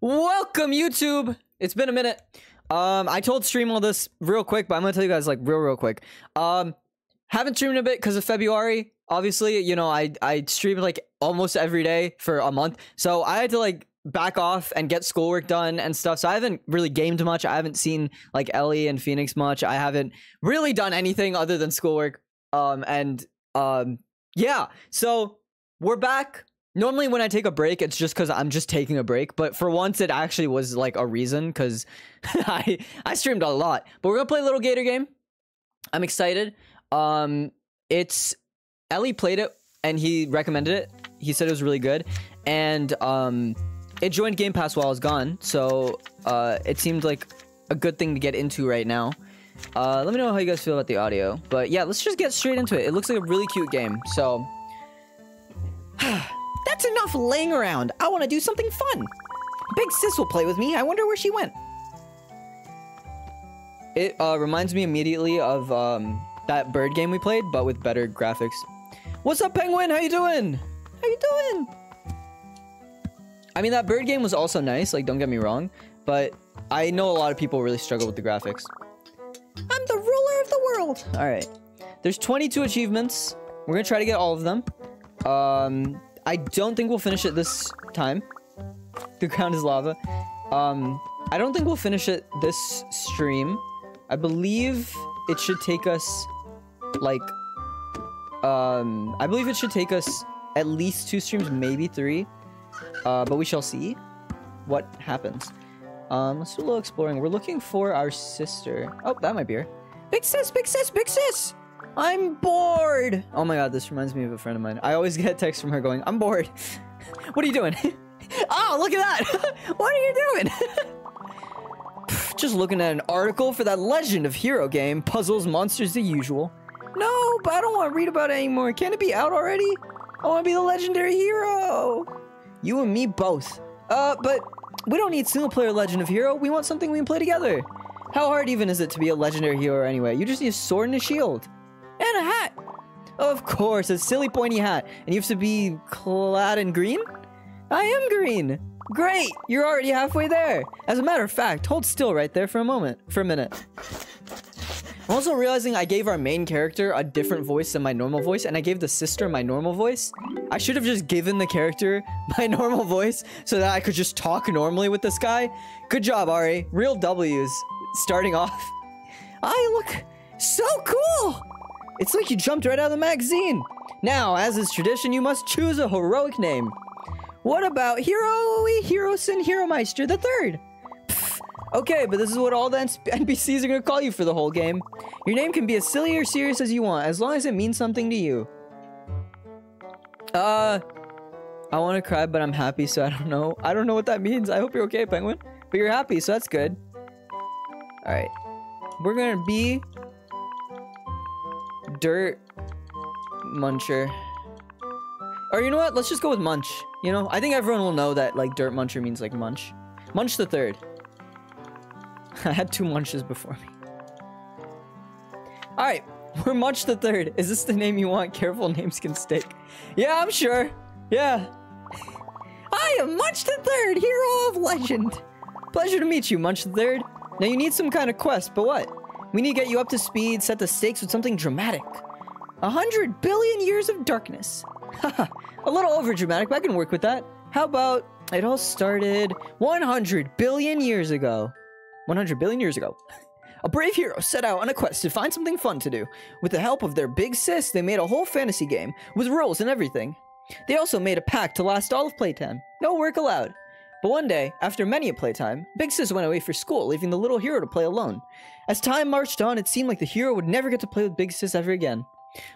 Welcome, YouTube. It's been a minute. Um, I told stream all this real quick, but I'm gonna tell you guys like real, real quick. Um, haven't streamed a bit because of February. Obviously, you know, I I streamed like almost every day for a month, so I had to like back off and get schoolwork done and stuff. So I haven't really gamed much. I haven't seen like Ellie and Phoenix much. I haven't really done anything other than schoolwork. Um, and um, yeah. So we're back normally when I take a break, it's just because I'm just taking a break. But for once, it actually was like a reason because I I streamed a lot. But we're gonna play a little Gator game. I'm excited. Um, it's Ellie played it and he recommended it. He said it was really good, and um, it joined Game Pass while I was gone. So uh, it seemed like a good thing to get into right now. Uh, let me know how you guys feel about the audio. But yeah, let's just get straight into it. It looks like a really cute game. So. That's enough laying around. I want to do something fun. Big Sis will play with me. I wonder where she went. It uh, reminds me immediately of um, that bird game we played, but with better graphics. What's up, Penguin? How you doing? How you doing? I mean, that bird game was also nice. Like, don't get me wrong, but I know a lot of people really struggle with the graphics. I'm the ruler of the world. All right. There's 22 achievements. We're gonna try to get all of them. Um, I don't think we'll finish it this time. The ground is lava. Um, I don't think we'll finish it this stream. I believe it should take us, like, um, I believe it should take us at least two streams, maybe three. Uh, but we shall see what happens. Um, let's do a little exploring. We're looking for our sister. Oh, that might be her. Big sis, big sis, big sis! I'm bored. Oh my god, this reminds me of a friend of mine. I always get texts from her going, I'm bored. what are you doing? oh, look at that. what are you doing? Just looking at an article for that Legend of Hero game. Puzzles, monsters, the usual. No, but I don't want to read about it anymore. Can it be out already? I want to be the legendary hero. You and me both. Uh, but we don't need single player Legend of Hero. We want something we can play together. How hard even is it to be a legendary hero anyway? You just need a sword and a shield. And a hat! Of course, a silly pointy hat. And you have to be clad in green? I am green! Great! You're already halfway there! As a matter of fact, hold still right there for a moment. For a minute. I'm also realizing I gave our main character a different voice than my normal voice, and I gave the sister my normal voice. I should have just given the character my normal voice so that I could just talk normally with this guy. Good job, Aary. Real W's starting off. I look so cool! It's like you jumped right out of the magazine. Now, as is tradition, you must choose a heroic name. What about Hero Hirosen Meister the Third? Okay, but this is what all the NPCs are gonna call you for the whole game. Your name can be as silly or serious as you want, as long as it means something to you. Uh, I want to cry, but I'm happy, so I don't know. I don't know what that means. I hope you're okay, Penguin. But you're happy, so that's good. All right. We're gonna be Dirt Muncher. Or you know what? Let's just go with Munch. You know, I think everyone will know that like Dirt Muncher means like Munch. Munch the third. I had two Munches before me. Alright, we're Munch the third. Is this the name you want? Careful names can stick. Yeah, I'm sure. Yeah. I am Munch the third, hero of legend. Pleasure to meet you, Munch the third. Now you need some kind of quest, but what? We need to get you up to speed, set the stakes with something dramatic. A hundred billion years of darkness. Haha, a little over dramatic, but I can work with that. How about it all started 100 billion years ago? 100 billion years ago. A brave hero set out on a quest to find something fun to do. With the help of their big sis, they made a whole fantasy game with rules and everything. They also made a pact to last all of playtime. No work allowed. But one day, after many a playtime, Big Sis went away for school, leaving the little hero to play alone. As time marched on, it seemed like the hero would never get to play with Big Sis ever again.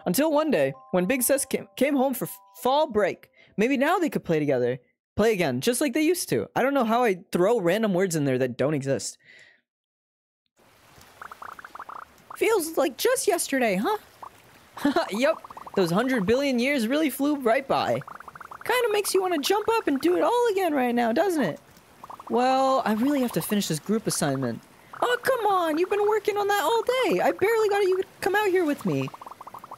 Until one day, when Big Sis came, home for fall break, maybe now they could play together. Play again, just like they used to. I don't know how I throw random words in there that don't exist. Feels like just yesterday, huh? yep, those hundred billion years really flew right by. Kind of makes you want to jump up and do it all again right now, doesn't it? Well, I really have to finish this group assignment. Oh, come on. You've been working on that all day. I barely got you to come out here with me.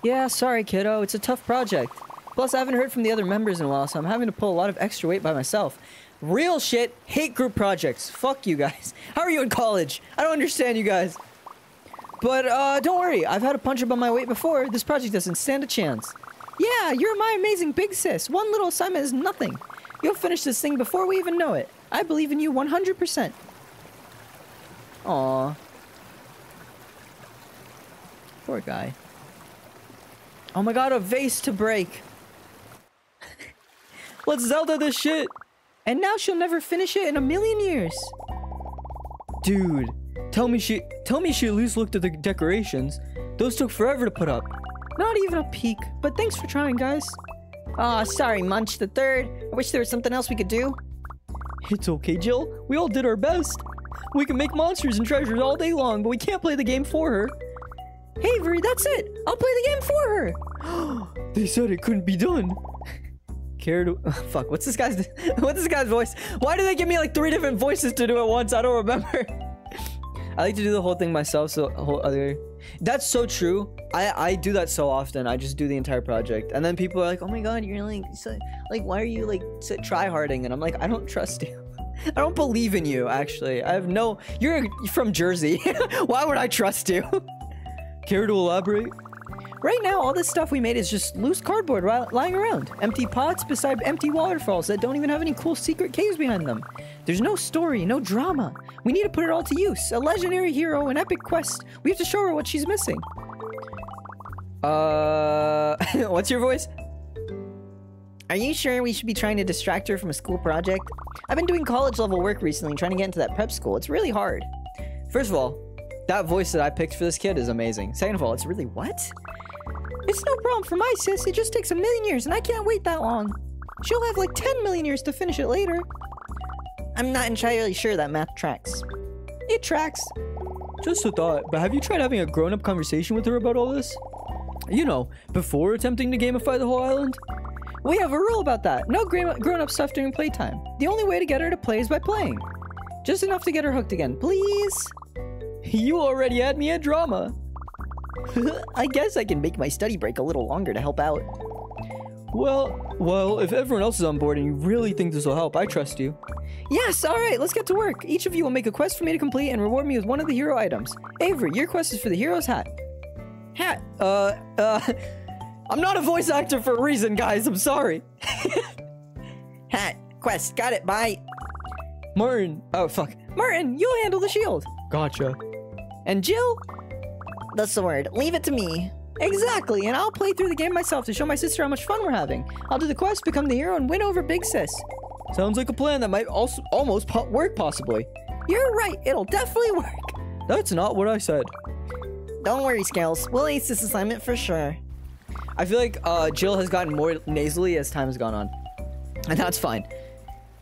Yeah, sorry, kiddo. It's a tough project. Plus, I haven't heard from the other members in a while, so I'm having to pull a lot of extra weight by myself. Real shit. Hate group projects. Fuck you guys. How are you in college? I don't understand you guys. But uh, don't worry. I've had a punch above my weight before. This project doesn't stand a chance. Yeah, you're my amazing big sis. One little assignment is nothing. You'll finish this thing before we even know it. I believe in you 100%. Aw. Poor guy. Oh my god, a vase to break. Let's Zelda this shit. And now she'll never finish it in a million years. Dude, tell me she tell me she at least looked at the decorations. Those took forever to put up. Not even a peek, but thanks for trying, guys. Aw, oh, sorry, Munch the Third. I wish there was something else we could do. It's okay, Jill. We all did our best. We can make monsters and treasures all day long, but we can't play the game for her. Hey, Avery, that's it. I'll play the game for her. they said it couldn't be done. Care to... fuck, what's this guy's... what's this guy's voice? Why do they give me like three different voices to do at once? I don't remember. I like to do the whole thing myself, so whole other... That's so true. I I do that so often. I just do the entire project, and then people are like, "Oh my god, you're like, so, like, why are you like so try harding?" And I'm like, I don't trust you. I don't believe in you. Actually, I have no. You're from Jersey. why would I trust you? Care to elaborate? Right now, all this stuff we made is just loose cardboard lying around. Empty pots beside empty waterfalls that don't even have any cool secret caves behind them. There's no story, no drama. We need to put it all to use. A legendary hero, an epic quest. We have to show her what she's missing. Uh, what's your voice? Are you sure we should be trying to distract her from a school project? I've been doing college level work recently trying to get into that prep school. It's really hard. First of all, that voice that I picked for this kid is amazing. Second of all, it's really what? It's no problem for my sis. It just takes a million years, and I can't wait that long. She'll have like 10 million years to finish it later. I'm not entirely sure that math tracks. It tracks. Just a thought, but have you tried having a grown-up conversation with her about all this? You know, before attempting to gamify the whole island? We have a rule about that. No grown-up stuff during playtime. The only way to get her to play is by playing. Just enough to get her hooked again, please? You already had me at drama. I guess I can make my study break a little longer to help out. Well, well, if everyone else is on board and you really think this will help, I trust you. Yes, alright, let's get to work. Each of you will make a quest for me to complete and reward me with one of the hero items. Avery, your quest is for the hero's hat. Hat? Uh, uh... I'm not a voice actor for a reason, guys. I'm sorry. hat. Quest. Got it. Bye. Martin. Oh, fuck. Martin, you'll handle the shield. Gotcha. And Jill? The sword. Leave it to me. Exactly, and I'll play through the game myself to show my sister how much fun we're having. I'll do the quest, become the hero, and win over Big Sis. Sounds like a plan that might also almost po work, possibly. You're right, it'll definitely work. That's not what I said. Don't worry, Scales. We'll ace this assignment for sure. I feel like uh, Jill has gotten more nasally as time has gone on. And that's fine.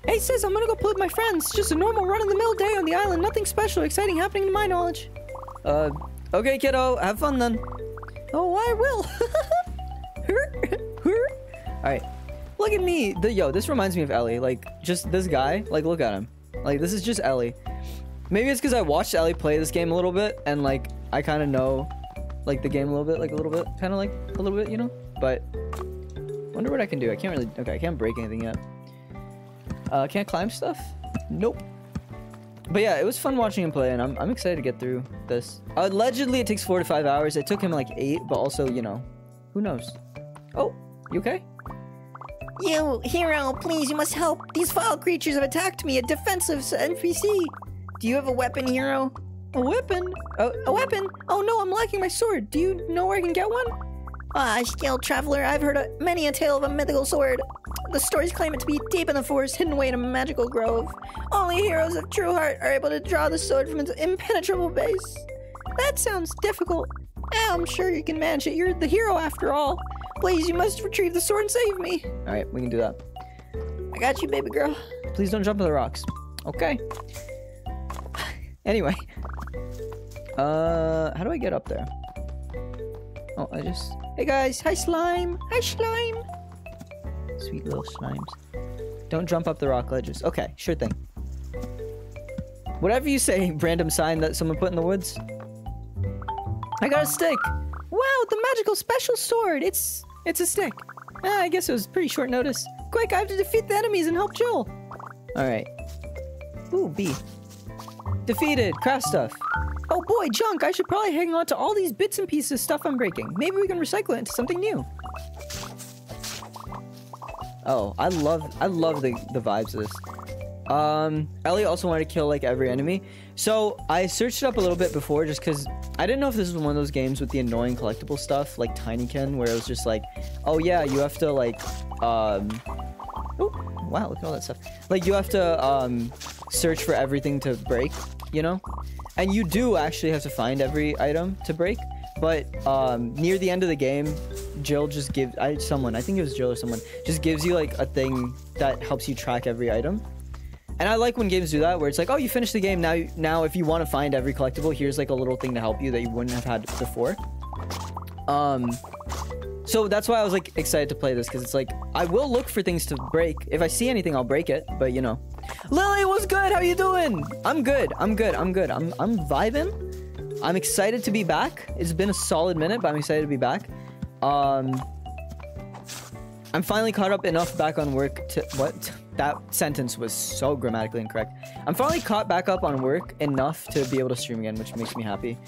Hey sis, I'm gonna go play with my friends. Just a normal run-of-the-mill day on the island. Nothing special or exciting happening to my knowledge. Uh, okay, kiddo. Have fun then. Oh, I will. Alright. Look at me. The, yo, this reminds me of Ellie. Like, just this guy. Like, look at him. Like, this is just Ellie. Maybe it's because I watched Ellie play this game a little bit. And, like, I kind of know, like, the game a little bit. Like, a little bit. Kind of, like, a little bit, you know? But, wonder what I can do. I can't really... Okay, I can't break anything yet. Uh, can't climb stuff? Nope. But yeah, it was fun watching him play, and I'm, I'm excited to get through this. Allegedly, it takes four to five hours. It took him like eight, but also, you know, who knows? Oh, you okay? You, hero, please, you must help. These foul creatures have attacked me, a defensive NPC. Do you have a weapon, hero? A weapon? Oh, a weapon? Oh no, I'm lacking my sword. Do you know where I can get one? Ah, skilled traveler, I've heard a, many a tale of a mythical sword. The stories claim it to be deep in the forest, hidden away in a magical grove. Only heroes of true heart are able to draw the sword from its impenetrable base. That sounds difficult. I'm sure you can manage it. You're the hero after all. Please, you must retrieve the sword and save me. All right, we can do that. I got you, baby girl. Please don't jump on the rocks. Okay. Anyway. Uh, how do I get up there? Oh, I just... Hey guys, hi slime! Hi slime! Sweet little slimes. Don't jump up the rock ledges. Okay, sure thing. Whatever you say, random sign that someone put in the woods. I got a stick! Wow, the magical special sword! It's... it's a stick. Ah, I guess it was pretty short notice. Quick, I have to defeat the enemies and help Jill! All right. Ooh, B. Defeated. Craft stuff. Oh boy, junk! I should probably hang on to all these bits and pieces of stuff I'm breaking. Maybe we can recycle it into something new. Oh, I love I love the the vibes of this. Um, Ellie also wanted to kill like every enemy. So I searched it up a little bit before just because I didn't know if this was one of those games with the annoying collectible stuff like Tinykin where it was just like, oh yeah, you have to like, um, oh, wow, look at all that stuff. Like you have to um, search for everything to break, you know? And you do actually have to find every item to break. But um, near the end of the game, Jill just gives I someone I think it was Jill or someone just gives you like a thing that helps you track every item. And I like when games do that, where it's like, oh, you finished the game. Now, now if you want to find every collectible, here's like a little thing to help you that you wouldn't have had before. Um, so that's why I was like excited to play this because it's like I will look for things to break. If I see anything, I'll break it. But you know, Lily, what's good? How you doing? I'm good. I'm good. I'm good. I'm I'm vibing. I'm excited to be back. It's been a solid minute, but I'm excited to be back. Um, I'm finally caught up enough back on work to what? That sentence was so grammatically incorrect. I'm finally caught back up on work enough to be able to stream again, which makes me happy.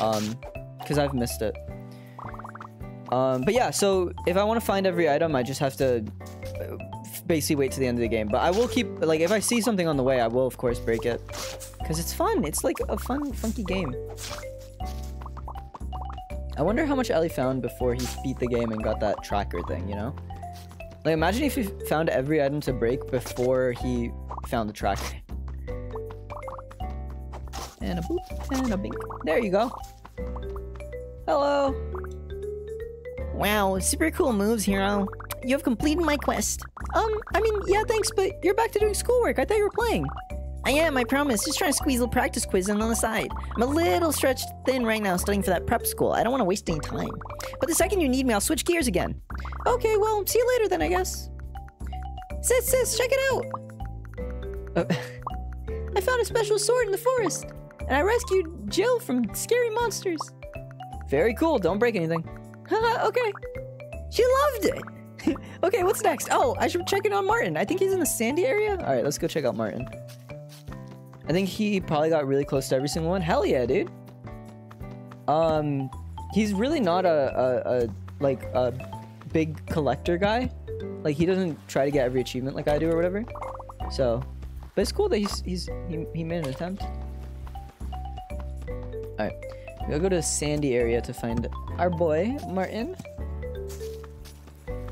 Um, because I've missed it. Um, but yeah, so if I want to find every item, I just have to uh, basically wait to the end of the game. But I will keep, like, if I see something on the way, I will, of course, break it. Because it's fun. It's like a fun, funky game. I wonder how much Ellie found before he beat the game and got that tracker thing, you know? Like, imagine if he found every item to break before he found the tracker. And a boop, and a bink. There you go. Hello. Wow, super cool moves, hero. You have completed my quest. Um, I mean, yeah, thanks, but you're back to doing schoolwork. I thought you were playing. I am, I promise. Just trying to squeeze a little practice quiz in on the side. I'm a little stretched thin right now studying for that prep school. I don't want to waste any time. But the second you need me, I'll switch gears again. Okay, well, see you later then, I guess. Sis, sis, check it out! Uh, I found a special sword in the forest, and I rescued Jill from scary monsters. Very cool. Don't break anything. Okay. She loved it! okay, what's next? Oh, I should check in on Martin. I think he's in the sandy area. Alright, let's go check out Martin. I think he probably got really close to every single one. Hell yeah, dude. Um, he's really not a, a, a like a big collector guy. Like he doesn't try to get every achievement like I do or whatever. So, but it's cool that he's he's he, he made an attempt. All right, we'll go to the sandy area to find our boy Martin.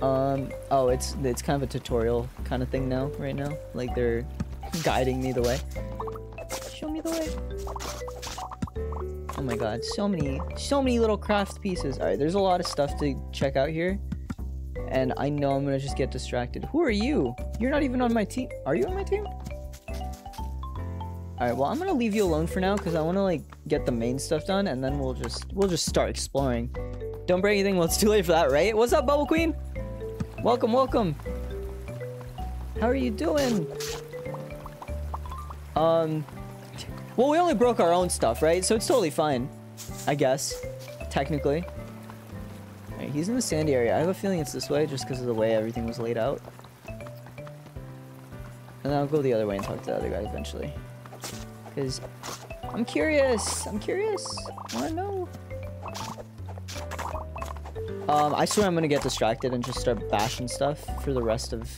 Um, oh, it's it's kind of a tutorial kind of thing now, right now. Like they're guiding me the way. Show me the way. Oh my god, so many, so many little craft pieces. Alright, there's a lot of stuff to check out here. And I know I'm gonna just get distracted. Who are you? You're not even on my team. Are you on my team? Alright, well I'm gonna leave you alone for now because I wanna like get the main stuff done and then we'll just we'll just start exploring. Don't break anything, well it's too late for that, right? What's up, Bubble Queen? Welcome, welcome. How are you doing? Um, well, we only broke our own stuff, right? So it's totally fine, I guess, technically. He's in the sandy area. I have a feeling it's this way just because of the way everything was laid out. And then I'll go the other way and talk to the other guy eventually. Because I'm curious. I'm curious. I want to know. Um, I swear I'm going to get distracted and just start bashing stuff for the rest of,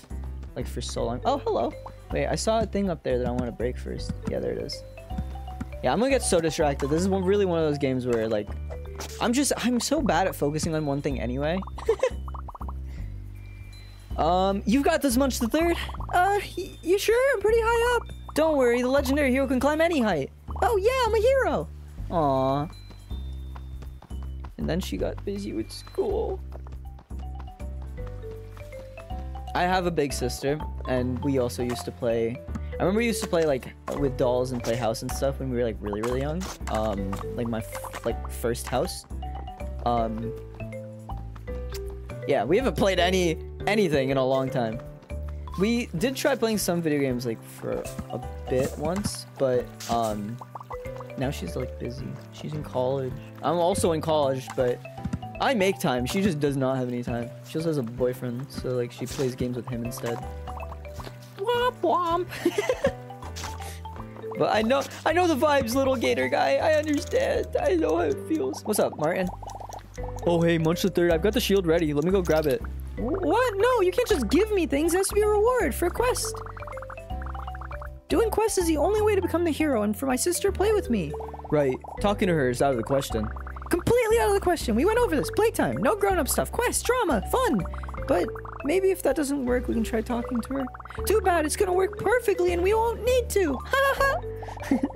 like, for so long. Oh, hello. Wait, I saw a thing up there that I want to break first. Yeah, there it is. Yeah, I'm gonna get so distracted. This is one, really one of those games where, like, I'm just, I'm so bad at focusing on one thing anyway. um, you've got this much the third? Uh, you sure? I'm pretty high up. Don't worry, the legendary hero can climb any height. Oh yeah, I'm a hero. Aww. And then she got busy with school. I have a big sister, and we also used to play. I remember we used to play like with dolls and play house and stuff when we were like really really young. Um, like my like first house. Um, yeah, we haven't played any anything in a long time. We did try playing some video games like for a bit once, but um, now she's like busy. She's in college. I'm also in college, but I make time. She just does not have any time. She also has a boyfriend, so like she plays games with him instead. Womp womp. But I know I know the vibes, little gator guy. I understand. I know how it feels. What's up, Martin? Oh hey, Munch the Third. I've got the shield ready. Let me go grab it. Wh- What? No, you can't just give me things. It has to be a reward for a quest. Doing quests is the only way to become the hero and for my sister to play with me. Right. Talking to her is out of the question. Completely out of the question. We went over this. Playtime. No grown-up stuff. Quest, drama, fun. But maybe if that doesn't work, we can try talking to her. Too bad. It's gonna work perfectly and we won't need to. Ha ha ha.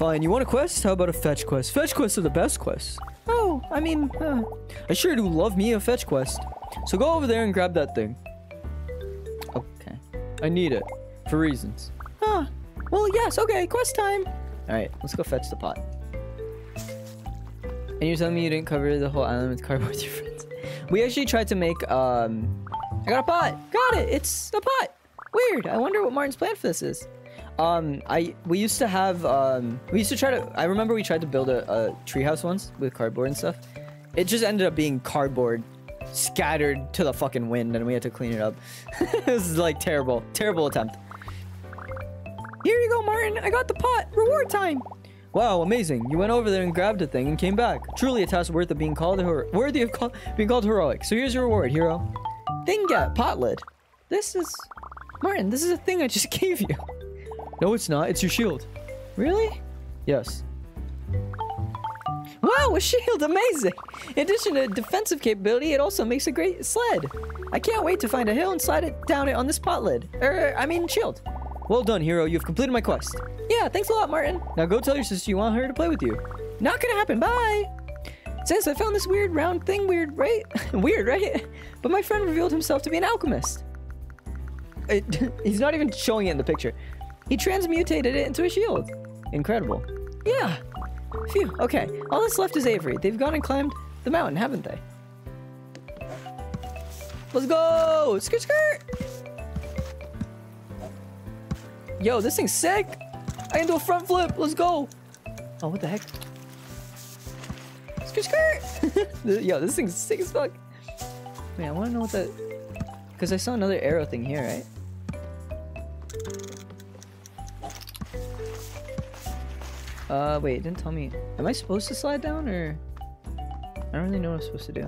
Fine. You want a quest? How about a fetch quest? Fetch quests are the best quests. Oh, I mean, uh, I sure do love me a fetch quest. So go over there and grab that thing. Okay. I need it. For reasons. huh. Well, yes. Okay. Quest time. Alright, let's go fetch the pot. And you're telling me you didn't cover the whole island with cardboard with your friends? We actually tried to make, um... I got a pot. Got it. It's a pot. Weird. I wonder what Martin's plan for this is. Um, I we used to have um we used to try to I remember we tried to build a, a treehouse once with cardboard and stuff. It just ended up being cardboard scattered to the fucking wind and we had to clean it up. it was like terrible, terrible attempt. Here you go, Martin. I got the pot. Reward time. Wow, amazing! You went over there and grabbed a thing and came back. Truly a task worth of being called worthy of call- being called heroic. So here's your reward, hero. Thing get pot lid. This is Martin. This is a thing I just gave you. No, it's not. It's your shield. Really? Yes. Wow, a shield, amazing! In addition to defensive capability, it also makes a great sled. I can't wait to find a hill and slide it down it on this pot lid. Er, I mean shield. Well done, hero. You've completed my quest. Yeah, thanks a lot, Martin. Now go tell your sister you want her to play with you. Not gonna happen, bye! Says I found this weird round thing, weird, right? weird, right? But my friend revealed himself to be an alchemist. It, he's not even showing it in the picture. He transmutated it into a shield. Incredible. Yeah. Phew, okay. All that's left is Avery. They've gone and climbed the mountain, haven't they? Let's go! Skirt, skirt! Yo, this thing's sick! I can do a front flip. Let's go. Oh, what the heck? Skirt, skirt! Yo, this thing's sick as fuck. Wait, I wanna know what that... Because I saw another arrow thing here, right? Uh, wait, it didn't tell me. Am I supposed to slide down or? I don't really know what I'm supposed to do.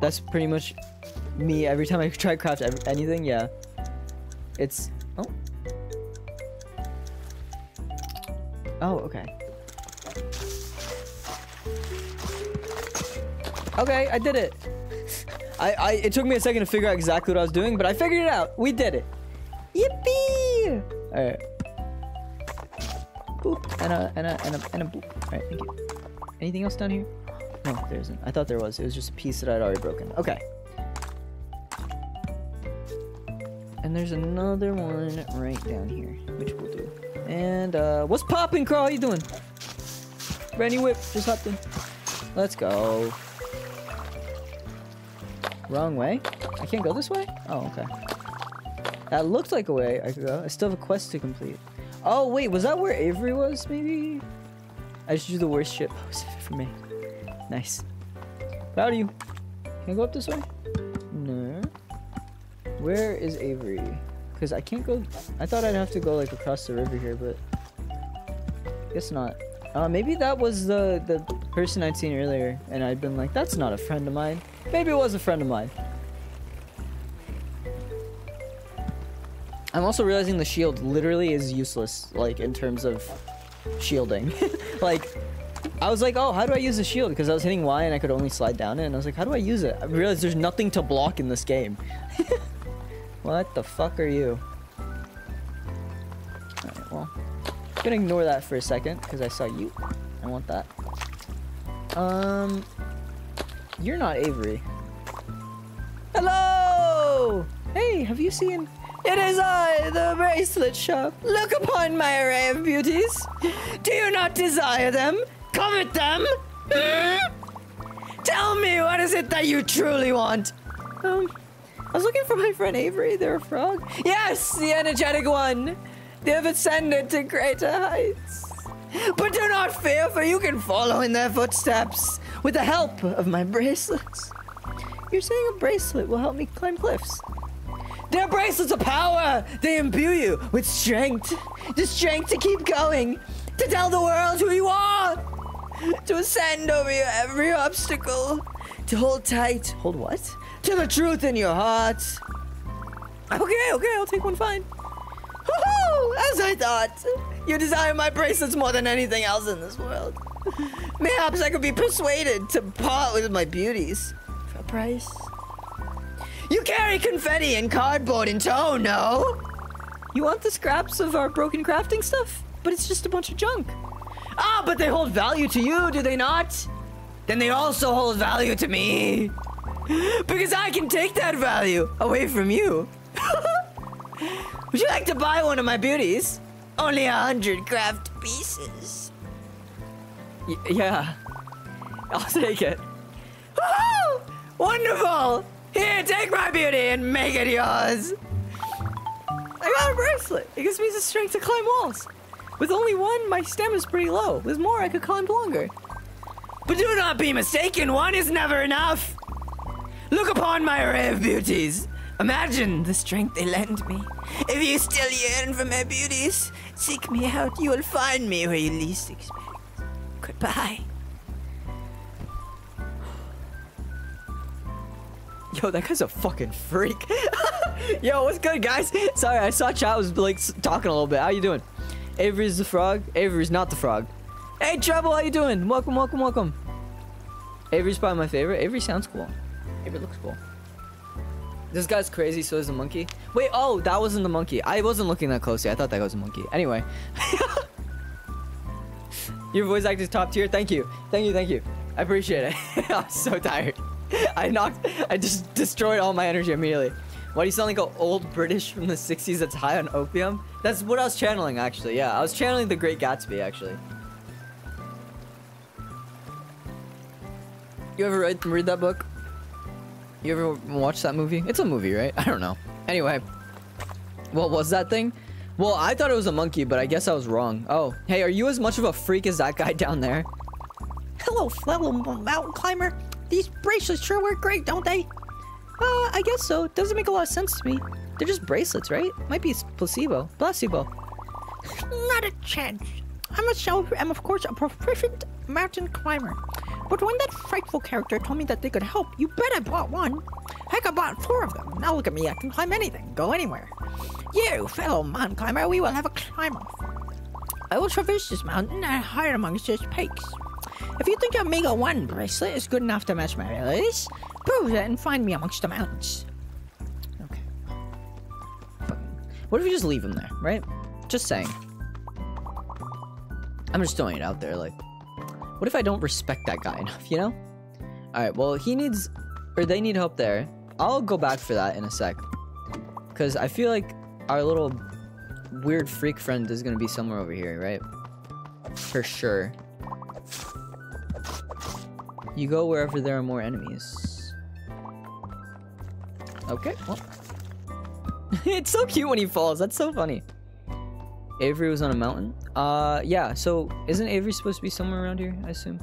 That's pretty much me every time I try to craft anything. Yeah, it's oh oh okay. Okay, I did it. I, I it took me a second to figure out exactly what I was doing, but I figured it out. We did it. Yippee! All right. And a and a and a and a boop. All right, thank you. Anything else down here? No, there isn't. I thought there was. It was just a piece that I'd already broken. Okay. And there's another one right down here, which we'll do. And uh, what's popping, Carl? How you doing? Rennie Whip just hopped in. Let's go. Wrong way? I can't go this way? Oh, okay. That looks like a way I could go. I still have a quest to complete. Oh, wait, was that where Avery was, maybe? I just do the worst shit pose for me. Nice. Proud of you. Can I go up this way? No. Where is Avery? Because I can't go... I thought I'd have to go, like, across the river here, but... Guess not. Uh, maybe that was the, the person I'd seen earlier, and I'd been like, that's not a friend of mine. Maybe it was a friend of mine. I'm also realizing the shield literally is useless, like, in terms of shielding. like, I was like, oh, how do I use the shield? Because I was hitting Y and I could only slide down it, and I was like, how do I use it? I realized there's nothing to block in this game. what the fuck are you? Alright, well, I'm gonna ignore that for a second, because I saw you. I want that. Um, you're not Avery. Hello! Hey, have you seen... It is I, the bracelet shop. Look upon my array of beauties. Do you not desire them? Covet them? Hmm? Tell me, what is it that you truly want? Um, I was looking for my friend Avery, their frog. Yes, the energetic one. They have ascended to greater heights. But do not fear, for you can follow in their footsteps with the help of my bracelets. You're saying a bracelet will help me climb cliffs? Their bracelets of power! They imbue you with strength. The strength to keep going. To tell the world who you are. To ascend over your every obstacle. To hold tight. Hold what? To the truth in your heart. Okay, okay, I'll take one fine. As I thought. You desire my bracelets more than anything else in this world. Mayhaps I could be persuaded to part with my beauties. For a price. You carry confetti and cardboard in tow, no? You want the scraps of our broken crafting stuff? But it's just a bunch of junk. Ah, but they hold value to you, do they not? Then they also hold value to me. Because I can take that value away from you. Would you like to buy one of my beauties? Only a hundred craft pieces. Y- yeah. I'll take it. Woohoo! Wonderful! Here, take my beauty and make it yours. I got a bracelet. It gives me the strength to climb walls. With only one, my stem is pretty low. With more, I could climb longer. But do not be mistaken, one is never enough. Look upon my array of beauties. Imagine the strength they lend me. If you still yearn for my beauties, seek me out. You will find me where you least expect. Goodbye. Yo, that guy's a fucking freak. Yo, what's good, guys? Sorry, I saw chat was like talking a little bit. How you doing? Avery's the frog. Avery's not the frog. Hey, Trouble, how you doing? Welcome, welcome, welcome. Avery's probably my favorite. Avery sounds cool. Avery looks cool. This guy's crazy, so is the monkey. Wait, oh, that wasn't the monkey. I wasn't looking that closely. I thought that was a monkey. Anyway. Your voice actor's top tier. Thank you. Thank you, thank you. I appreciate it. I'm so tired. I knocked, I just destroyed all my energy immediately. Why do you sound like an old British from the 60s that's high on opium? That's what I was channeling, actually. Yeah, I was channeling The Great Gatsby, actually. You ever read, read that book? You ever watch that movie? It's a movie, right? I don't know. Anyway, what was that thing? Well, I thought it was a monkey, but I guess I was wrong. Oh, hey, are you as much of a freak as that guy down there? Hello, fellow mountain climber. These bracelets sure work great, don't they? Uh, I guess so. Doesn't make a lot of sense to me. They're just bracelets, right? Might be placebo. Placebo. Not a chance. I'm a self, am of course a proficient mountain climber. But when that frightful character told me that they could help, you bet I bought one. Heck, I bought four of them. Now look at me, I can climb anything, go anywhere. You, fellow mountain climber, we will have a climb off. I will traverse this mountain and hide amongst its peaks. If you think your Mega 1 bracelet is good enough to match my abilities, prove it and find me amongst the mountains. Okay. What if we just leave him there, right? Just saying. I'm just throwing it out there, like, what if I don't respect that guy enough, you know? Alright, well, he needs, or they need help there. I'll go back for that in a sec. Because I feel like our little weird freak friend is going to be somewhere over here, right? For sure. You go wherever there are more enemies. Okay, well. it's so cute when he falls. That's so funny. Avery was on a mountain. Uh, yeah. So isn't Avery supposed to be somewhere around here? I assume.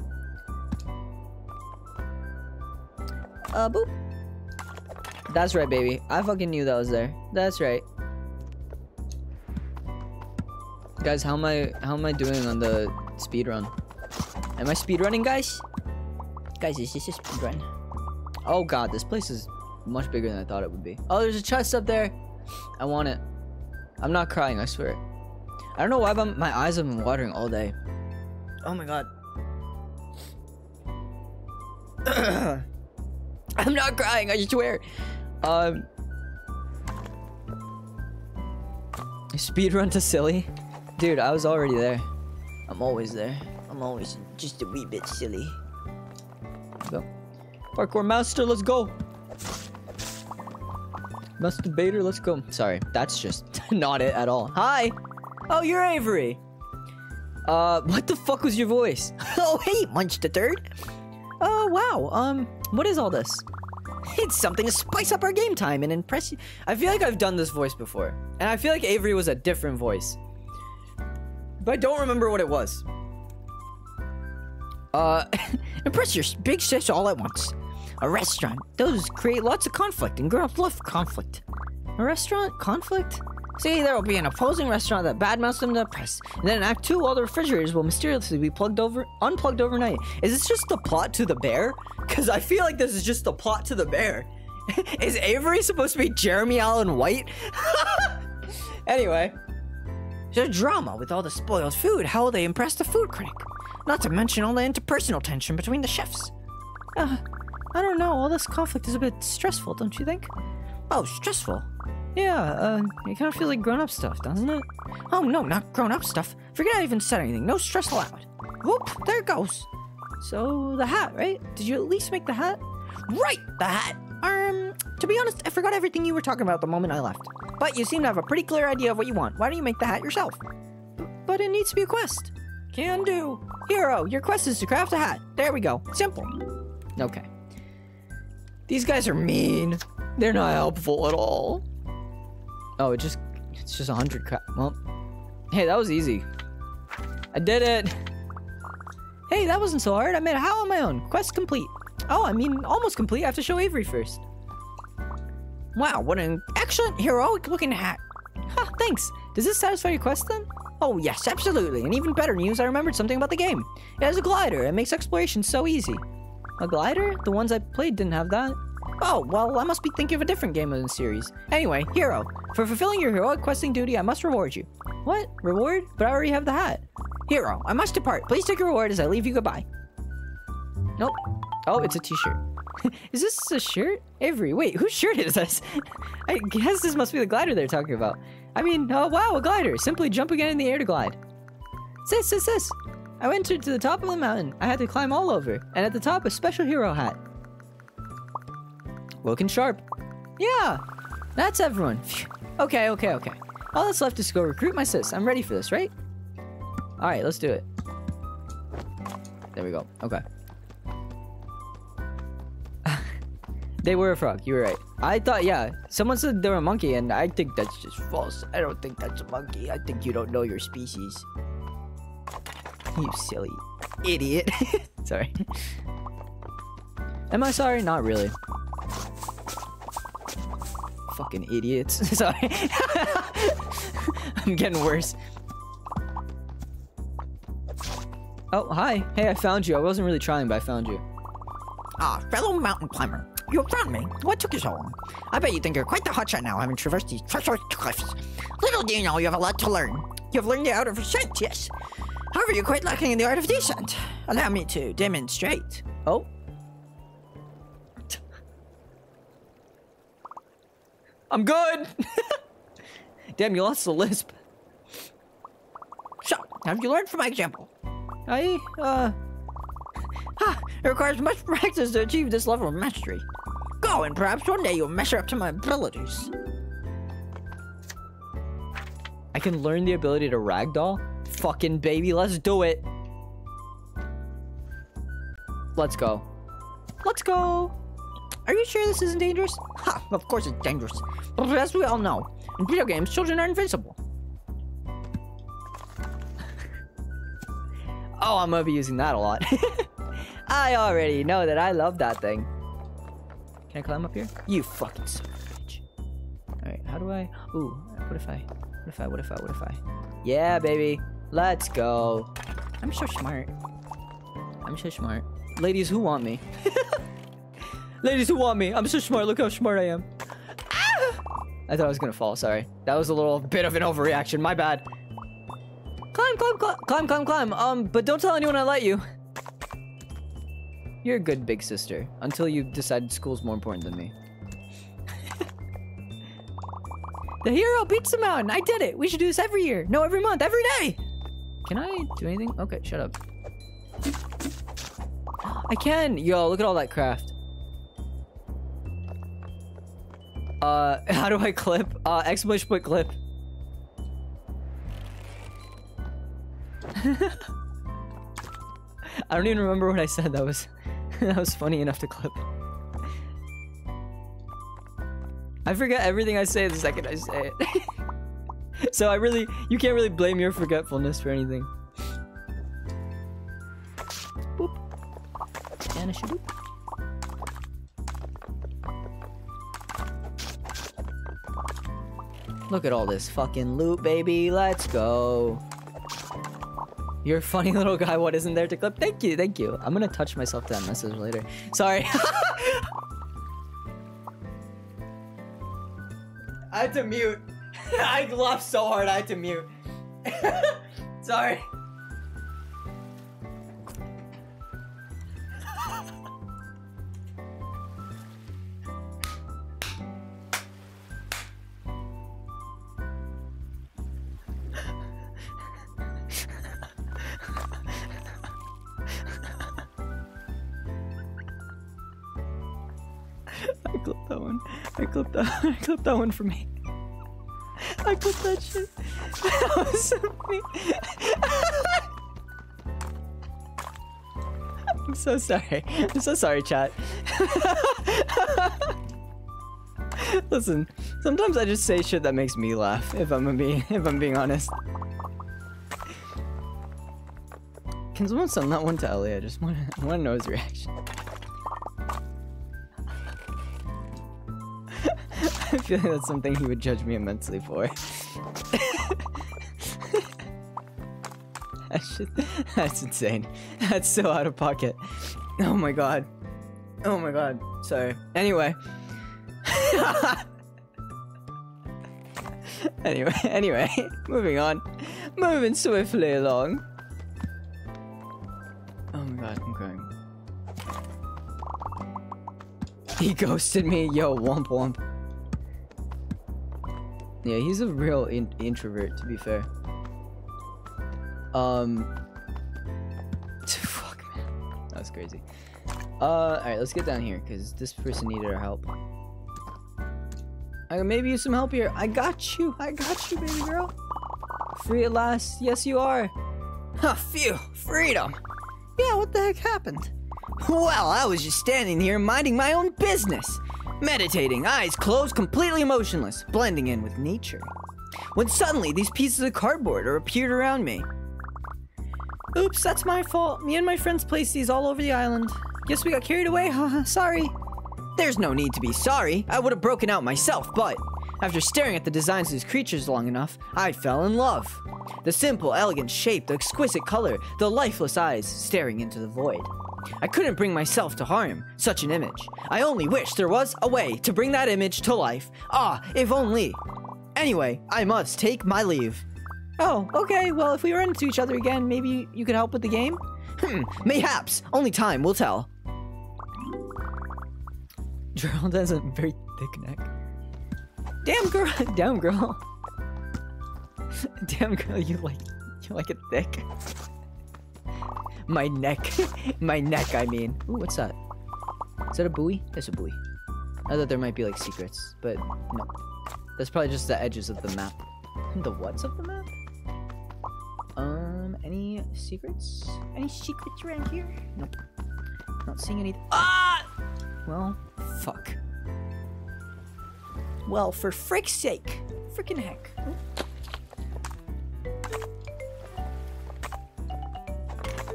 Uh, boop. That's right, baby. I fucking knew that was there. That's right. Guys, how am I? How am I doing on the speed run? Am I speed running, guys? Guys, is this a speed run? Oh god, this place is much bigger than I thought it would be. Oh, there's a chest up there. I want it. I'm not crying, I swear. I don't know why, but my eyes have been watering all day. Oh my god. I'm not crying, I swear. Um. Speed run to silly? Dude, I was already there. I'm always there. I'm always just a wee bit silly. Go. Parkour master, let's go. Masturbator, let's go. Sorry, that's just not it at all. Hi. Oh, you're Avery. Uh, what the fuck was your voice? Oh, hey, Munch the Third. Oh, wow. Um, what is all this? It's something to spice up our game time and impress you. I feel like I've done this voice before. And I feel like Avery was a different voice. But I don't remember what it was. Uh, impress your big sis all at once. A restaurant. Those create lots of conflict and girls love conflict. A restaurant? Conflict? See, there will be an opposing restaurant that badmouths them to the press. And then in Act 2, all the refrigerators will mysteriously be plugged over, unplugged overnight. Is this just the plot to the bear? Because I feel like this is just the plot to the bear. is Avery supposed to be Jeremy Allen White? anyway, There's drama with all the spoiled food. How will they impress the food critic? Not to mention all the interpersonal tension between the chefs. Uh, I don't know. All this conflict is a bit stressful, don't you think? Oh, stressful? Yeah, uh, it kind of feels like grown up stuff, doesn't it? Oh, no, not grown up stuff. Forget I even said anything. No stress allowed. Whoop, there it goes. So, the hat, right? Did you at least make the hat? Right, the hat. Um, to be honest, I forgot everything you were talking about the moment I left. But you seem to have a pretty clear idea of what you want. Why don't you make the hat yourself? But it needs to be a quest. Can do. Hero, your quest is to craft a hat. There we go. Simple. okay. These guys are mean. They're not helpful at all. Oh, it just it's just a hundred crap. Well, hey, that was easy. I did it. Hey, that wasn't so hard. I made a hat on my own. Quest complete. Oh, I mean, almost complete. I have to show Avery first. Wow, what an excellent heroic looking hat. Huh, thanks. Does this satisfy your quest then? Oh, yes, absolutely. And even better news, I remembered something about the game. It has a glider. It makes exploration so easy. A glider? The ones I played didn't have that. Oh, well, I must be thinking of a different game in the series. Anyway, Hero, for fulfilling your heroic questing duty, I must reward you. What? Reward? But I already have the hat. Hero, I must depart. Please take your reward as I leave you goodbye. Nope. Oh, it's a t-shirt. is this a shirt? Avery, wait, whose shirt is this? I guess this must be the glider they're talking about. I mean, oh wow, a glider. Simply jump again in the air to glide. Sis, sis, sis. I went to, the top of the mountain. I had to climb all over. And at the top, a special hero hat. Looking sharp. Yeah, that's everyone. Phew. Okay, okay, okay. All that's left is to go recruit my sis. I'm ready for this, right? Alright, let's do it. There we go. Okay. They were a frog. You were right. I thought, yeah. Someone said they were a monkey, and I think that's just false. I don't think that's a monkey. I think you don't know your species. You silly idiot. sorry. Am I sorry? Not really. Fucking idiots. sorry. I'm getting worse. Oh, hi. Hey, I found you. I wasn't really trying, but I found you. Ah, fellow mountain climber. You found me. What took you so long? I bet you think you're quite the hotshot now, having traversed these treacherous cliffs. Little do you know you have a lot to learn. You've learned the art of ascent, yes. However, you're quite lacking in the art of descent. Allow me to demonstrate. Oh. I'm good. Damn, you lost the lisp. So, have you learned from my example? I, uh, Ha! It requires much practice to achieve this level of mastery. Go, and perhaps one day you'll measure up to my abilities. I can learn the ability to ragdoll? Fucking baby, let's do it. Let's go. Let's go. Are you sure this isn't dangerous? Ha! Of course it's dangerous. But as we all know, in video games, children are invincible. Oh, I'm gonna be using that a lot. I already know that I love that thing. Can I climb up here? You fucking son of a bitch. Alright, how do I... Ooh, what if I... What if I... What if I... What if I... Yeah, baby. Let's go. I'm so smart. I'm so smart. Ladies who want me. Ladies who want me. I'm so smart. Look how smart I am. Ah! I thought I was gonna fall. Sorry. That was a little bit of an overreaction. My bad. Climb, climb, climb, climb, climb, climb. Um, but don't tell anyone I let you. You're a good big sister until you decide school's more important than me. The hero beats the mountain. I did it. We should do this every year. No, every month, every day. Can I do anything? Okay, shut up. I can. Yo, look at all that craft. Uh, how do I clip? Uh, exclamation point clip. I don't even remember what I said. That was that was funny enough to clip. I forget everything I say the second I say it. so I really, you can't really blame your forgetfulness for anything. Boop. And a. Look at all this fucking loot, baby. Let's go. You're a funny little guy. What isn't there to clip? Thank you, thank you. I'm gonna touch myself to that message later. Sorry. I had to mute. I laughed so hard I had to mute. Sorry. I clipped that. I clipped that one for me. I clipped that shit. That was so funny. I'm so sorry. I'm so sorry, chat. Listen, sometimes I just say shit that makes me laugh. If I'm being, if I'm being honest. Can someone send that one to Ellie? I just want to, want to know his reaction. I feel like that's something he would judge me immensely for. that that's insane. That's so out of pocket. Oh my god. Oh my god. Sorry. Anyway. anyway, anyway, moving on. Moving swiftly along. Oh my god, I'm going. He ghosted me. Yo, womp womp. Yeah, he's a real in introvert, to be fair. Um. Fuck, man. That was crazy. Uh, alright, let's get down here, because this person needed our help. I can maybe use some help here. I got you. I got you, baby girl. Free at last. Yes, you are. Huh, phew. Freedom. Yeah, what the heck happened? Well, I was just standing here minding my own business. Meditating, eyes closed, completely motionless, blending in with nature. When suddenly these pieces of cardboard are appeared around me. Oops, that's my fault. Me and my friends placed these all over the island. Guess we got carried away, haha. Sorry. There's no need to be sorry. I would have broken out myself, but after staring at the designs of these creatures long enough, I fell in love. The simple, elegant shape, the exquisite color, the lifeless eyes staring into the void. I couldn't bring myself to harm such an image. I only wish there was a way to bring that image to life. Ah, if only. Anyway, I must take my leave. Oh, okay. Well, if we run into each other again, maybe you could help with the game? Hmm, mayhaps. Only time will tell. Gerald has a very thick neck. Damn girl, damn girl. Damn girl, you like you like it thick. My neck. My neck, I mean. Ooh, what's that? Is that a buoy? That's a buoy. I thought there might be like secrets, but no. That's probably just the edges of the map. The what's of the map? Um, any secrets? Any secrets around here? Nope. Not seeing any. Ah! Well, fuck. Well, for frick's sake. Frickin' heck.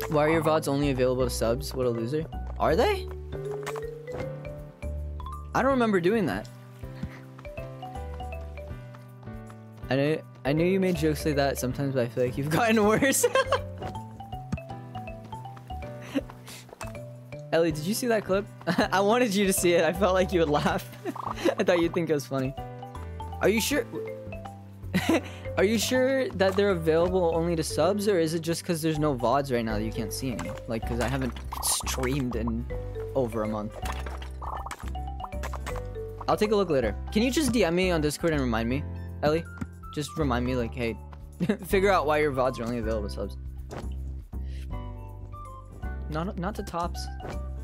Why are your VODs only available to subs? What a loser. Are they? I don't remember doing that. I know, I knew you made jokes like that sometimes, but I feel like you've gotten worse. Ellie, did you see that clip? I wanted you to see it. I felt like you would laugh. I thought you'd think it was funny. Are you sure? Are you sure that they're available only to subs, or is it just because there's no VODs right now that you can't see any? Like, because I haven't streamed in over a month. I'll take a look later. Can you just DM me on Discord and remind me, Ellie? Just remind me, like, hey, figure out why your VODs are only available to subs. Not, not to tops.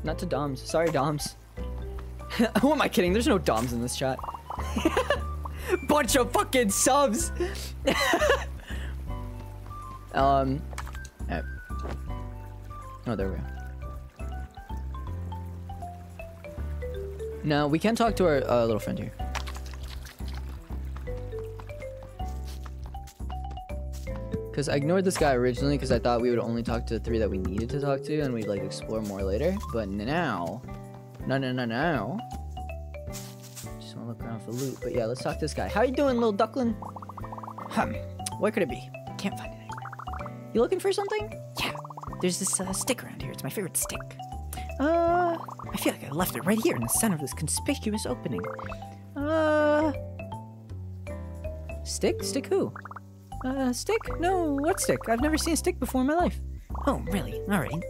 Not to doms. Sorry, doms. Who am I kidding? There's no doms in this chat. Bunch of fucking subs. um. Oh, there we go. Now, we can talk to our uh, little friend here. Because I ignored this guy originally because I thought we would only talk to the three that we needed to talk to and we'd like explore more later. But now, no, no, no, no. To look around for loot. But yeah, let's talk to this guy. How you doing, little duckling? Hmm. What could it be? Can't find it. You looking for something? Yeah. There's this uh, stick around here. It's my favorite stick. Uh, I feel like I left it right here in the center of this conspicuous opening. Uh, stick? Stick who? Uh, stick? No, what stick? I've never seen a stick before in my life. Oh, really? Alright.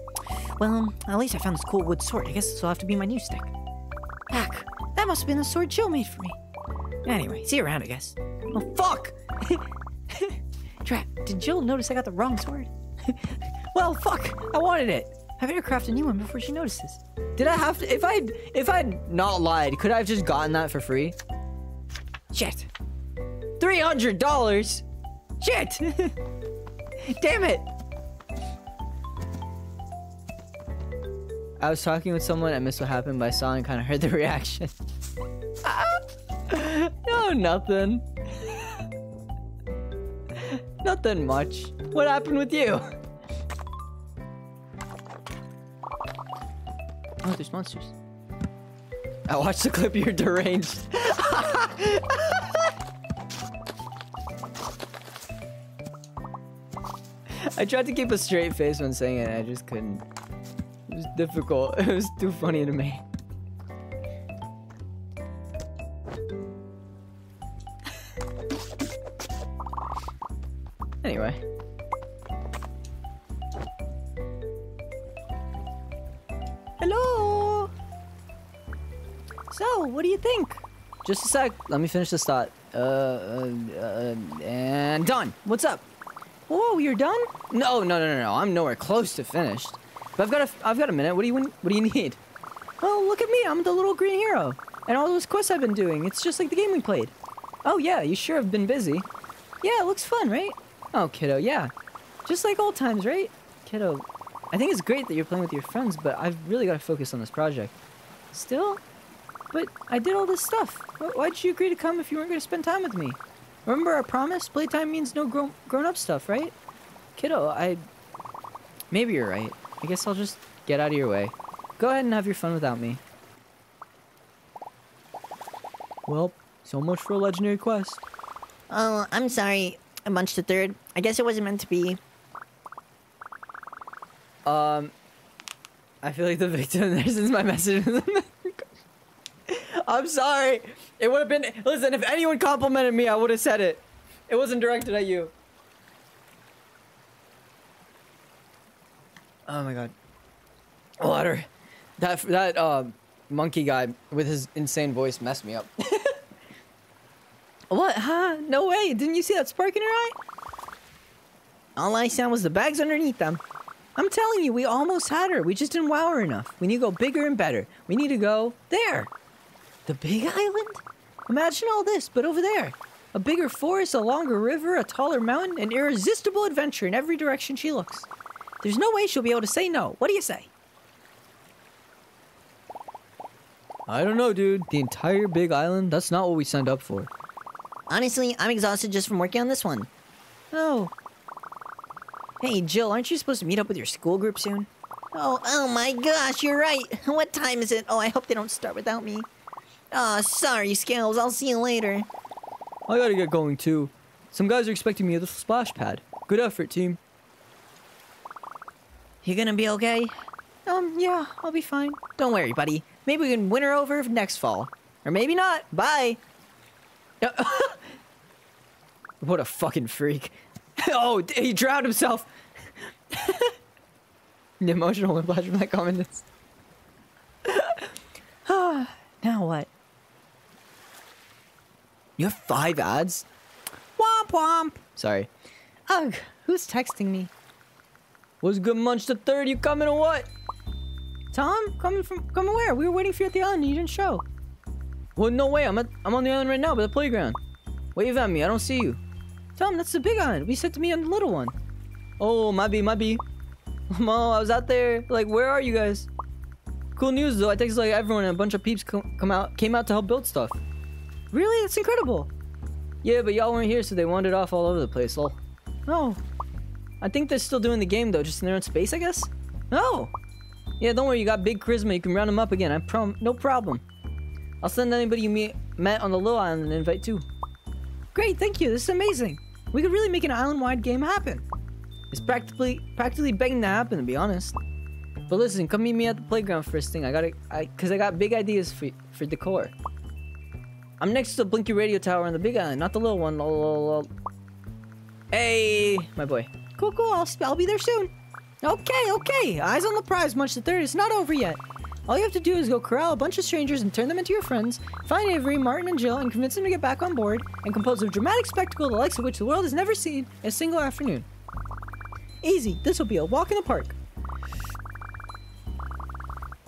Well, um, at least I found this cool wood sword. I guess this will have to be my new stick. Heck, that must have been the sword Jill made for me. Anyway, see you around, I guess. Oh, fuck! Drat, did Jill notice I got the wrong sword? well, fuck! I wanted it! I better craft a new one before she notices. Did I have to? If I if I'd not lied, could I have just gotten that for free? Shit. Three hundred dollars. Shit! Damn it! I was talking with someone. I missed what happened, but I saw and kind of heard the reaction. no, nothing. nothing much. What happened with you? Oh, there's monsters. I watched the clip. You're deranged. I tried to keep a straight face when saying it. I just couldn't. Difficult. It was too funny to me. anyway. Hello! So, what do you think? Just a sec. Let me finish this thought. Uh, uh, uh, and done. What's up? Whoa, you're done? No, no, no, no, no. I'm nowhere close to finished. But I've got a, I've got a minute. What do you, what do you need? Well, look at me. I'm the little green hero. And all those quests I've been doing. It's just like the game we played. Oh yeah, you sure have been busy. Yeah, it looks fun, right? Oh, kiddo, yeah. Just like old times, right? Kiddo, I think it's great that you're playing with your friends, but I've really got to focus on this project. Still? But I did all this stuff. Why'd you agree to come if you weren't going to spend time with me? Remember our promise? Playtime means no grown grown stuff, right? Kiddo, I... Maybe you're right. I guess I'll just get out of your way. Go ahead and have your fun without me. Well, so much for a legendary quest. Oh, I'm sorry, I Munch the Third. I guess it wasn't meant to be. Um, I feel like the victim there since my message. I'm sorry. It would have been. Listen, if anyone complimented me, I would have said it. It wasn't directed at you. Oh my god. Water. That that uh, monkey guy with his insane voice messed me up. What? Huh? No way. Didn't you see that spark in her eye? All I saw was the bags underneath them. I'm telling you, we almost had her. We just didn't wow her enough. We need to go bigger and better. We need to go there. The big island? Imagine all this, but over there. A bigger forest, a longer river, a taller mountain, an irresistible adventure in every direction she looks. There's no way she'll be able to say no. What do you say? I don't know, dude. The entire big island? That's not what we signed up for. Honestly, I'm exhausted just from working on this one. Oh. Hey, Jill, aren't you supposed to meet up with your school group soon? Oh, oh my gosh, you're right. What time is it? Oh, I hope they don't start without me. Oh, sorry, Scales. I'll see you later. I gotta get going too. Some guys are expecting me at the splash pad. Good effort, team. You gonna be okay? Um, yeah, I'll be fine. Don't worry, buddy. Maybe we can win her over next fall. Or maybe not. Bye. What a fucking freak. oh, he drowned himself. the emotional whiplash from that comment is. Now what? You have five ads? Womp womp. Sorry. Ugh, who's texting me? What's good, Munch the Third? You coming or what? Tom? Coming from coming where? We were waiting for you at the island and you didn't show. Well, no way. I'm at, I'm on the island right now by the playground. Wave at me. I don't see you. Tom, that's the big island. We said to meet on the little one. Oh, might be, be. Mo, I was out there. Like, where are you guys? Cool news though. I texted like everyone and a bunch of peeps come, come out, came out to help build stuff. Really? That's incredible. Yeah, but y'all weren't here, so they wandered off all over the place. Lol. Oh. oh. I think they're still doing the game though, just in their own space, I guess. Oh. Yeah, don't worry. You got big charisma. You can round them up again. I prom. No problem. I'll send anybody you meet met on the little island an invite too. Great, thank you. This is amazing. We could really make an island-wide game happen. It's practically practically begging to happen, to be honest. But listen, come meet me at the playground first thing. I gotta, I, cause I got big ideas for for decor. I'm next to the Blinky Radio Tower on the big island, not the little one. Lol. Hey, my boy. Cool, cool. I'll, I'll be there soon. Okay, okay. Eyes on the prize, Munch the Third. It's not over yet. All you have to do is go corral a bunch of strangers and turn them into your friends, find Avery, Martin, and Jill, and convince them to get back on board, and compose a dramatic spectacle the likes of which the world has never seen in a single afternoon. Easy. This will be a walk in the park.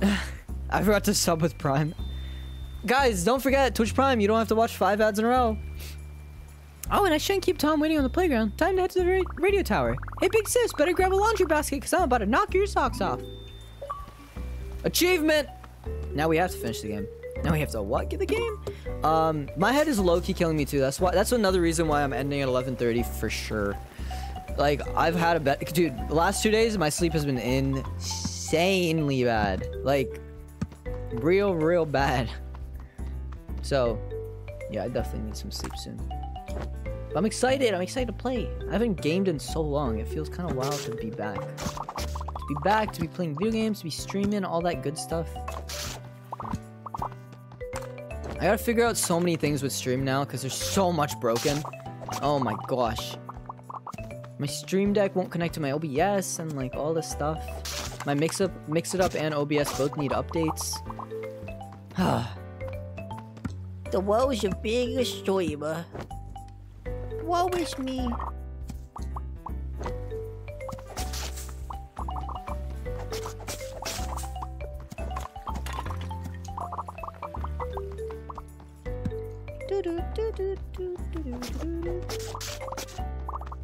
I forgot to sub with Prime. Guys, don't forget Twitch Prime. You don't have to watch five ads in a row. Oh, and I shouldn't keep Tom waiting on the playground. Time to head to the ra- radio tower. Hey, big sis, better grab a laundry basket because I'm about to knock your socks off. Achievement! Now we have to finish the game. Now we have to what? Get the game? Um, my head is low-key killing me too. That's why. That's another reason why I'm ending at 11:30 for sure. Like I've had a bet, dude. The last two days, my sleep has been insanely bad. Like real, real bad. So, yeah, I definitely need some sleep soon. I'm excited. I'm excited to play. I haven't gamed in so long. It feels kind of wild to be back. To be back, to be playing video games, to be streaming, all that good stuff. I gotta figure out so many things with stream now because there's so much broken. Oh my gosh. My stream deck won't connect to my OBS and like all this stuff. My mix up, mix it up and OBS both need updates. The world's your biggest streamer. Uh. Woe is me.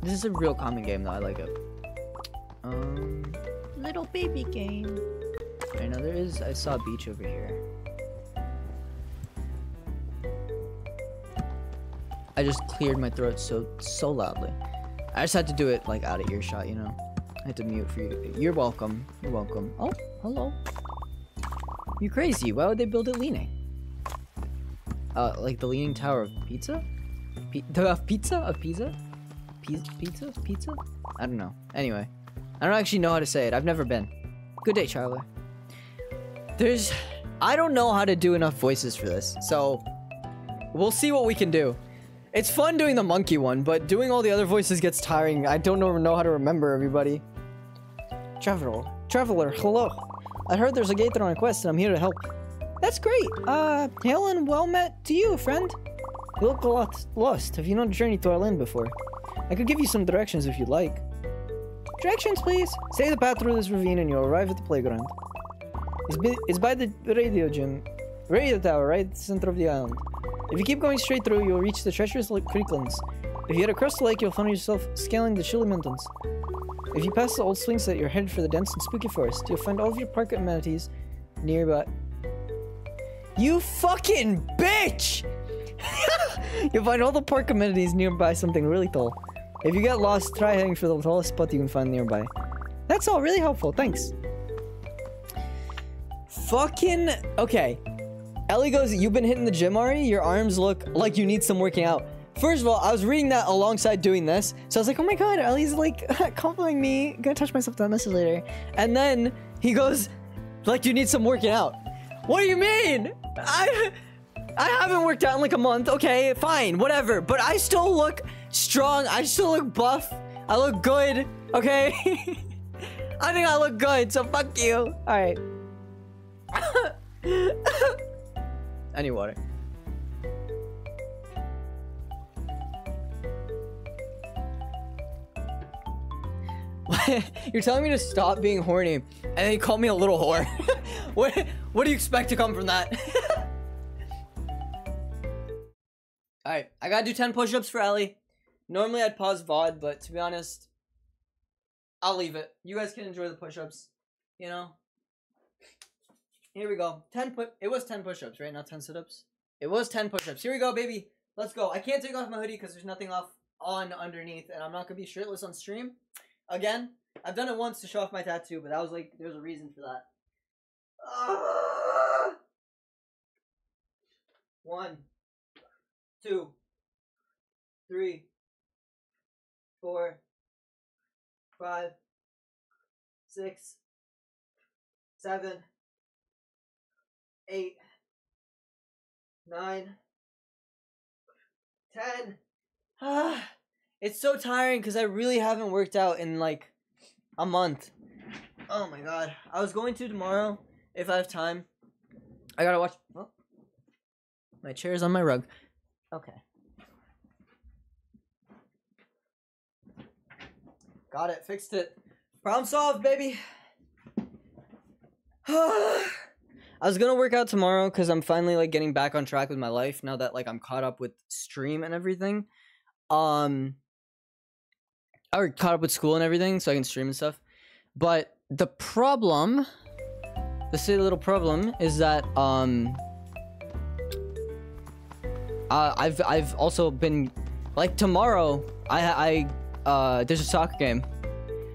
this is a real common game though. I like it. Um, Little baby game. I know there is. I saw a beach over here. I just cleared my throat so so loudly. I just had to do it like out of earshot, you know. I had to mute for you. You're welcome. You're welcome. Oh, hello. You crazy? Why would they build it leaning? Uh, like the leaning tower of pizza? P the of pizza of pizza? Pizza? Pizza? Pizza? I don't know. Anyway, I don't actually know how to say it. I've never been. Good day, Charlie. There's, I don't know how to do enough voices for this, so we'll see what we can do. It's fun doing the monkey one, but doing all the other voices gets tiring. I don't know, know how to remember everybody. Traveler, traveler, hello. I heard there's a gator on a quest, and I'm here to help. That's great. Uh, hail and well met to you, friend. You look a lot lost. Have you not journeyed to our land before? I could give you some directions if you'd like. Directions, please. Say the path through this ravine, and you'll arrive at the playground. It's, it's by the radio gym, radio tower, right at the center of the island. If you keep going straight through, you'll reach the treacherous creeklands. If you head across the lake, you'll find yourself scaling the chilly mountains. If you pass the old swing set, you're headed for the dense and spooky forest. You'll find all of your park amenities nearby. You fucking bitch! you'll find all the park amenities nearby something really tall. If you get lost, try heading for the tallest spot you can find nearby. That's all really helpful, thanks. Fucking okay. Ellie goes, You've been hitting the gym already? Your arms look like you need some working out. First of all, I was reading that alongside doing this. So I was like, oh my god, Ellie's like complimenting me. Gonna touch myself that message later. And then he goes, like you need some working out. What do you mean? I I haven't worked out in like a month. Okay, fine, whatever. But I still look strong. I still look buff. I look good. Okay. I think I look good, so fuck you. Alright. Water. You're telling me to stop being horny, and then you call me a little whore. what? What do you expect to come from that? All right, I gotta do ten push-ups for Ellie. Normally I'd pause VOD, but to be honest, I'll leave it. You guys can enjoy the push-ups. You know. Here we go. 10 put it was 10 push-ups, right? Not 10 sit-ups. It was 10 push-ups. Here we go, baby. Let's go. I can't take off my hoodie because there's nothing off on underneath, and I'm not gonna be shirtless on stream. Again, I've done it once to show off my tattoo, but that was like there's a reason for that. Ah! One, two, three, four, five, six, seven, eight, nine, ten. Ah, it's so tiring because I really haven't worked out in like a month. Oh my god. I was going to tomorrow if I have time. I gotta watch. Oh. My is on my rug. Okay. Got it. Fixed it. Problem solved, baby. I was gonna work out tomorrow because I'm finally like getting back on track with my life now that like I'm caught up with stream and everything. Um, I caught up with school and everything, so I can stream and stuff. But the problem, the silly little problem, is that um, uh, I've I've also been like tomorrow. I I uh, there's a soccer game,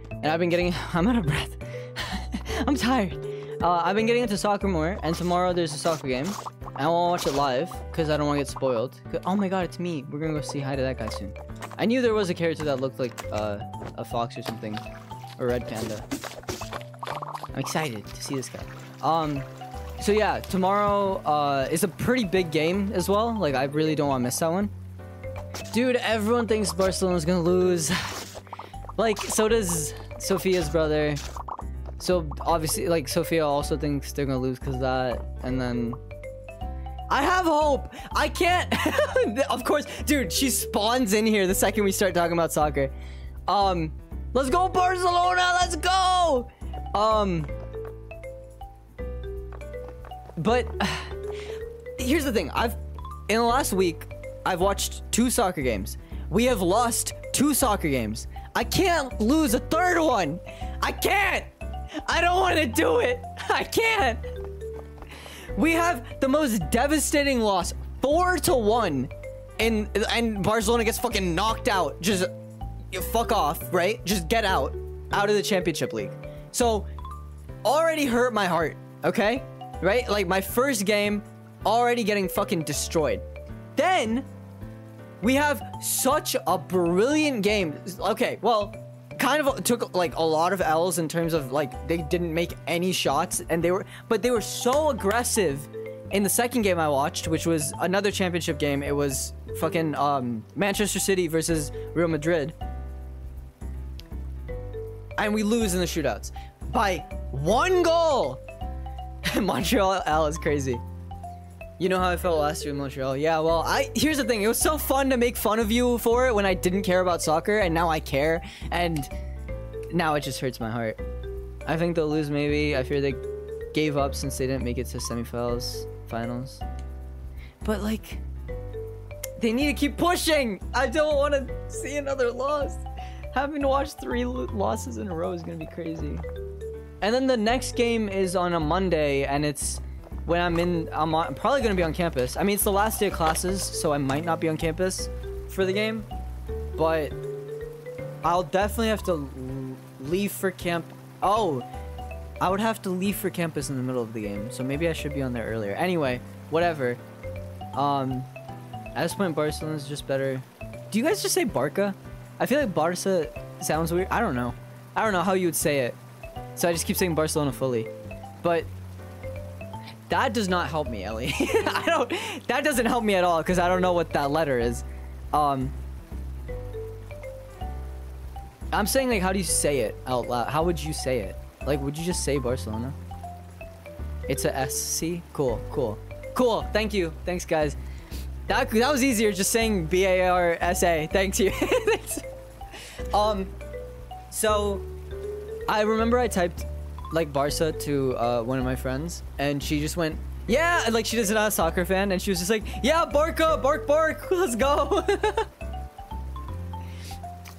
and I've been getting. I'm out of breath. I'm tired. Uh, I've been getting into soccer more, and tomorrow there's a soccer game. I want to watch it live because I don't want to get spoiled. Oh my god, it's me. We're gonna go see hi to that guy soon. I knew there was a character that looked like uh, a fox or something, or red panda. I'm excited to see this guy. Um, so yeah, tomorrow uh, is a pretty big game as well. Like I really don't want to miss that one. Dude, everyone thinks Barcelona's gonna lose. like, so does Sophia's brother. So obviously, like Sophia also thinks they're gonna lose because that, and then I have hope. I can't. of course, dude. She spawns in here the second we start talking about soccer. Um, let's go Barcelona. Let's go. Um, but here's the thing. I've in the last week, I've watched two soccer games. We have lost two soccer games. I can't lose a third one. I can't. I don't want to do it. I can't. We have the most devastating loss, four to one, and and Barcelona gets fucking knocked out. Just fuck off, right? Just get out, out of the championship league. So already hurt my heart. Okay, right? Like my first game, already getting fucking destroyed. Then we have such a brilliant game. Okay, well, kind of took like a lot of L's in terms of like they didn't make any shots and they were but they were so aggressive in the second game I watched, which was another championship game. It was fucking um Manchester City versus Real Madrid. And we lose in the shootouts by one goal. Montreal L is crazy. You know how I felt last year in Montreal? Yeah, well, I here's the thing. It was so fun to make fun of you for it when I didn't care about soccer, and now I care, and now it just hurts my heart. I think they'll lose maybe. I fear they gave up since they didn't make it to semifinals, finals. But like, they need to keep pushing. I don't want to see another loss. Having to watch three losses in a row is gonna be crazy. And then the next game is on a Monday, and it's when I'm in. I'm, on, I'm probably gonna be on campus. I mean, it's the last day of classes, so I might not be on campus for the game, but I'll definitely have to leave for camp. Oh, I would have to leave for campus in the middle of the game, so maybe I should be on there earlier. Anyway, whatever. Um, at this point, Barcelona's just better. Do you guys just say Barca? I feel like Barca sounds weird. I don't know. I don't know how you would say it. So I just keep saying Barcelona fully. But that does not help me, Ellie. I don't that doesn't help me at all because I don't know what that letter is. Um I'm saying like how do you say it out loud? How would you say it? Like would you just say Barcelona? It's a SC? Cool, cool. Cool. Thank you. Thanks guys. That that was easier just saying B A R S A. Thanks you. Um so I remember I typed like Barca to uh, one of my friends, and she just went, "Yeah," and, like she doesn't not a soccer fan, and she was just like, "Yeah, Barca, bark, bark, let's go."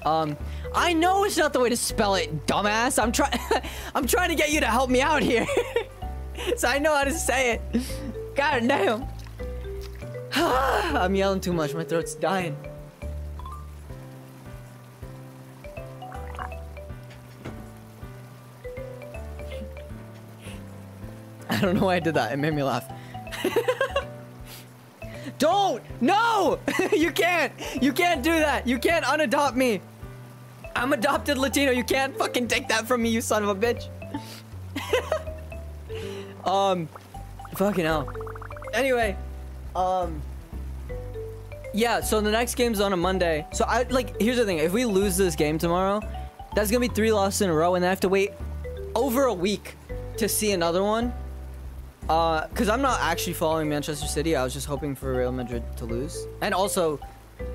um, I know it's not the way to spell it, dumbass. I'm trying, I'm trying to get you to help me out here, so I know how to say it. God damn. I'm yelling too much. My throat's dying. I don't know why I did that. It made me laugh. Don't! No! you can't! You can't do that! You can't unadopt me! I'm adopted Latino. You can't fucking take that from me, you son of a bitch. um, fucking hell. Anyway, um, yeah. So the next game's on a Monday. So I like. Here's the thing: if we lose this game tomorrow, that's gonna be three losses in a row, and I have to wait over a week to see another one. Uh, cause I'm not actually following Manchester City. I was just hoping for Real Madrid to lose, and also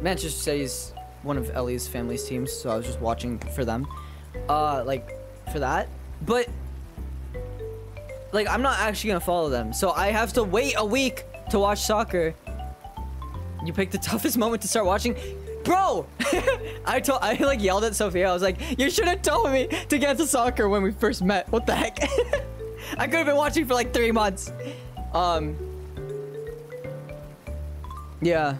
Manchester City is one of Ellie's family's teams, so I was just watching for them. Uh, like for that, but like I'm not actually gonna follow them, so I have to wait a week to watch soccer. You picked the toughest moment to start watching. Bro, I told I like yelled at Sophia. I was like, "You should have told me to get to soccer when we first met." What the heck? I could have been watching for like three months. Um. Yeah.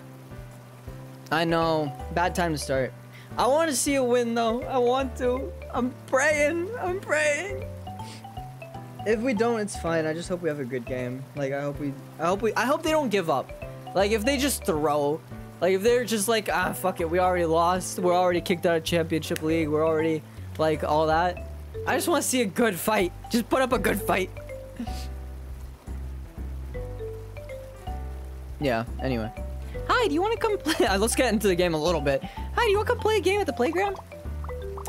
I know. Bad time to start. I want to see a win though. I want to. I'm praying. I'm praying. If we don't, it's fine. I just hope we have a good game. Like I hope we. I hope we. I hope they don't give up. Like if they just throw. Like if they're just like ah fuck it. We already lost. We're already kicked out of championship league. We're already like all that. I just want to see a good fight. Just put up a good fight. yeah, anyway. Hi, do you want to come play? Let's get into the game a little bit. Hi, do you want to come play a game at the playground?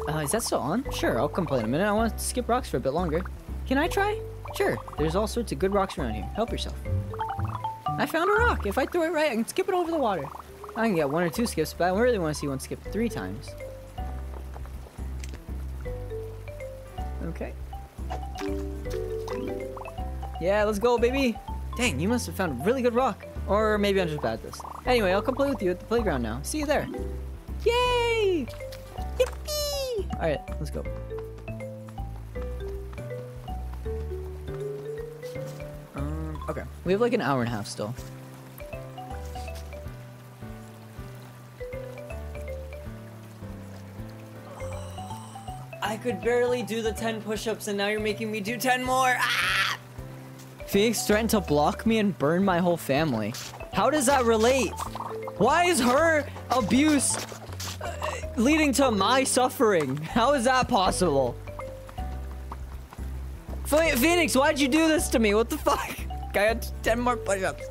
Uh, is that still on? Sure, I'll come play in a minute. I want to skip rocks for a bit longer. Can I try? Sure, there's all sorts of good rocks around here. Help yourself. I found a rock. If I throw it right, I can skip it over the water. I can get one or two skips, but I really want to see one skip three times. Yeah, let's go, baby. Dang, you must have found a really good rock. Or maybe I'm just bad at this. Anyway, I'll come play with you at the playground now. See you there. Yay! Yippee! Alright, let's go. Um, okay. We have like an hour and a half still. I could barely do the 10 push-ups and now you're making me do 10 more. Ah! Phoenix threatened to block me and burn my whole family. How does that relate? Why is her abuse uh, leading to my suffering? How is that possible? Phoenix, why'd you do this to me? What the fuck? I had 10 more push-ups.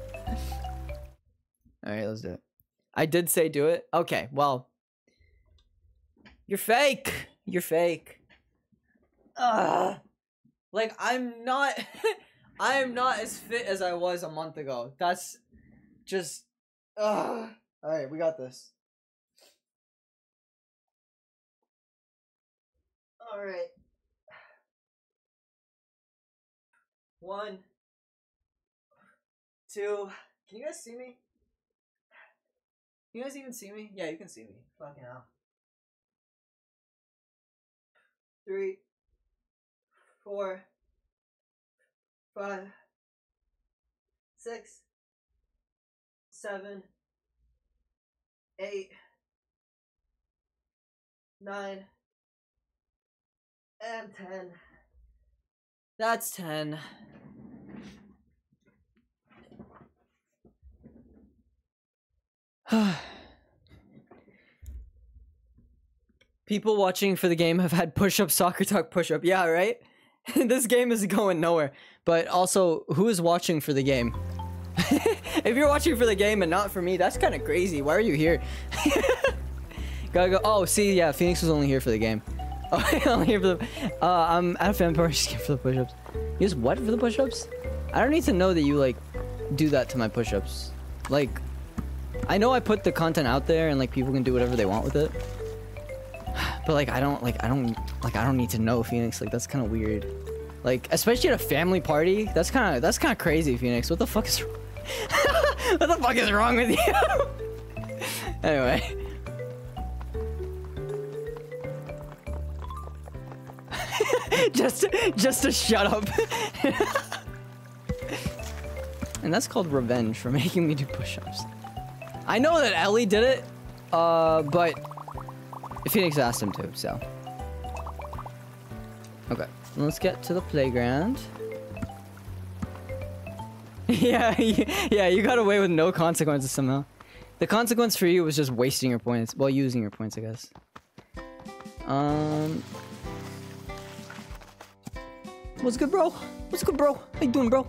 Alright, let's do it. I did say do it. Okay, well. You're fake. You're fake. Ugh. Like, I'm not... I am not as fit as I was a month ago. That's just... Ugh. Alright, we got this. Alright. One. Two. Can you guys see me? Can you guys even see me? Yeah, you can see me. Fucking hell. Three. Four. Five. Six. Seven. Eight. Nine. And ten. That's ten. People watching for the game have had push-up soccer talk push-up. Yeah, right? this game is going nowhere. But also, who is watching for the game? if you're watching for the game and not for me, that's kind of crazy. Why are you here? Gotta go. Oh, see, yeah, Phoenix was only here for the game. Oh, only here for the. Uh, I'm a fan party just for the push-ups. You just what for the push-ups? I don't need to know that you like do that to my push-ups. Like, I know I put the content out there and like people can do whatever they want with it. But like I don't like I don't like I don't need to know Phoenix. Like that's kind of weird. Like especially at a family party. That's kind of that's kind of crazy, Phoenix. What the fuck is what the fuck is wrong with you? anyway. just just to shut up. and that's called revenge for making me do push-ups. I know that Ellie did it, uh, but Phoenix asked him to, so. Okay, let's get to the playground. yeah, yeah, you got away with no consequences somehow. The consequence for you was just wasting your points. Well, using your points, I guess. Um. What's good, bro? What's good, bro? How you doing, bro?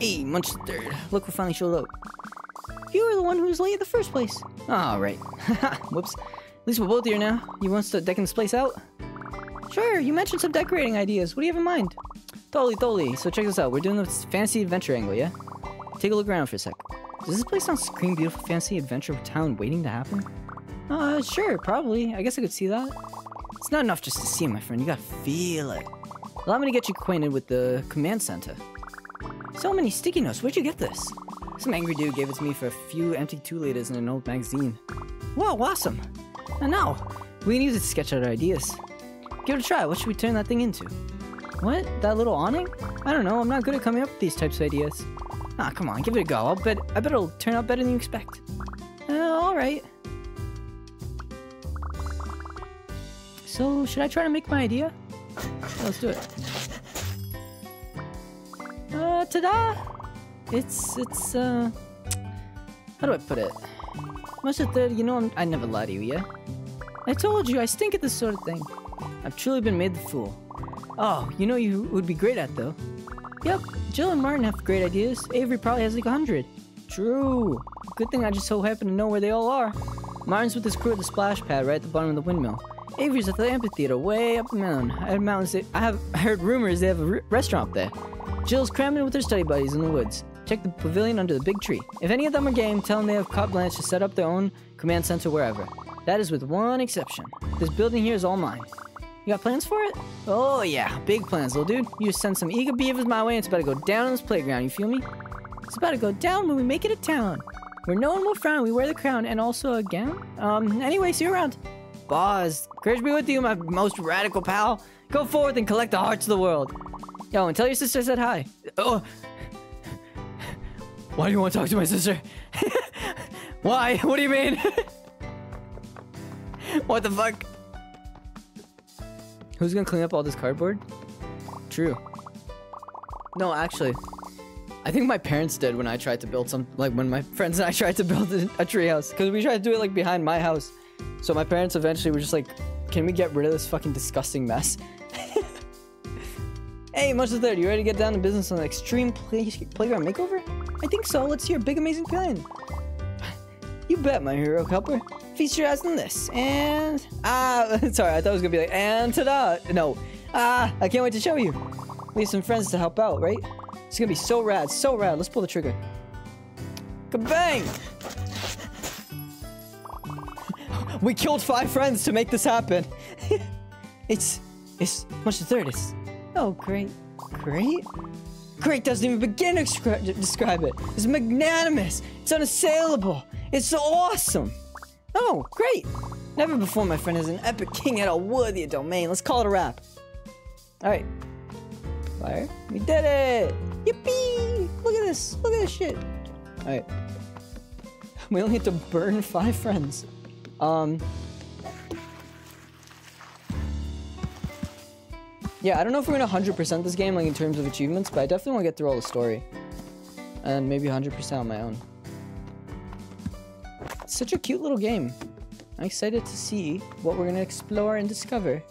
Hey, Munch the Third. Look, we finally showed up. You were the one who was late in the first place. Ah, right. Whoops. At least we're both here now. You want to decking this place out? Sure, you mentioned some decorating ideas. What do you have in mind? Totally, totally. So check this out. We're doing this fancy adventure angle, yeah? Take a look around for a sec. Does this place not scream beautiful fancy adventure town waiting to happen? Uh, sure, probably. I guess I could see that. It's not enough just to see it, my friend. You gotta feel it. Allow me to get you acquainted with the command center. So many sticky notes. Where'd you get this? Some angry dude gave it to me for a few empty two liters in an old magazine. Whoa, awesome! And now, we can use it to sketch out our ideas. Give it a try. What should we turn that thing into? What? That little awning? I don't know. I'm not good at coming up with these types of ideas. Ah, come on, give it a go. I'll bet. I bet it'll turn out better than you expect. Uh, all right. So, should I try to make my idea? Let's do it. Uh, ta-da! It's, it's, uh... How do I put it? Munch the Third, you know I'm, I never lie to you, yeah? I told you, I stink at this sort of thing. I've truly been made the fool. Oh, you know you would be great at, though. Yep, Jill and Martin have great ideas. Avery probably has like a hundred. True. Good thing I just so happen to know where they all are. Martin's with his crew at the splash pad right at the bottom of the windmill. Avery's at the amphitheater way up the mountain. I. They, I have heard rumors they have a restaurant up there. Jill's cramming with her study buddies in the woods. Check the pavilion under the big tree. If any of them are game, tell them they have carte blanche to set up their own command center wherever. That is with one exception. This building here is all mine. You got plans for it? Oh yeah, big plans, little dude. You send some eager beavers my way and it's about to go down on this playground, you feel me? It's about to go down when we make it a town. Where no one will frown, we wear the crown and also a gown. Um, anyway, see you around. Boz, courage be with you, my most radical pal. Go forth and collect the hearts of the world. Yo, and tell your sister I said hi. Oh. Why do you want to talk to my sister? Why? What do you mean? what the fuck? Who's gonna clean up all this cardboard? True. No, actually, I think my parents did when I tried to build some, like when my friends and I tried to build a, treehouse, because we tried to do it like behind my house. So my parents eventually were just like, "Can we get rid of this fucking disgusting mess?" hey, Munch the Third, you ready to get down to business on an extreme play playground makeover? I think so. Let's hear big amazing plan. you bet, my hero helper. Feast your eyes on this. And... Ah, sorry, I thought it was gonna be like, and ta-da! No. Ah, I can't wait to show you. We have some friends to help out, right? It's gonna be so rad, so rad. Let's pull the trigger. Kabang! we killed five friends to make this happen. it's... It's Munch the Third. It's... Oh, great. Great? Great doesn't even begin to describe it. It's magnanimous. It's unassailable. It's awesome. Oh, great! Never before my friend has an epic king had a worthy domain. Let's call it a wrap. Alright. Fire. We did it! Yippee! Look at this! Look at this shit! Alright. We only have to burn five friends. Um... Yeah, I don't know if we're gonna 100% this game, like in terms of achievements, but I definitely want to get through all the story. And maybe 100% on my own. It's such a cute little game. I'm excited to see what we're gonna explore and discover.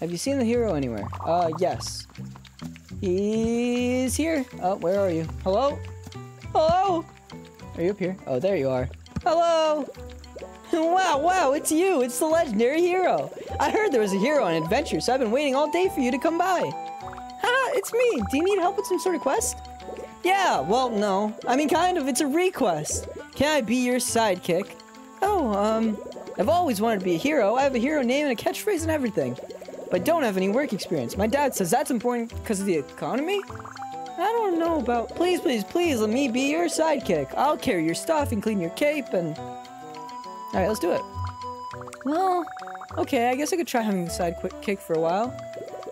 Have you seen the hero anywhere? Uh, yes. He's here. Oh, where are you? Hello? Hello? Are you up here? Oh, there you are. Hello? Wow, wow, it's you. It's the legendary hero. I heard there was a hero on adventure, so I've been waiting all day for you to come by. Haha, it's me. Do you need help with some sort of quest? Yeah, well, no. I mean, kind of. It's a request. Can I be your sidekick? Oh, um, I've always wanted to be a hero. I have a hero name and a catchphrase and everything. But don't have any work experience. My dad says that's important because of the economy? I don't know about... Please, please, please, let me be your sidekick. I'll carry your stuff and clean your cape and... Alright, let's do it. Well, okay, I guess I could try having a sidekick for a while.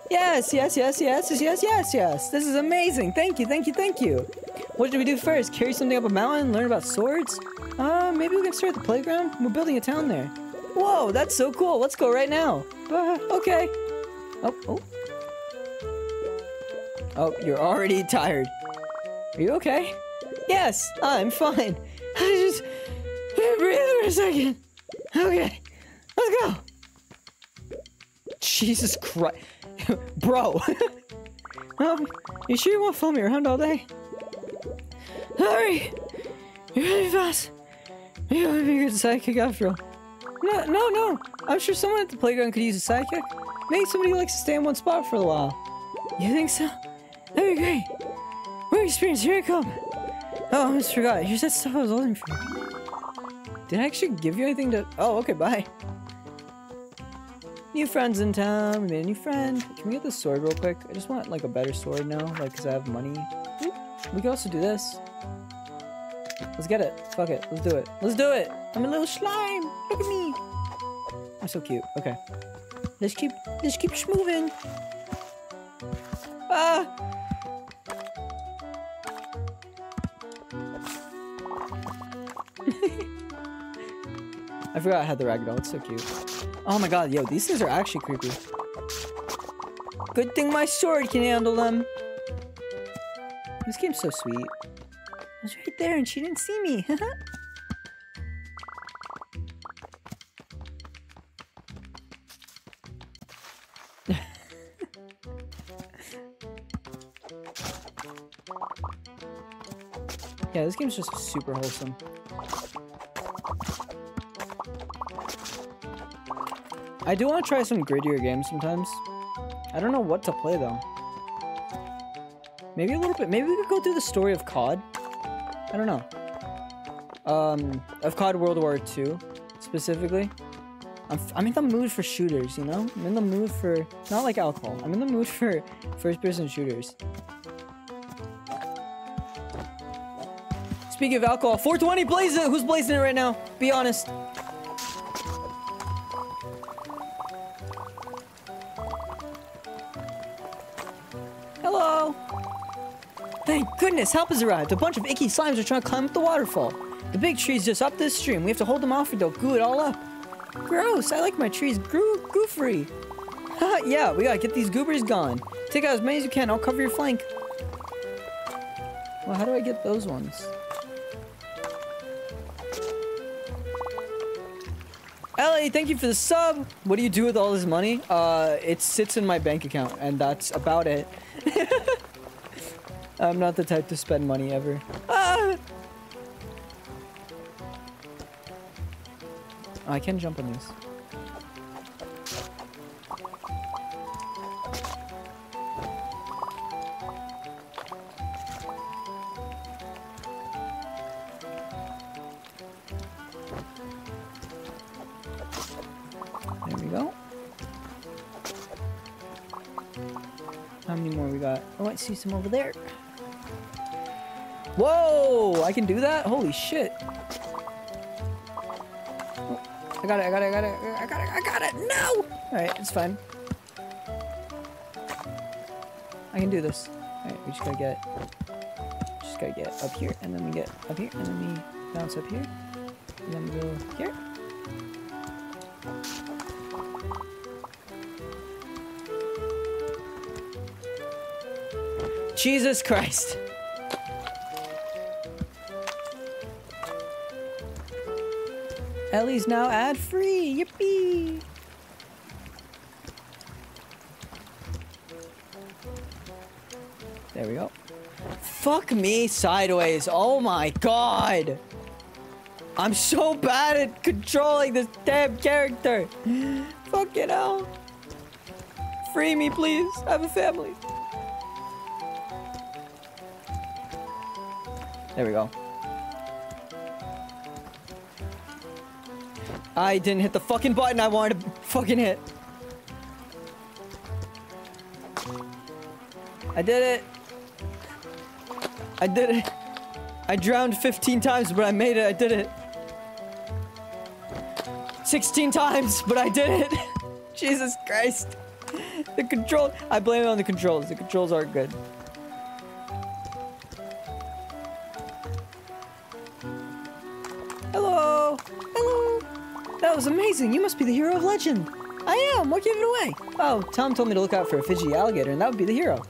Yes, yes, yes, yes, yes, yes, yes, yes. This is amazing. Thank you, thank you, thank you. What should we do first? Carry something up a mountain? Learn about swords? Uh, maybe we can start at the playground? We're building a town there. Whoa, that's so cool. Let's go right now. Uh, okay. Oh, oh. Oh, you're already tired. Are you okay? Yes, I'm fine. I just breathe for a second. Okay, let's go. Jesus Christ. Bro. um, you sure you won't follow me around all day? Hurry! You're really fast. You would be a good sidekick after all. No, no, no. I'm sure someone at the playground could use a sidekick. Maybe somebody likes to stay in one spot for a while. You think so? That'd be great. More experience, here I come. Oh, I almost forgot. Here's that stuff I was holding for. Did I actually give you anything to... Oh, okay, bye. New friends in town. We made a new friend. Can we get this sword real quick? I just want, like, a better sword now, like, because I have money. We can also do this. Let's get it. Fuck it. Let's do it. Let's do it. I'm a little slime. Look at me. I'm so cute. Okay. Let's keep let's keep moving. Ah. I forgot I had the ragdoll. It's so cute. Oh my god, yo, these things are actually creepy. Good thing my sword can handle them. This game's so sweet. I was right there and she didn't see me. yeah, this game's just super wholesome. I do want to try some grittier games sometimes. I don't know what to play though. Maybe a little bit. Maybe we could go through the story of COD. I don't know. Um, of COD World War II, specifically. I'm, I'm in the mood for shooters, you know? I'm in the mood for, not like alcohol, I'm in the mood for first person shooters. Speaking of alcohol, 420 blazing it! Who's blazing it right now? Be honest. Hello! Thank goodness, help has arrived. A bunch of icky slimes are trying to climb up the waterfall. The big tree's just up this stream. We have to hold them off or they'll goo it all up. Gross, I like my trees goo goofery. Yeah, we gotta get these goobers gone. Take out as many as you can, I'll cover your flank. Well, how do I get those ones? Ellie, thank you for the sub. What do you do with all this money? Uh, it sits in my bank account, and that's about it. I'm not the type to spend money ever. Ah! I can jump on these. Some over there. Whoa! I can do that? Holy shit. I got it, I got it, I got it, I got it, I got it! No! Alright, it's fine. I can do this. Alright, we just gotta get... Just gotta get up here, and then we get up here, and then we bounce up here. And then we go here. Jesus Christ. Ellie's now ad free. Yippee! There we go. Fuck me sideways. Oh my god. I'm so bad at controlling this damn character. Fucking hell. Free me, please. I have a family. There we go. I didn't hit the fucking button I wanted to fucking hit. I did it. I did it. I drowned 15 times, but I made it. I did it. 16 times, but I did it. Jesus Christ. The control. I blame it on the controls. The controls aren't good. Amazing. You must be the hero of legend. I am. What gave it away? Oh, Tom told me to look out for a fidgety alligator, and that would be the hero.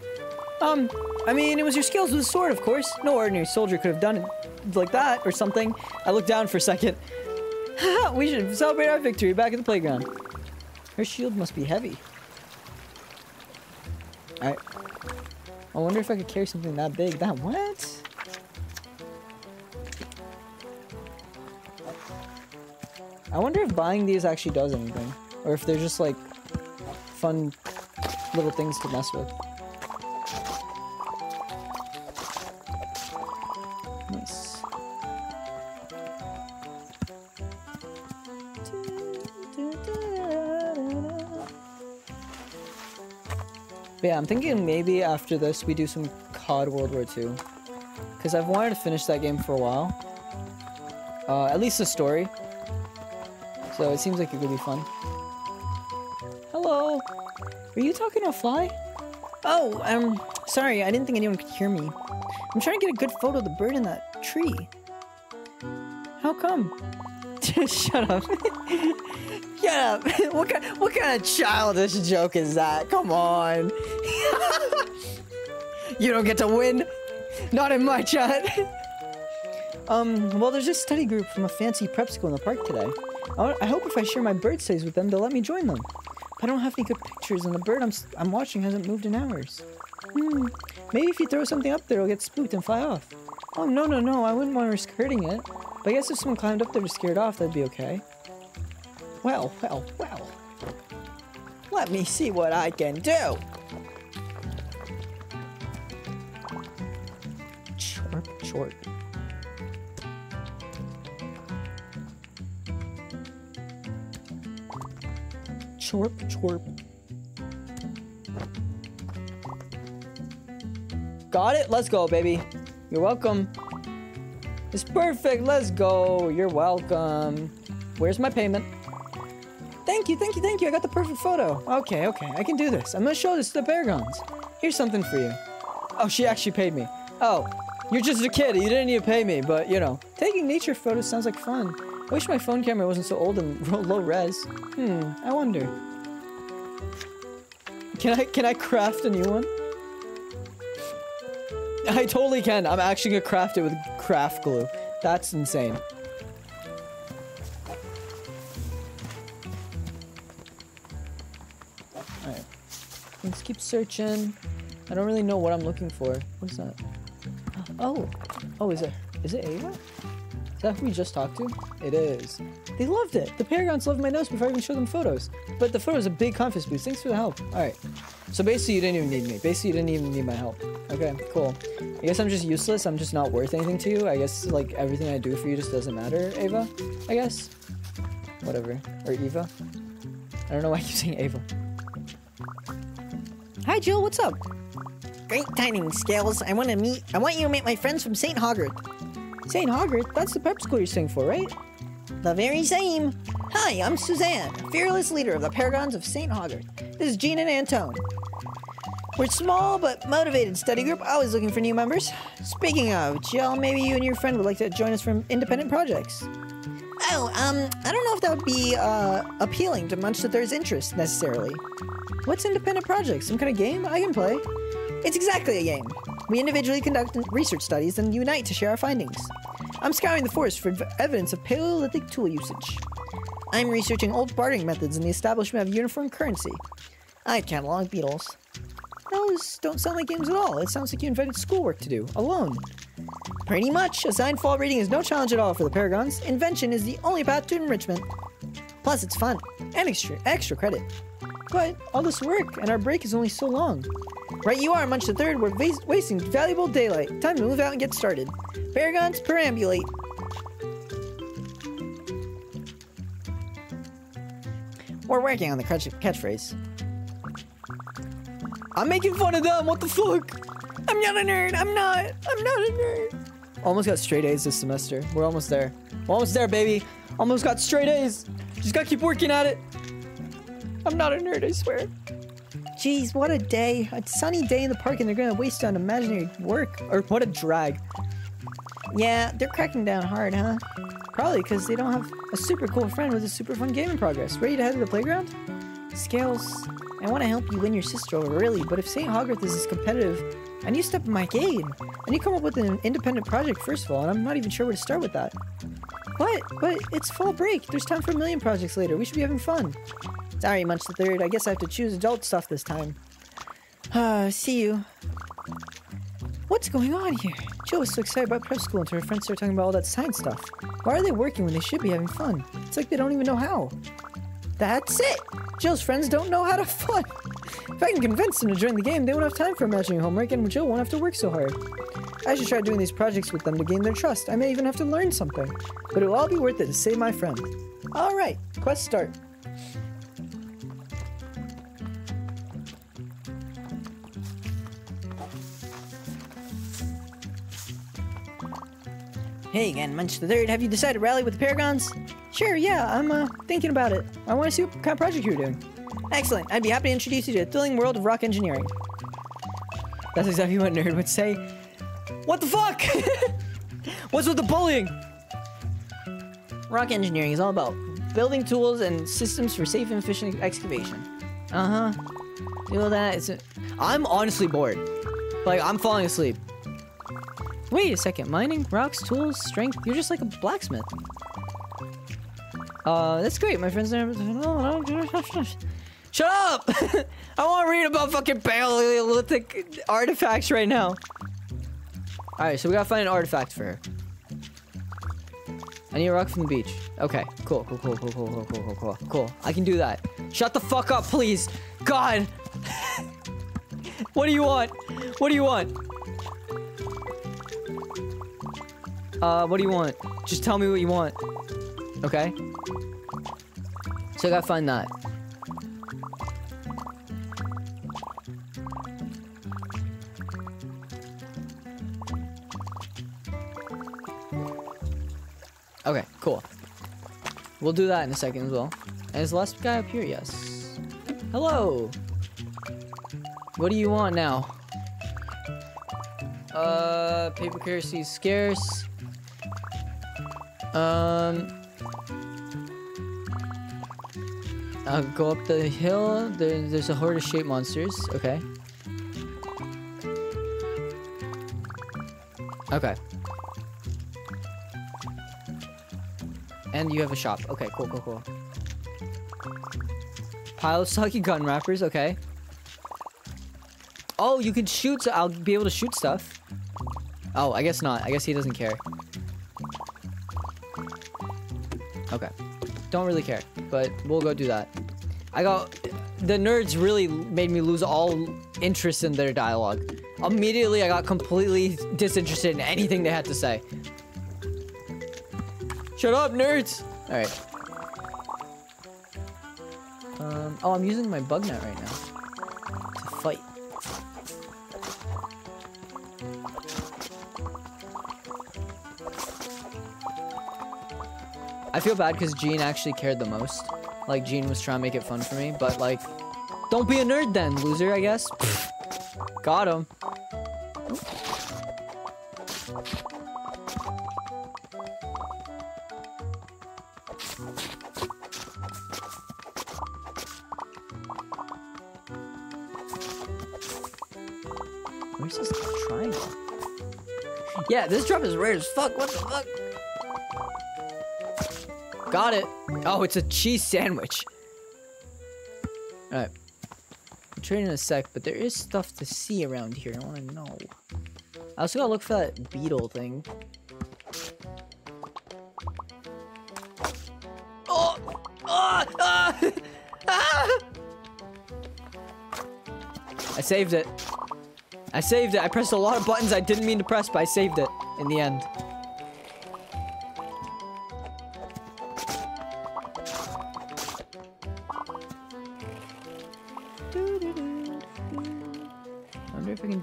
Um, I mean, it was your skills with the sword, of course. No ordinary soldier could have done it like that or something. I looked down for a second. we should celebrate our victory back at the playground. Her shield must be heavy. Alright. I wonder if I could carry something that big. That what? I wonder if buying these actually does anything. Or if they're just like fun little things to mess with. Nice. But yeah, I'm thinking maybe after this we do some COD World War II. Because I've wanted to finish that game for a while. Uh, at least the story. So it seems like it could be fun. Hello! Are you talking to a fly? Oh, um, sorry, I didn't think anyone could hear me. I'm trying to get a good photo of the bird in that tree. How come? Shut up. Shut up. what, kind, what kind of childish joke is that? Come on. you don't get to win. Not in my chat. um, well, there's a study group from a fancy prep school in the park today. I, hope if I share my bird stays with them, they'll let me join them. But I don't have any good pictures, and the bird I'm, I'm watching hasn't moved in hours. Hmm. Maybe if you throw something up there, it'll get spooked and fly off. Oh, no, no, no. I wouldn't want to risk hurting it. But I guess if someone climbed up there to scare it off, that'd be okay. Well, well, well. Let me see what I can do. Chorp, chorp. Got it? Let's go, baby. You're welcome. It's perfect. Let's go. You're welcome. Where's my payment? Thank you, thank you, thank you. I got the perfect photo. Okay, okay. I can do this. I'm gonna show this to the Paragons. Here's something for you. Oh, she actually paid me. Oh, you're just a kid. You didn't need to pay me, but you know. Taking nature photos sounds like fun. I wish my phone camera wasn't so old and low res. Hmm, I wonder. Can I can I craft a new one? I totally can. I'm actually gonna craft it with craft glue. That's insane. Alright. Let's keep searching. I don't really know what I'm looking for. What's that? Oh. Oh, is it is it Ava? That who we just talked to? It is. They loved it. The Paragons loved my notes before I even showed them photos. But the photo is a big confidence boost. Thanks for the help. Alright. So basically you didn't even need me. Basically you didn't even need my help. Okay, cool. I guess I'm just useless. I'm just not worth anything to you. I guess like everything I do for you just doesn't matter, Ava. I guess. Whatever. Or Eva. I don't know why I keep saying Ava. Hi Jill, what's up? Great tidings, Scales. I want to meet. I want you to meet my friends from St. Hoggart. St. Hoggart, that's the prep school you're staying for, right? The very same. Hi, I'm Suzanne, fearless leader of the Paragons of St. Hoggart. This is Jean and Antone. We're a small but motivated study group, always looking for new members. Speaking of, Jill, maybe you and your friend would like to join us from independent projects. Oh, um, I don't know if that would be, uh, appealing to Munch the Third's interest, necessarily. What's independent projects? Some kind of game I can play? It's exactly a game. We individually conduct research studies and unite to share our findings. I'm scouring the forest for evidence of Paleolithic tool usage. I'm researching old bartering methods and the establishment of uniform currency. I catalog beetles. Those don't sound like games at all. It sounds like you invented schoolwork to do, alone. Pretty much, assigned fall reading is no challenge at all for the Paragons. Invention is the only path to enrichment. Plus, it's fun and extra extra credit. But all this work, and our break is only so long. Right, you are, Munch the Third. We're wasting valuable daylight. Time to move out and get started. Paragons, perambulate. We're working on the catch- catchphrase. I'm making fun of them. What the fuck? I'm not a nerd. I'm not. I'm not a nerd. Almost got straight A's this semester. We're almost there. We're almost there, baby. Almost got straight A's. Just gotta keep working at it. I'm not a nerd, I swear. Jeez, what a day. A sunny day in the park and they're gonna waste on imaginary work. Or what a drag. Yeah, they're cracking down hard, huh? Probably because they don't have a super cool friend with a super fun game in progress. Ready to head to the playground? Scales, I want to help you win your sister over, really, but if St. Hogarth is as competitive, I need to step in my game. I need to come up with an independent project first of all, and I'm not even sure where to start with that. What? But it's fall break. There's time for a million projects later. We should be having fun. Sorry, Munch the Third. I guess I have to choose adult stuff this time. Ah, see you. What's going on here? Jill was so excited about prep school until her friends started talking about all that science stuff. Why are they working when they should be having fun? It's like they don't even know how. That's it! Jill's friends don't know how to fun. If I can convince them to join the game, they won't have time for imagining homework and Jill won't have to work so hard. I should try doing these projects with them to gain their trust. I may even have to learn something. But it will all be worth it to save my friend. Alright, quest start. Hey again, Munch the Third. Have you decided to rally with the Paragons? Sure, yeah, I'm uh, thinking about it. I want to see what kind of project you're doing. Excellent. I'd be happy to introduce you to the thrilling world of rock engineering. That's exactly what Nerd would say. What the fuck? What's with the bullying? Rock engineering is all about building tools and systems for safe and efficient excavation. Uh huh. You know that? It's a- I'm honestly bored. Like, I'm falling asleep. Wait a second. Mining, rocks, tools, strength. You're just like a blacksmith. Uh, that's great. My friends. Shut up! I want to read about fucking Paleolithic artifacts right now. Alright, so we gotta find an artifact for her. I need a rock from the beach. Okay, cool, cool, cool, cool, cool, cool, cool, cool, cool, cool. I can do that. Shut the fuck up, please! God! what do you want? What do you want? Uh, what do you want? Just tell me what you want. Okay? So I gotta find that. Okay, cool. We'll do that in a second as well. And is the last guy up here? Yes. Hello! What do you want now? Uh, paper currency is scarce. Um... I'll go up the hill. There, there's a horde of shape monsters. Okay. Okay. And you have a shop. Okay, cool, cool, cool. Pile of soggy gun wrappers. Okay. Oh, you can shoot. So I'll be able to shoot stuff. Oh, I guess not. I guess he doesn't care. Okay. Don't really care, but we'll go do that. I got... The nerds really made me lose all interest in their dialogue. Immediately, I got completely disinterested in anything they had to say. Shut up, nerds! Alright. Um, oh, I'm using my bug net right now. I feel bad because Gene actually cared the most. Like, Gene was trying to make it fun for me, but like, don't be a nerd then, loser, I guess. Got him. Where's this triangle? Yeah, this drop is rare as fuck. What the fuck? Got it. Oh, it's a cheese sandwich. Alright. I'll trade in a sec, but there is stuff to see around here. I want to know. I also gotta look for that beetle thing. Oh! Oh! Ah! Ah! I saved it. I saved it. I pressed a lot of buttons I didn't mean to press, but I saved it in the end.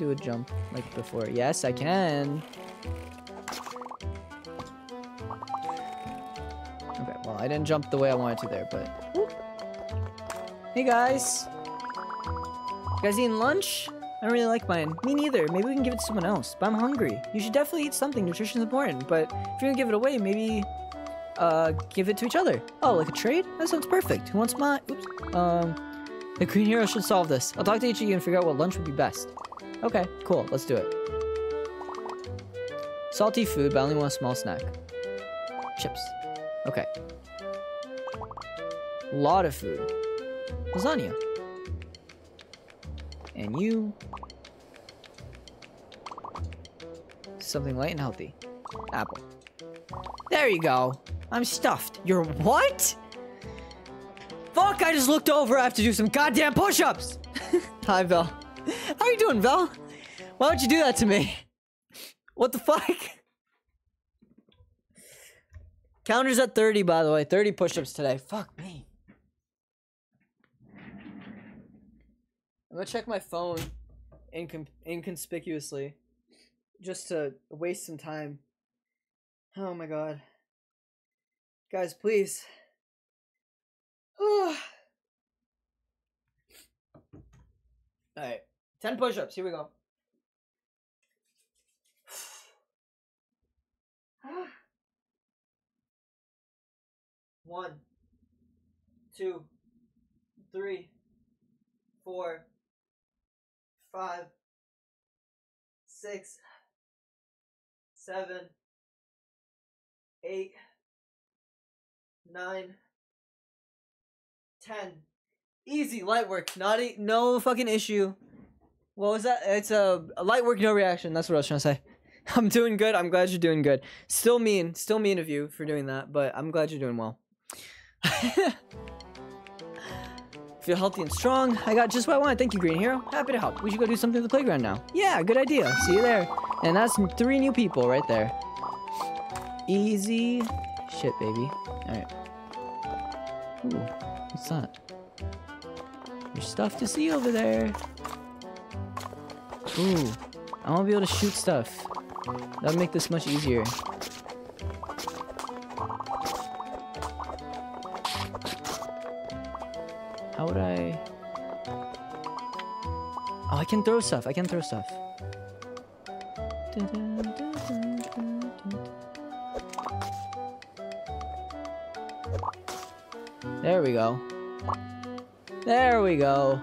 Do a jump like before. Yes, I can. Okay, well, I didn't jump the way I wanted to there, but... Hey, guys! You guys eating lunch? I don't really like mine. Me neither. Maybe we can give it to someone else. But I'm hungry. You should definitely eat something. Nutrition's important. But if you're gonna give it away, maybe... uh, give it to each other. Oh, like a trade? That sounds perfect. Who wants my? Oops. Um, the Green Hero should solve this. I'll talk to each of you and figure out what lunch would be best. Okay, cool. Let's do it. Salty food, but I only want a small snack. Chips. Okay. Lot of food. Lasagna. And you. Something light and healthy. Apple. There you go. I'm stuffed. You're what? Fuck, I just looked over. I have to do some goddamn push-ups. Hi, Vel. How are you doing, Val? Why would you do that to me? What the fuck? Counter's at 30, by the way. 30 push-ups today. Fuck me. I'm gonna check my phone incon- inconspicuously. Just to waste some time. Oh my god. Guys, please. Alright. 10 push ups. Here we go. One, two, three, four, five, six, seven, eight, nine, ten. Easy light work, not e- no fucking issue. What was that? It's a, a light work, no reaction. That's what I was trying to say. I'm doing good. I'm glad you're doing good. Still mean, still mean of you for doing that, but I'm glad you're doing well. Feel healthy and strong. I got just what I wanted. Thank you, Green Hero. Happy to help. We should go do something at the playground now. Yeah, good idea. See you there. And that's three new people right there. Easy shit, baby. Alright. Ooh, what's that? There's stuff to see over there. Ooh, I want to be able to shoot stuff. That would make this much easier. How would I... Oh, I can throw stuff. I can throw stuff. There we go. There we go.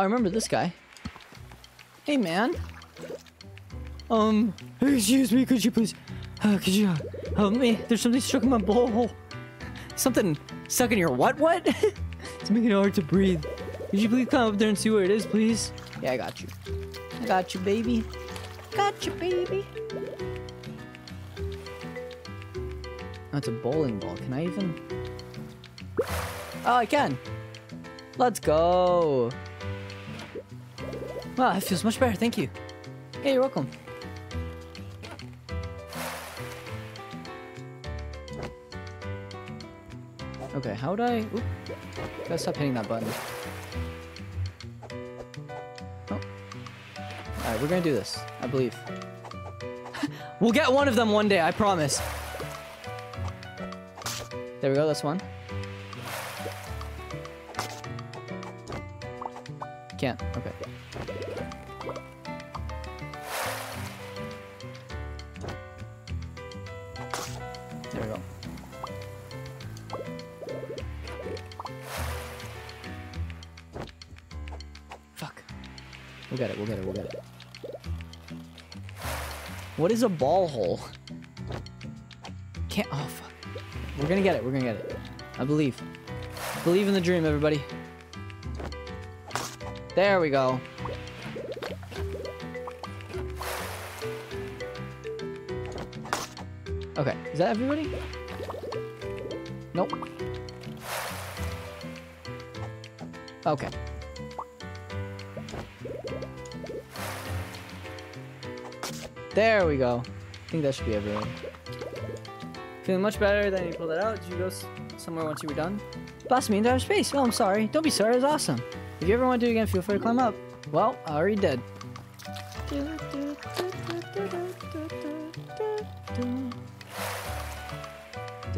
I remember this guy. Hey, man. Um, excuse me, could you please, uh, could you uh, help me? There's something stuck in my blowhole. Something stuck in your what what? it's making it hard to breathe. Could you please come up there and see where it is, please? Yeah, I got you. I got you, baby. Got you, baby. That's a bowling ball. Can I even? Oh, I can. Let's go. Wow, that feels much better. Thank you. Yeah, you're welcome. Okay, how would I... Oop. Gotta stop hitting that button. Oh. Alright, we're gonna do this. I believe. we'll get one of them one day, I promise. There we go, that's one. What is a ball hole? Can't, oh fuck. We're gonna get it, we're gonna get it. I believe. Believe in the dream, everybody. There we go. Okay, is that everybody? Nope. Okay. There we go. I think that should be everyone. Feeling much better than you pulled that out. Did you go somewhere once you were done? Blast me into outer space. Oh, I'm sorry. Don't be sorry. It was awesome. If you ever want to do it again, feel free to climb up. Well, I already did. Did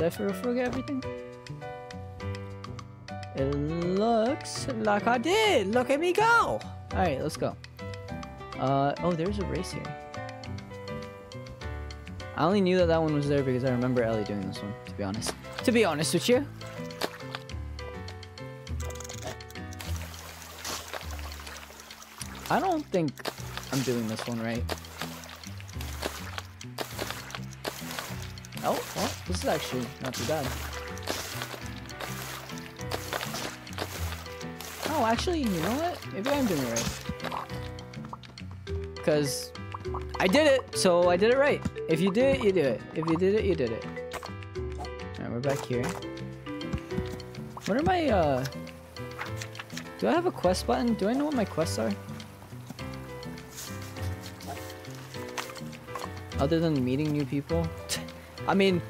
I for forget everything? It looks like I did. Look at me go. All right, let's go. Uh, oh, there's a race here. I only knew that that one was there because I remember Ellie doing this one, to be honest. To be honest with you. I don't think I'm doing this one right. Oh, well, this is actually not too bad. Oh, actually, you know what? Maybe I'm doing it right. Because I did it, so I did it right. If you did it, you did it. If you did it, you did it. Alright, we're back here. What are my, uh... Do I have a quest button? Do I know what my quests are? Other than meeting new people? I mean,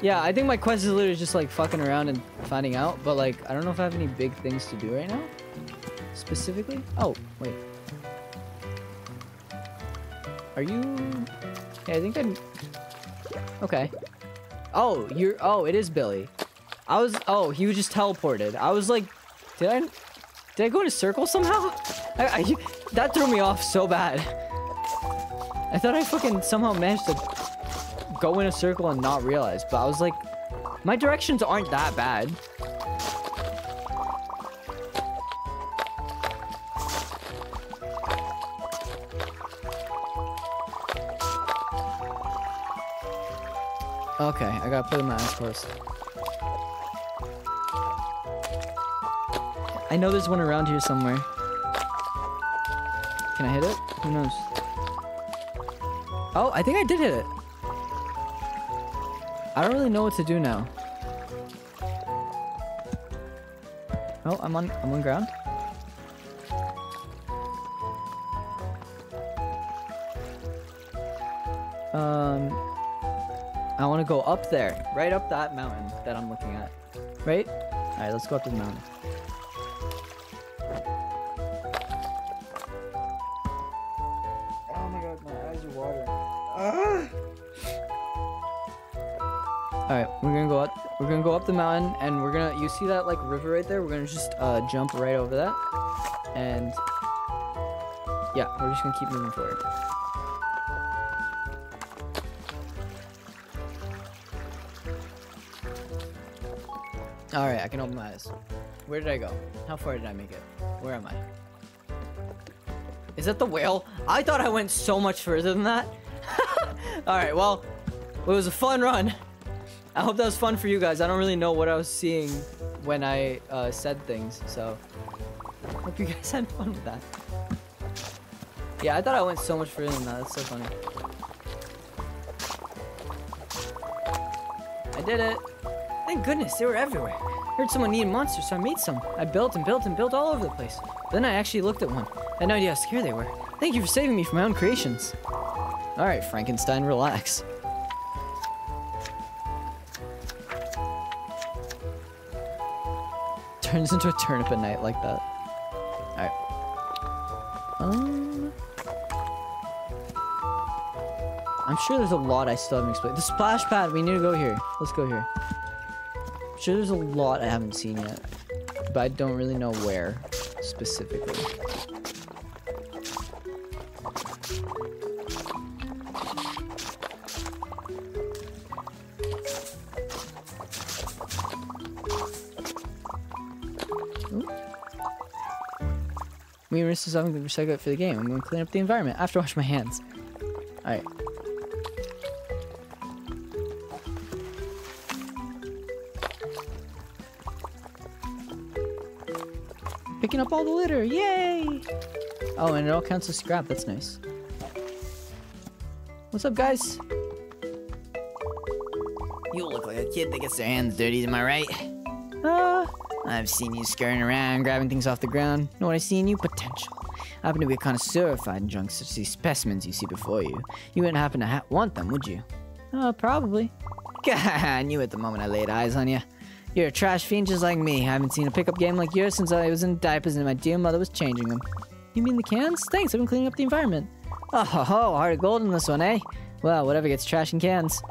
yeah, I think my quest is literally just like fucking around and finding out, but like, I don't know if I have any big things to do right now. Specifically? Oh, Are you... Yeah, I think I'm... Okay. Oh, you're... Oh, it is Billy. I was... Oh, he was just teleported. I was like... Did I... Did I go in a circle somehow? I, I, that threw me off so bad. I thought I fucking somehow managed to go in a circle and not realize, but I was like, my directions aren't that bad. Okay, I gotta play my eyes closed. I know there's one around here somewhere. Can I hit it? Who knows? Oh, I think I did hit it. I don't really know what to do now. Oh, I'm on I'm on ground. Go up there, right up that mountain that I'm looking at. Right? All right, let's go up to the mountain. Oh my god, my eyes are watering. All right, we're gonna go up. We're gonna go up the mountain, and we're gonna. You see that like river right there? We're gonna just uh, jump right over that, and yeah, we're just gonna keep moving forward. All right, I can open my eyes. Where did I go? How far did I make it? Where am I? Is that the whale? I thought I went so much further than that. All right, well, it was a fun run. I hope that was fun for you guys. I don't really know what I was seeing when I uh, said things, so hope you guys had fun with that. Yeah, I thought I went so much further than that. That's so funny. I did it. Goodness, they were everywhere. Heard someone needed monsters, so I made some. I built and built and built all over the place. Then I actually looked at one. I had no idea how scared they were. Thank you for saving me from my own creations. Alright, Frankenstein, relax. Turns into a turnip at night like that. Alright. Um... I'm sure there's a lot I still haven't explained. The splash pad, we need to go here. Let's go here. Sure there's a lot I haven't seen yet. But I don't really know where specifically. Me and having to recycle it for the game. I'm going to clean up the environment after I wash my hands. Alright. Picking up all the litter, yay! Oh, and it all counts as scrap, that's nice. What's up, guys? You look like a kid that gets their hands dirty, am I right? Uh, I've seen you scurrying around, grabbing things off the ground. Know what I see in you? Potential. I happen to be a connoisseur of fine junk, such as these specimens you see before you. You wouldn't happen to ha want them, would you? uh, probably. I knew it the moment I laid eyes on you. You're a trash fiend just like me. I haven't seen a pickup game like yours since I was in diapers and my dear mother was changing them. You mean the cans? Thanks, I've been cleaning up the environment. Oh ho ho, heart of gold in this one, eh? Well, whatever gets trash in cans.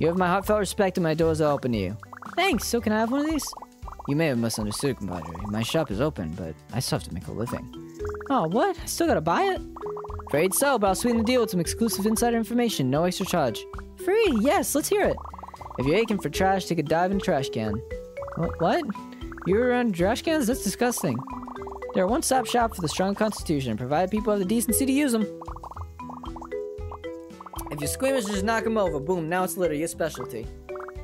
You have my heartfelt respect and my doors are open to you. Thanks, so can I have one of these? You may have misunderstood, compadre. My shop is open, but I still have to make a living. Oh, what? I still gotta buy it? Afraid so, but I'll sweeten the deal with some exclusive insider information, no extra charge. Free, yes, let's hear it. If you're aching for trash, take a dive in the trash can. What? What? You're around trash cans? That's disgusting. They're a one-stop shop for the strong constitution, provided people have the decency to use them. If you're squeamish, just knock them over. Boom, now it's litter, your specialty.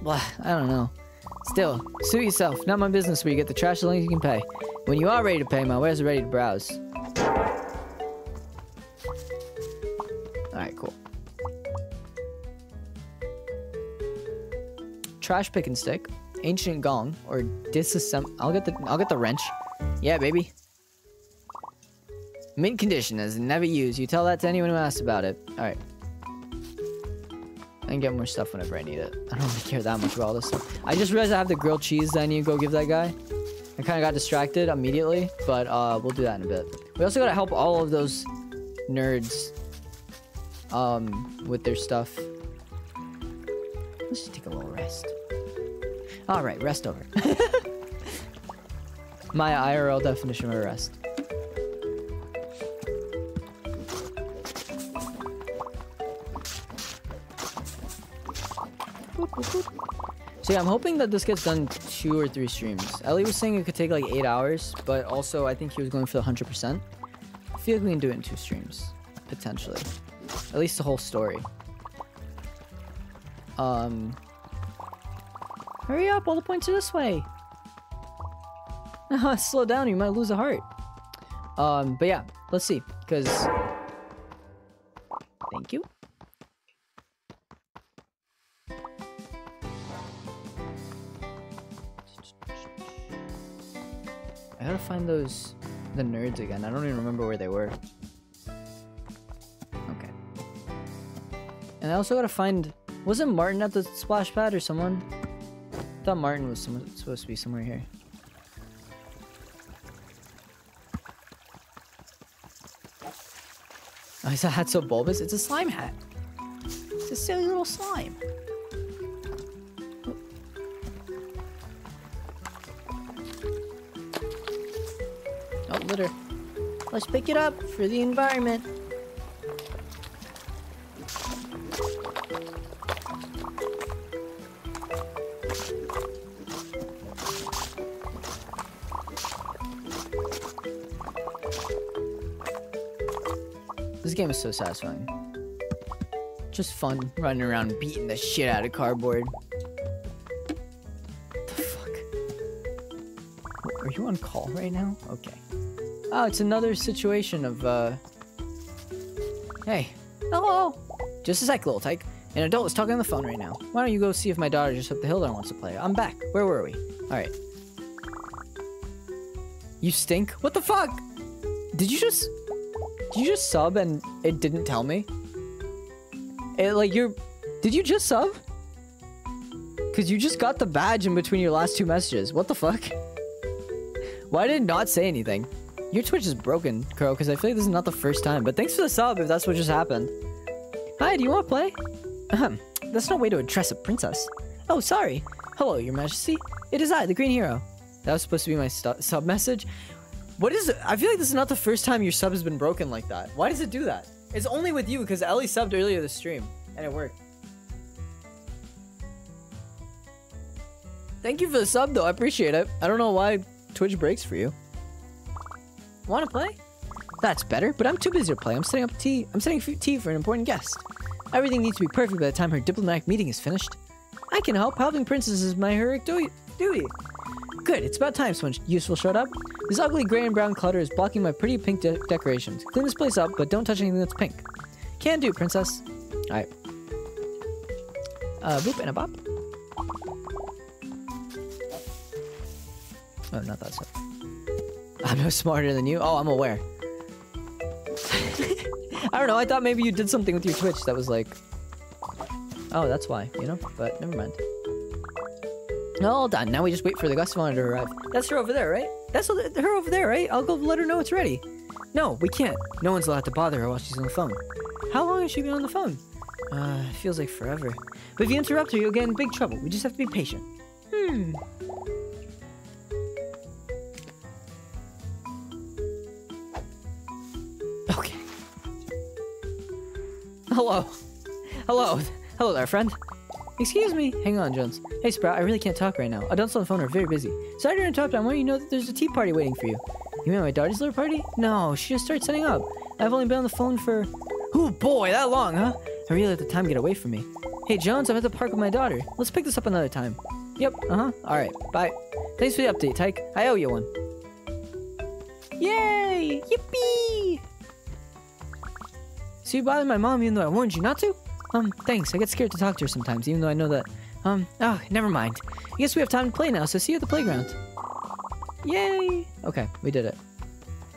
Blah, I don't know. Still, suit yourself. Not my business where you get the trash as long as you can pay. When you are ready to pay, my wares are ready to browse. Trash pick and stick, ancient gong, or disassemble. I'll get the I'll get the wrench. Yeah, baby. Mint condition is never used. You tell that to anyone who asks about it. Alright. I can get more stuff whenever I need it. I don't really care that much about all this stuff. I just realized I have the grilled cheese that I need to go give that guy. I kind of got distracted immediately, but uh, we'll do that in a bit. We also got to help all of those nerds um, with their stuff. Let's just take a little rest. All right, rest over. My IRL definition of rest. So yeah, I'm hoping that this gets done two or three streams. Ellie was saying it could take like eight hours, but also I think he was going for the 100%. I feel like we can do it in two streams, potentially. At least the whole story. Um, hurry up, all the points are this way. Slow down, you might lose a heart. Um, but yeah, let's see, because... Thank you. I gotta find those the nerds again. I don't even remember where they were. Okay. And I also gotta find wasn't Martin at the splash pad or someone? I thought Martin was some, supposed to be somewhere here. Oh, is that hat so bulbous? It's a slime hat. It's a silly little slime. Oh, litter. Let's pick it up for the environment. Game is so satisfying. Just fun running around beating the shit out of cardboard. The fuck? Are you on call right now? Okay. Oh, it's another situation of, uh... Hey. Hello! Just a sec, little tyke. An adult is talking on the phone right now. Why don't you go see if my daughter just up the hill there wants to play? I'm back. Where were we? Alright. You stink? What the fuck? Did you just... Did you just sub and it didn't tell me? It, like, you're... Did you just sub? Because you just got the badge in between your last two messages. What the fuck? Why did it not say anything? Your Twitch is broken, Crow, because I feel like this is not the first time. But thanks for the sub if that's what just happened. Hi, do you want to play? Ahem. That's no way to address a princess. Oh, sorry. Hello, your majesty. It is I, the green hero. That was supposed to be my sub message. What is it? I feel like this is not the first time your sub has been broken like that. Why does it do that? It's only with you because Ellie subbed earlier this stream and it worked. Thank you for the sub though. I appreciate it. I don't know why Twitch breaks for you. Want to play? That's better, but I'm too busy to play. I'm setting up tea. I'm setting tea for an important guest. Everything needs to be perfect by the time her diplomatic meeting is finished. I can help. Helping princesses is my heroic du- duty. Good. It's about time someone useful showed up. This ugly gray and brown clutter is blocking my pretty pink de- decorations. Clean this place up, but don't touch anything that's pink. Can do, princess. All right. Uh, boop and a bop. Oh, not that stuff. I'm no smarter than you. Oh, I'm aware. I don't know. I thought maybe you did something with your Twitch that was like. Oh, that's why, you know? But never mind. All done. Now we just wait for the Gustifon to arrive. That's her over there, right? That's her over there, right? I'll go let her know it's ready. No, we can't. No one's allowed to bother her while she's on the phone. How long has she been on the phone? Uh, it feels like forever. But if you interrupt her, you'll get in big trouble. We just have to be patient. Hmm. Okay. Hello. Hello. Hello there, friend. Excuse me. Hang on, Jones. Hey, Sprout, I really can't talk right now. Adults on the phone are very busy. Sorry to interrupt. I want you know that there's a tea party waiting for you. You mean my daughter's little party? No, she just started setting up. I've only been on the phone for... Oh boy, that long, huh? I really let the time get away from me. Hey, Jones, I'm at the park with my daughter. Let's pick this up another time. Yep, uh-huh. All right, bye. Thanks for the update, Tyke. I owe you one. Yay! Yippee! So you bothered my mom even though I warned you not to? Um, thanks. I get scared to talk to her sometimes, even though I know that. Um, oh, never mind. I guess we have time to play now, so see you at the playground. Yay! Okay, we did it.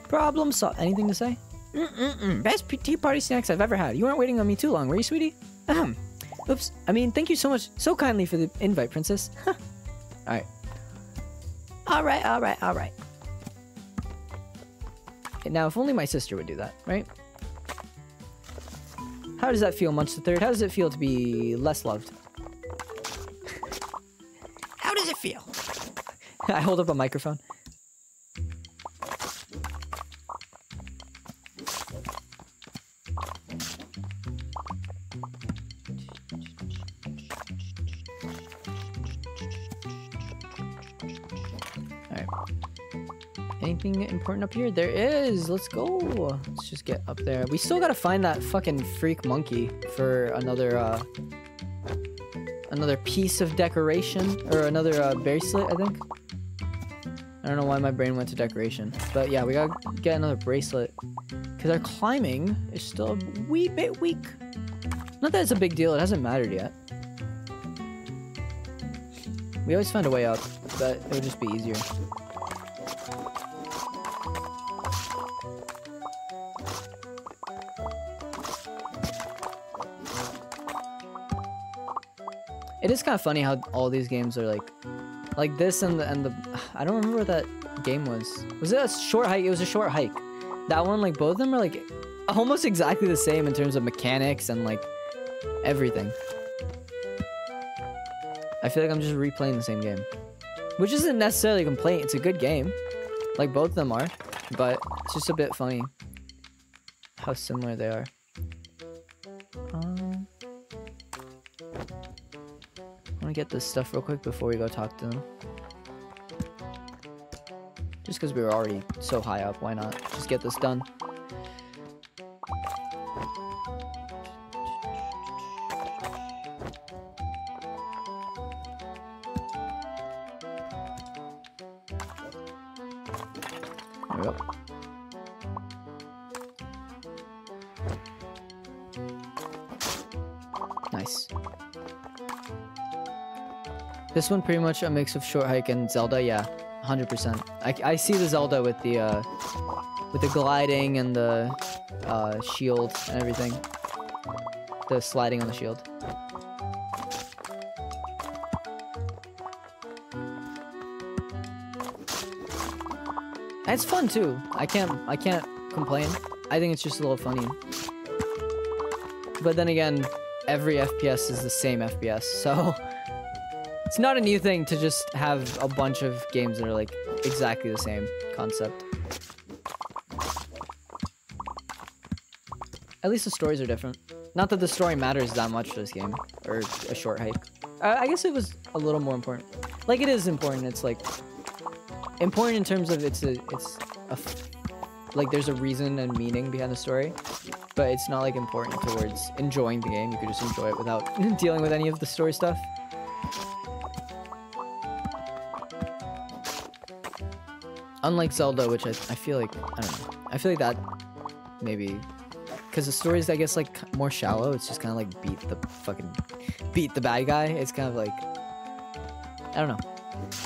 Problem solved. Anything to say? Mm-mm-mm. Best tea party snacks I've ever had. You weren't waiting on me too long, were you, sweetie? Ahem. Oops. I mean, thank you so much, so kindly for the invite, princess. all right. All right, all right, all right. Now, if only my sister would do that, right? How does that feel, Munch the Third? How does it feel to be less loved? How does it feel? I hold up a microphone. Anything important up here? There is! Let's go! Let's just get up there. We still gotta find that fucking freak monkey for another, uh... Another piece of decoration, or another, uh, bracelet, I think. I don't know why my brain went to decoration. But yeah, we gotta get another bracelet. Because our climbing is still a wee bit weak. Not that it's a big deal, it hasn't mattered yet. We always find a way up, but it would just be easier. It is kind of funny how all these games are like, like this and the and the. I don't remember what that game was. Was it a short hike? It was a short hike. That one, like both of them are like almost exactly the same in terms of mechanics and like everything. I feel like I'm just replaying the same game, which isn't necessarily a complaint. It's a good game, like both of them are, but it's just a bit funny how similar they are. Um, To get this stuff real quick before we go talk to them. Just because we were already so high up, why not? Just get this done. This one pretty much a mix of short hike and Zelda, yeah, 100%. I, I see the Zelda with the uh, with the gliding and the uh, shield and everything. The sliding on the shield. And it's fun too. I can't I can't complain. I think it's just a little funny. But then again, every FPS is the same FPS, so it's not a new thing to just have a bunch of games that are like exactly the same concept. At least the stories are different. Not that the story matters that much for this game, or a short hike. I guess it was a little more important. Like it is important. It's like important in terms of it's a it's a like there's a reason and meaning behind the story, but it's not like important towards enjoying the game. You could just enjoy it without dealing with any of the story stuff. Unlike Zelda, which I, I feel like I don't know. I feel like that maybe because the story is I guess like more shallow. It's just kind of like beat the fucking beat the bad guy. It's kind of like I don't know.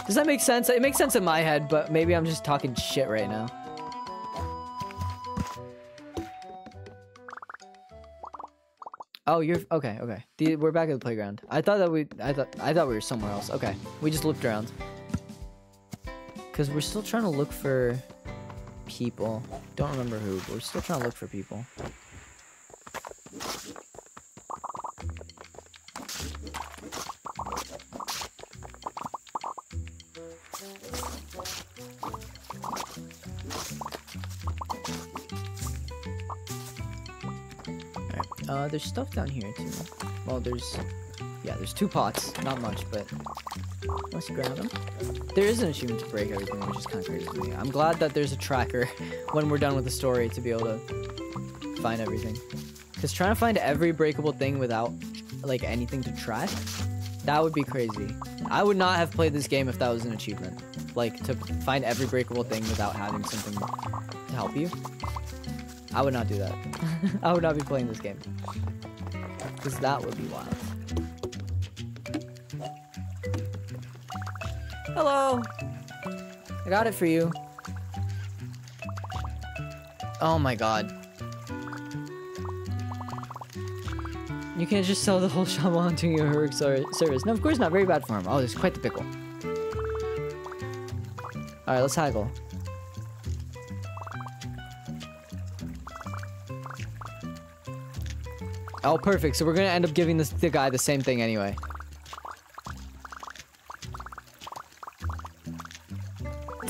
Does that make sense? It makes sense in my head, but maybe I'm just talking shit right now. Oh, you're okay. Okay, the, we're back at the playground. I thought that we, I thought, I thought we were somewhere else. Okay, we just looked around because we're still trying to look for people. Don't remember who, but we're still trying to look for people. Uh, there's stuff down here too. Well, there's, yeah, there's two pots. Not much, but let's grab them. There is an achievement to break everything, which is kind of crazy to me. I'm glad that there's a tracker when we're done with the story to be able to find everything. Because trying to find every breakable thing without like anything to track, that would be crazy. I would not have played this game if that was an achievement. Like to find every breakable thing without having something to help you. I would not do that. I would not be playing this game. Because that would be wild. Hello! I got it for you. Oh my god. You can't just sell the whole shop while doing your heroic service. No, of course not. Very bad for him. Oh, there's quite the pickle. Alright, let's haggle. Oh, perfect. So we're gonna end up giving this the guy the same thing anyway.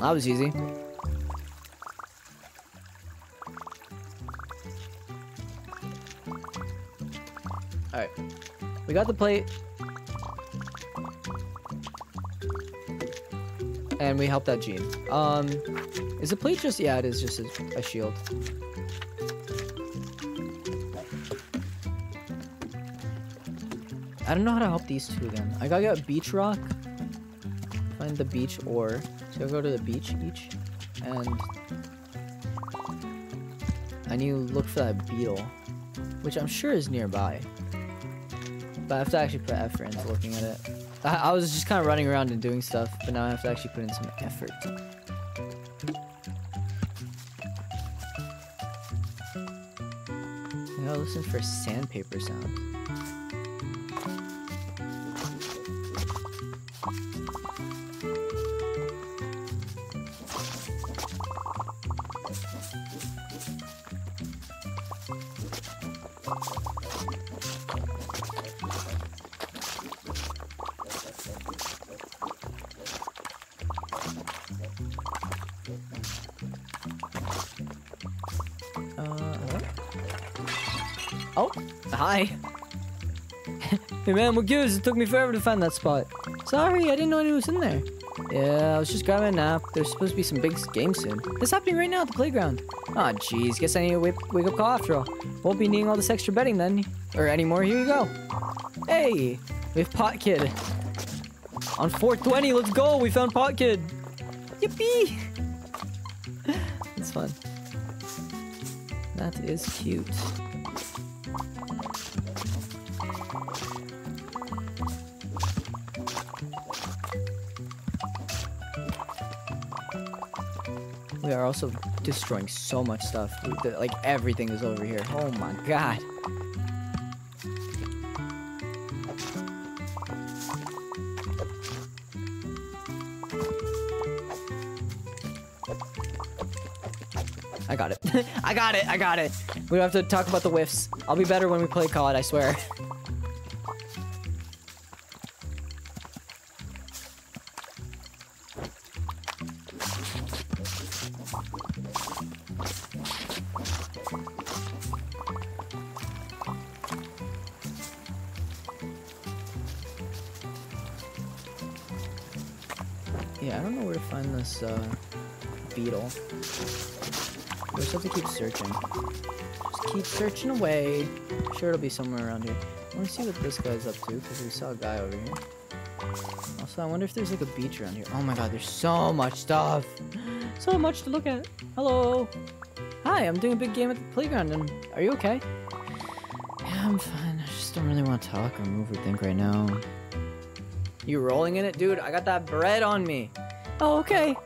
That was easy. Alright. We got the plate. And we helped out Gene. Um, is the plate just... Yeah, it is just a, a shield. I don't know how to help these two again. I gotta get beach rock. Find the beach ore. So I go to the beach each. And... I need to look for that beetle. Which I'm sure is nearby. But I have to actually put effort into looking at it. I, I was just kind of running around and doing stuff, but now I have to actually put in some effort. I gotta listen for sandpaper sound. Hey man, what gives? It took me forever to find that spot. Sorry, I didn't know anyone was in there. Yeah, I was just grabbing a nap. There's supposed to be some big game soon. It's happening right now at the playground. Aw, oh, jeez. Guess I need a wake, wake up call after all. Won't be needing all this extra bedding then. Or anymore. Here you go. Hey, we have Pot Kid. On 420, let's go. We found Pot Kid. Yippee. It's fun. That is cute. Are also destroying so much stuff. The- Like everything is over here. Oh my god. I got it. I got it. I got it. We don't have to talk about the whiffs. I'll be better when we play COD, I swear. Away. Sure, it'll be somewhere around here. I want to see what this guy's up to because we saw a guy over here. Also, I wonder if there's like a beach around here. Oh my god, there's so much stuff. So much to look at. Hello. Hi, I'm doing a big game at the playground, and are you okay? Yeah, I'm fine. I just don't really want to talk or move or think right now. You rolling in it, dude? I got that bread on me. Oh, okay.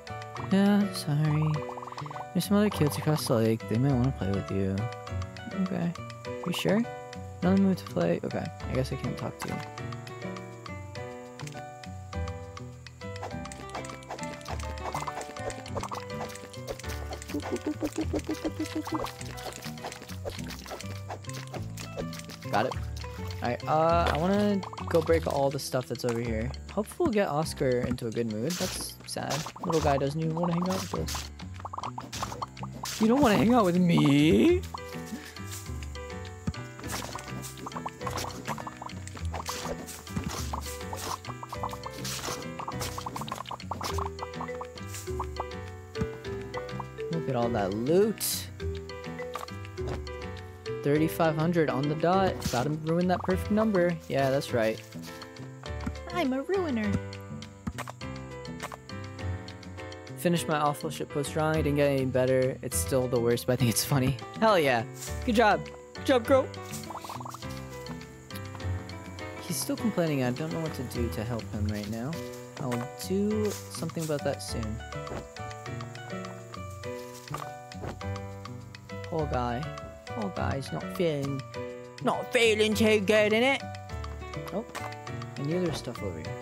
Yeah, sorry. There's some other kids across the lake. They might want to play with you. Okay. You sure? Another move to play? Okay. I guess I can't talk to you. Got it. Alright, uh, I wanna go break all the stuff that's over here. Hopefully we'll get Oscar into a good mood. That's sad. Little guy doesn't even want to hang out with us. You don't want to hang out with me? All that loot. 3,500 on the dot. Gotta ruin that perfect number. Yeah, that's right. I'm a ruiner. Finished my awful shit post wrong. I didn't get any better. It's still the worst, but I think it's funny. Hell yeah. Good job. Good job, girl. He's still complaining. I don't know what to do to help him right now. I'll do something about that soon. Poor guy. Poor guy's not feeling, not feeling too good in it. Oh, I knew there was stuff over here.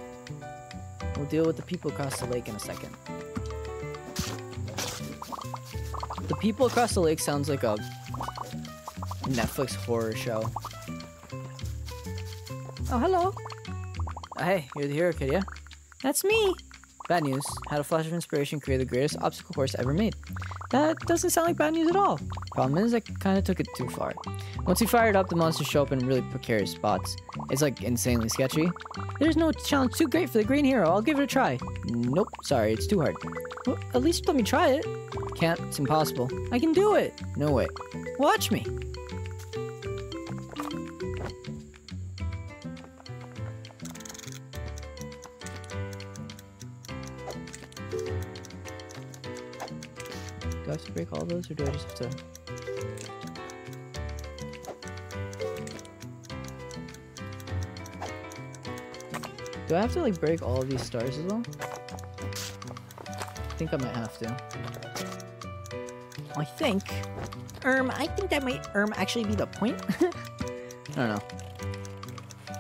We'll deal with the people across the lake in a second. The people across the lake sounds like a Netflix horror show. Oh, hello. Hey, you're the hero kid, yeah? That's me. Bad news. Had a flash of inspiration create the greatest obstacle course ever made. That doesn't sound like bad news at all. Problem is, I kind of took it too far. Once you fire it up, the monsters show up in really precarious spots. It's like insanely sketchy. There's no challenge too great for the green hero. I'll give it a try. Nope, sorry, it's too hard. Well, at least let me try it. Can't, it's impossible. I can do it. No way. Watch me. Have to break all those, or do I just have to... Do I have to, like, break all of these stars as well? I think I might have to. I think. Um, I think that might um actually be the point. I don't know.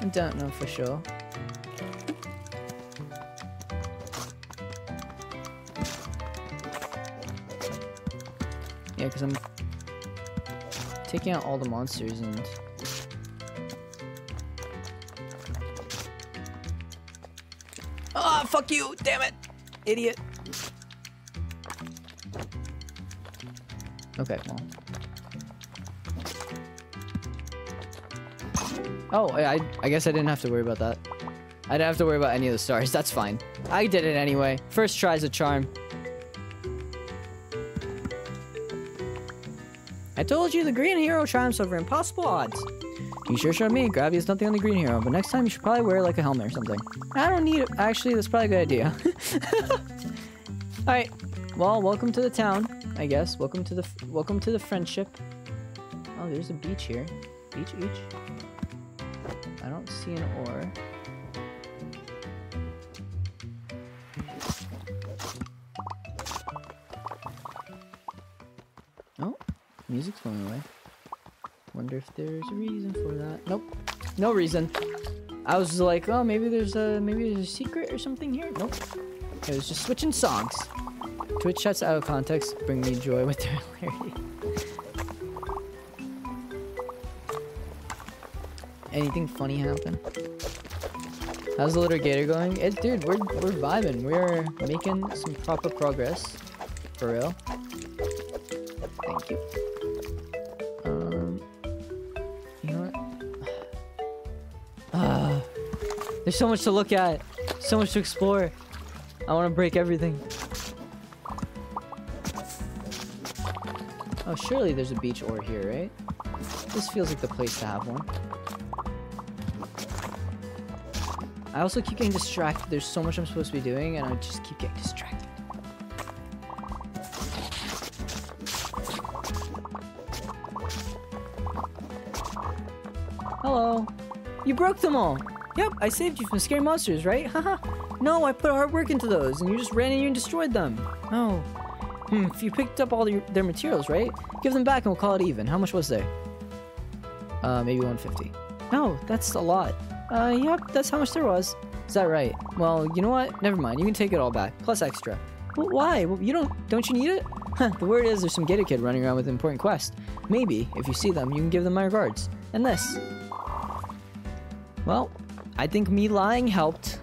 I don't know for sure. Yeah, because I'm taking out all the monsters and... Ah, fuck you! Damn it! Idiot! Okay, well... Oh, I, I guess I didn't have to worry about that. I didn't have to worry about any of the stars. That's fine. I did it anyway. First try's a charm. Told you the green hero triumphs over impossible odds. You sure showed me. Gravity is nothing on the green hero, but next time you should probably wear like a helmet or something. I don't need it. Actually, that's probably a good idea. Alright. Well, welcome to the town, I guess. Welcome to the welcome to the friendship. Oh, there's a beach here. Beach, beach. I don't see an ore. Music's going away. Wonder if there's a reason for that. Nope, no reason. I was like, oh, maybe there's a maybe there's a secret or something here. Nope. It was just switching songs. Twitch chats out of context bring me joy with their hilarity. Anything funny happen? How's the little gator going? It, dude, we're we're vibing. We're making some proper progress, for real. There's so much to look at, so much to explore. I want to break everything. Oh, surely there's a beach ore here, right? This feels like the place to have one. I also keep getting distracted. There's so much I'm supposed to be doing, and I just keep getting distracted. Hello. You broke them all. Yep, I saved you from scary monsters, right? Haha. no, I put hard work into those, and you just ran in here and destroyed them. Oh. Hmm, if you picked up all their, their materials, right? Give them back and we'll call it even. How much was there? Uh, maybe 150. No, that's a lot. Uh, yep, that's how much there was. Is that right? Well, you know what? Never mind. You can take it all back, plus extra. Why? Well, you don't. Don't you need it? Huh, the word is there's some gator kid running around with an important quest. Maybe if you see them, you can give them my regards. And this. Well, I think me lying helped.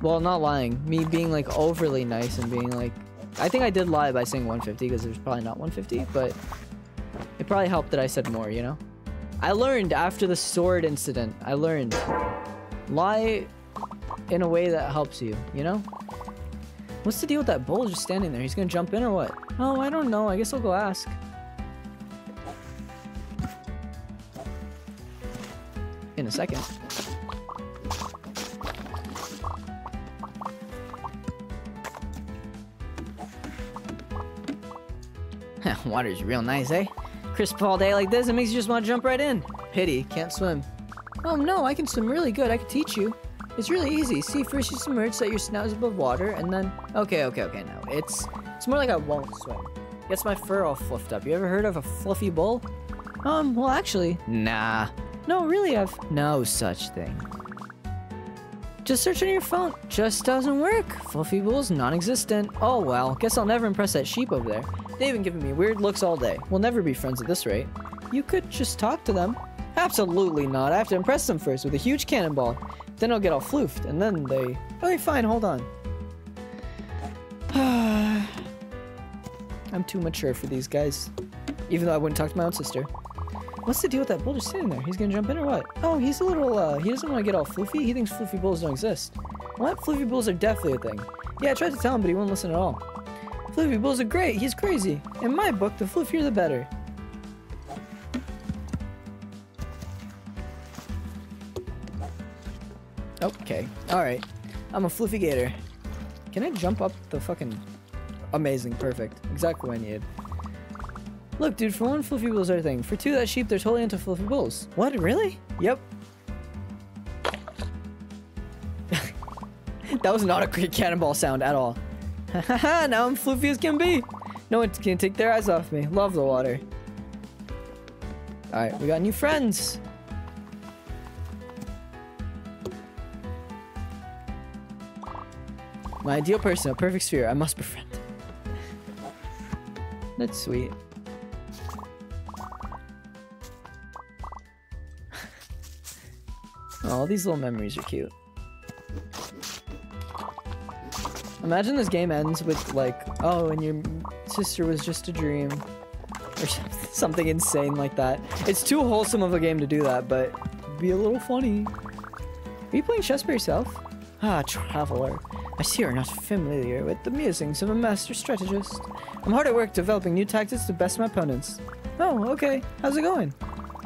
Well, not lying. Me being like overly nice and being like, I think I did lie by saying 150 because there's probably not 150, but it probably helped that I said more. You know. I learned after the sword incident. I learned. Lie in a way that helps you, you know? What's the deal with that bull just standing there? He's gonna jump in or what? Oh, I don't know. I guess I'll go ask. In a second. Water's real nice, eh? Crisp all day like this, it makes you just want to jump right in. Pity, can't swim. Oh no, I can swim really good. I can teach you. It's really easy. See, first you submerge so your snout above water, and then... Okay, okay, okay, no. It's It's more like I won't swim. Gets my fur all fluffed up. You ever heard of a fluffy bull? Um, well, actually, nah, no, really, I've no such thing. just search on your phone. Just doesn't work. Fluffy bull's non-existent. Oh well, guess I'll never impress that sheep over there. They've been giving me weird looks all day. We'll never be friends at this rate. You could just talk to them. Absolutely not. I have to impress them first with a huge cannonball. Then I'll get all floofed, and then they... Okay, fine, hold on. I'm too mature for these guys. Even though I wouldn't talk to my own sister. What's the deal with that bull just sitting there? He's gonna jump in or what? Oh, he's a little, uh, he doesn't want to get all floofy. He thinks floofy bulls don't exist. What? Floofy bulls are definitely a thing. Yeah, I tried to tell him, but he wouldn't listen at all. Floofy bulls are great. He's crazy. In my book, the floofier the better. Okay. Alright. I'm a floofy gator. Can I jump up the fucking... Amazing. Perfect. Exactly what I needed. Look, dude, for one, fluffy bulls are a thing. For two, that sheep, they're totally into fluffy bulls. What? Really? Yep. that was not a cannonball sound at all. Haha, now I'm floofy as can be. No one can take their eyes off me. Love the water. Alright, we got new friends. My ideal person, a perfect sphere. I must befriend. That's sweet. Oh, these little memories are cute. Imagine this game ends with like, oh, and your sister was just a dream. Or something, insane like that. It's too wholesome of a game to do that, but be a little funny. Are you playing chess by yourself? Ah, traveler. I see you're not familiar with the musings of a master strategist. I'm hard at work developing new tactics to best my opponents. Oh, okay. How's it going?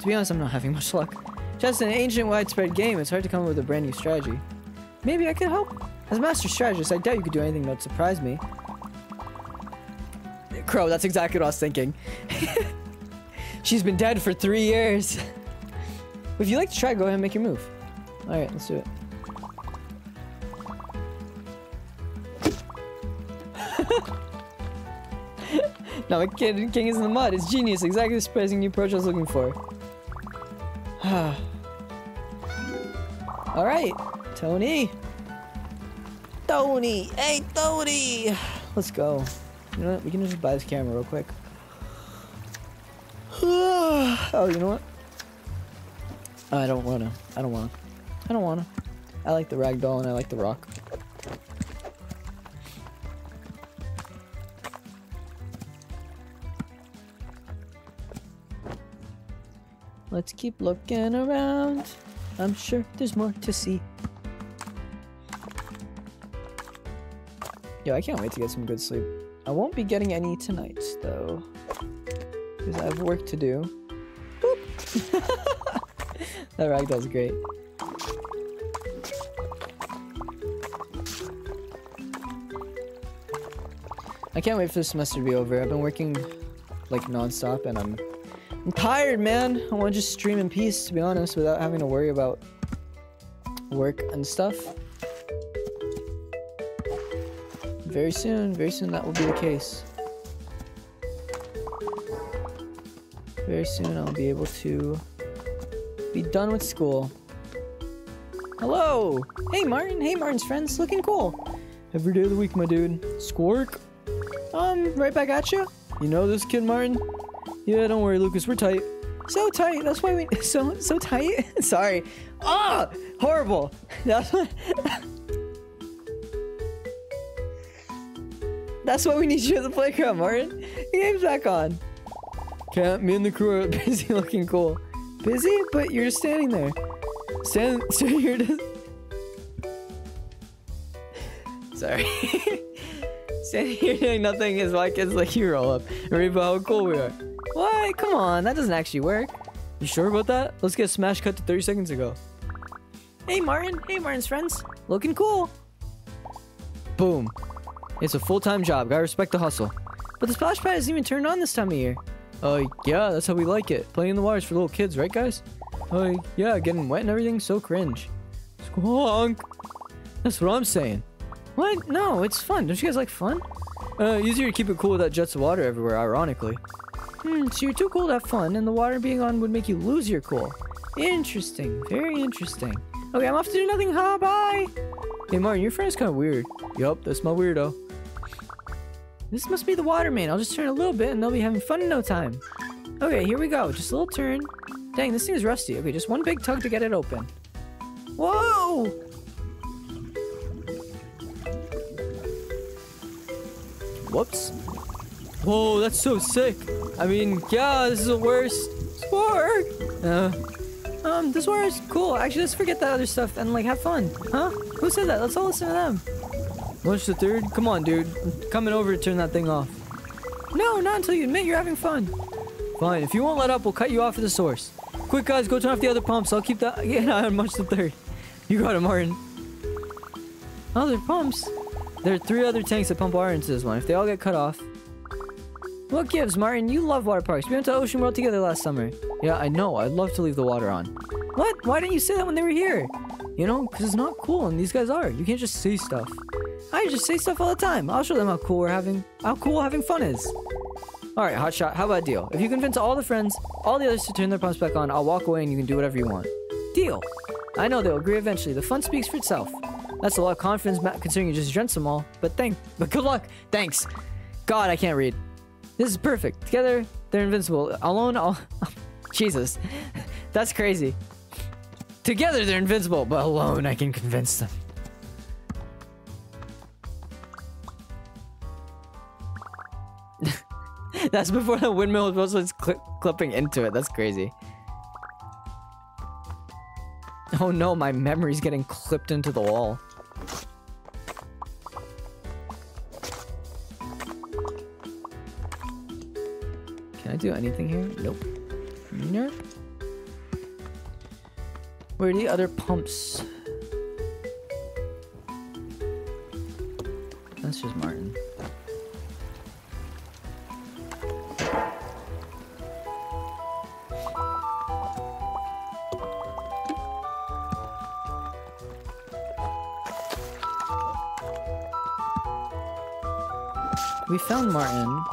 To be honest, I'm not having much luck. Just an ancient, widespread game. It's hard to come up with a brand new strategy. Maybe I could help. As master strategist, I doubt you could do anything that would surprise me. Crow, that's exactly what I was thinking. She's been dead for three years. if you'd like to try, go ahead and make your move. Alright, let's do it. now my kid king is in the mud. It's genius. Exactly the surprising new approach I was looking for. Alright, Tony. Tony! Hey, Tony! Let's go. You know what? We can just buy this camera real quick. oh, you know what? I don't wanna. I don't wanna. I don't wanna. I like the ragdoll and I like the rock. Let's keep looking around. I'm sure there's more to see. Yo, I can't wait to get some good sleep. I won't be getting any tonight, though. Because I have work to do. That ragdoll's great. I can't wait for the semester to be over. I've been working like non-stop and I'm I'm tired, man. I want to just stream in peace, to be honest, without having to worry about work and stuff. Very soon, very soon that will be the case. Very soon I'll be able to be done with school. Hello! Hey Martin! Hey Martin's friends, looking cool! Every day of the week, my dude. Squark! Um, right back at you? You know this kid, Martin? Yeah, don't worry, Lucas. We're tight. So tight. That's why we so so tight. Sorry. Ah, horrible. That's what. That's why we need you at the playground, Martin. Game's back on. Can't. Me and the crew are busy looking cool. Busy? But you're just standing there. Stand. So you're just. Sorry. Standing here doing nothing is why kids like you roll up and read about how cool we are. What? Come on, that doesn't actually work. You sure about that? Let's get a smash cut to 30 seconds ago. Hey, Martin. Hey, Martin's friends. Looking cool. Boom. It's a full-time job. Gotta respect the hustle. But the splash pad isn't even turned on this time of year. Uh, yeah, that's how we like it. Playing in the waters for little kids, right, guys? Uh, yeah, getting wet and everything, so cringe. Squonk. That's what I'm saying. What? No, it's fun. Don't you guys like fun? Uh, easier to keep it cool without jets of water everywhere, ironically. Hmm, so you're too cool to have fun, and the water being on would make you lose your cool. Interesting. Very interesting. Okay, I'm off to do nothing. Ha, bye. Hey, Martin, your friend is kind of weird. Yup, that's my weirdo. This must be the water main. I'll just turn a little bit, and they'll be having fun in no time. Okay, here we go. Just a little turn. Dang, this thing is rusty. Okay, just one big tug to get it open. Whoa! Whoops. Whoa, that's so sick. I mean, yeah, this is the worst. Spark! Uh, Um, this is cool. Actually, let's forget that other stuff and, like, have fun. Huh? Who said that? Let's all listen to them. Lunch the third? Come on, dude. I'm coming over to turn that thing off. No, not until you admit you're having fun. Fine, if you won't let up, we'll cut you off at the source. Quick, guys, go turn off the other pumps. I'll keep the yeah, an eye on Munch the third. You got it, Martin. Other pumps? There are three other tanks that pump water into this one. If they all get cut off, What gives, Martin? You love water parks. We went to Ocean World together last summer. yeah, I know. I'd love to leave the water on. What? Why didn't you say that when they were here? You know, because it's not cool, and these guys are. You can't just say stuff. I just say stuff all the time. I'll show them how cool we're having, how cool having fun is. All right, hotshot. How about deal? If you convince all the friends, all the others to turn their pumps back on, I'll walk away and you can do whatever you want. Deal. I know they'll agree eventually. The fun speaks for itself. That's a lot of confidence, Matt, considering you just drenched them all. But thank, but good luck. Thanks. God, I can't read. This is perfect. Together, they're invincible. Alone, I'll. Jesus, that's crazy. Together, they're invincible, but alone, I can convince them. that's before the windmill was supposed to clipping into it. That's crazy. Oh no, my memory's getting clipped into the wall. Can I do anything here? Nope. Nope. Where are the other pumps? That's just Martin. We found Martin.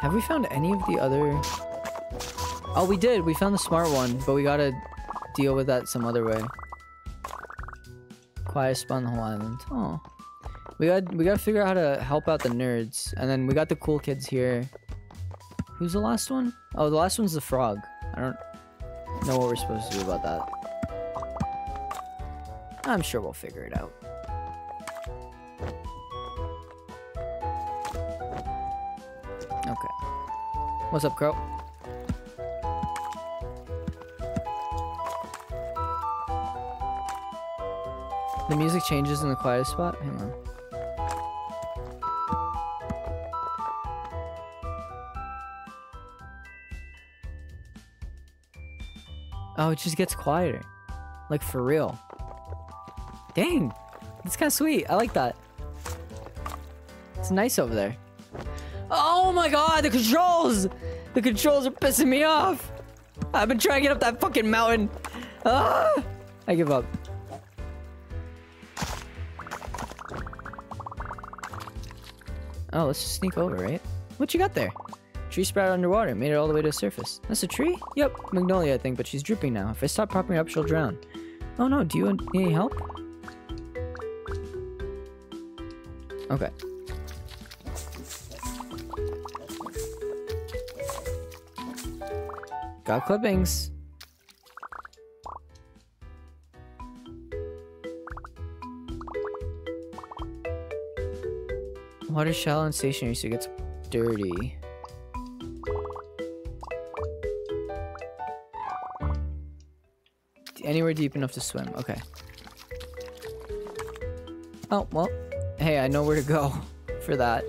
Have we found any of the other... Oh, we did. We found the smart one, but we gotta deal with that some other way. Quiet spot on the whole island. Oh. We got we gotta figure out how to help out the nerds. And then we got the cool kids here. Who's the last one? Oh, the last one's the frog. I don't know what we're supposed to do about that. I'm sure we'll figure it out. Okay. What's up, Crow? The music changes in the quietest spot? Hang on. Oh, it just gets quieter. Like for real. Dang. That's kind of sweet. I like that. It's nice over there. Oh my god, the controls! The controls are pissing me off! I've been trying to get up that fucking mountain. Ah! I give up. Oh, let's just sneak over, right? What you got there? Tree sprouted underwater, made it all the way to the surface. That's a tree? Yep, Magnolia, I think, but she's drooping now. If I stop propping her up, she'll drown. Oh no, do you need any help? Okay. Got clippings. Water shallow and stationary so it gets dirty. Anywhere deep enough to swim. Okay. Oh, well. Hey, I know where to go. for that.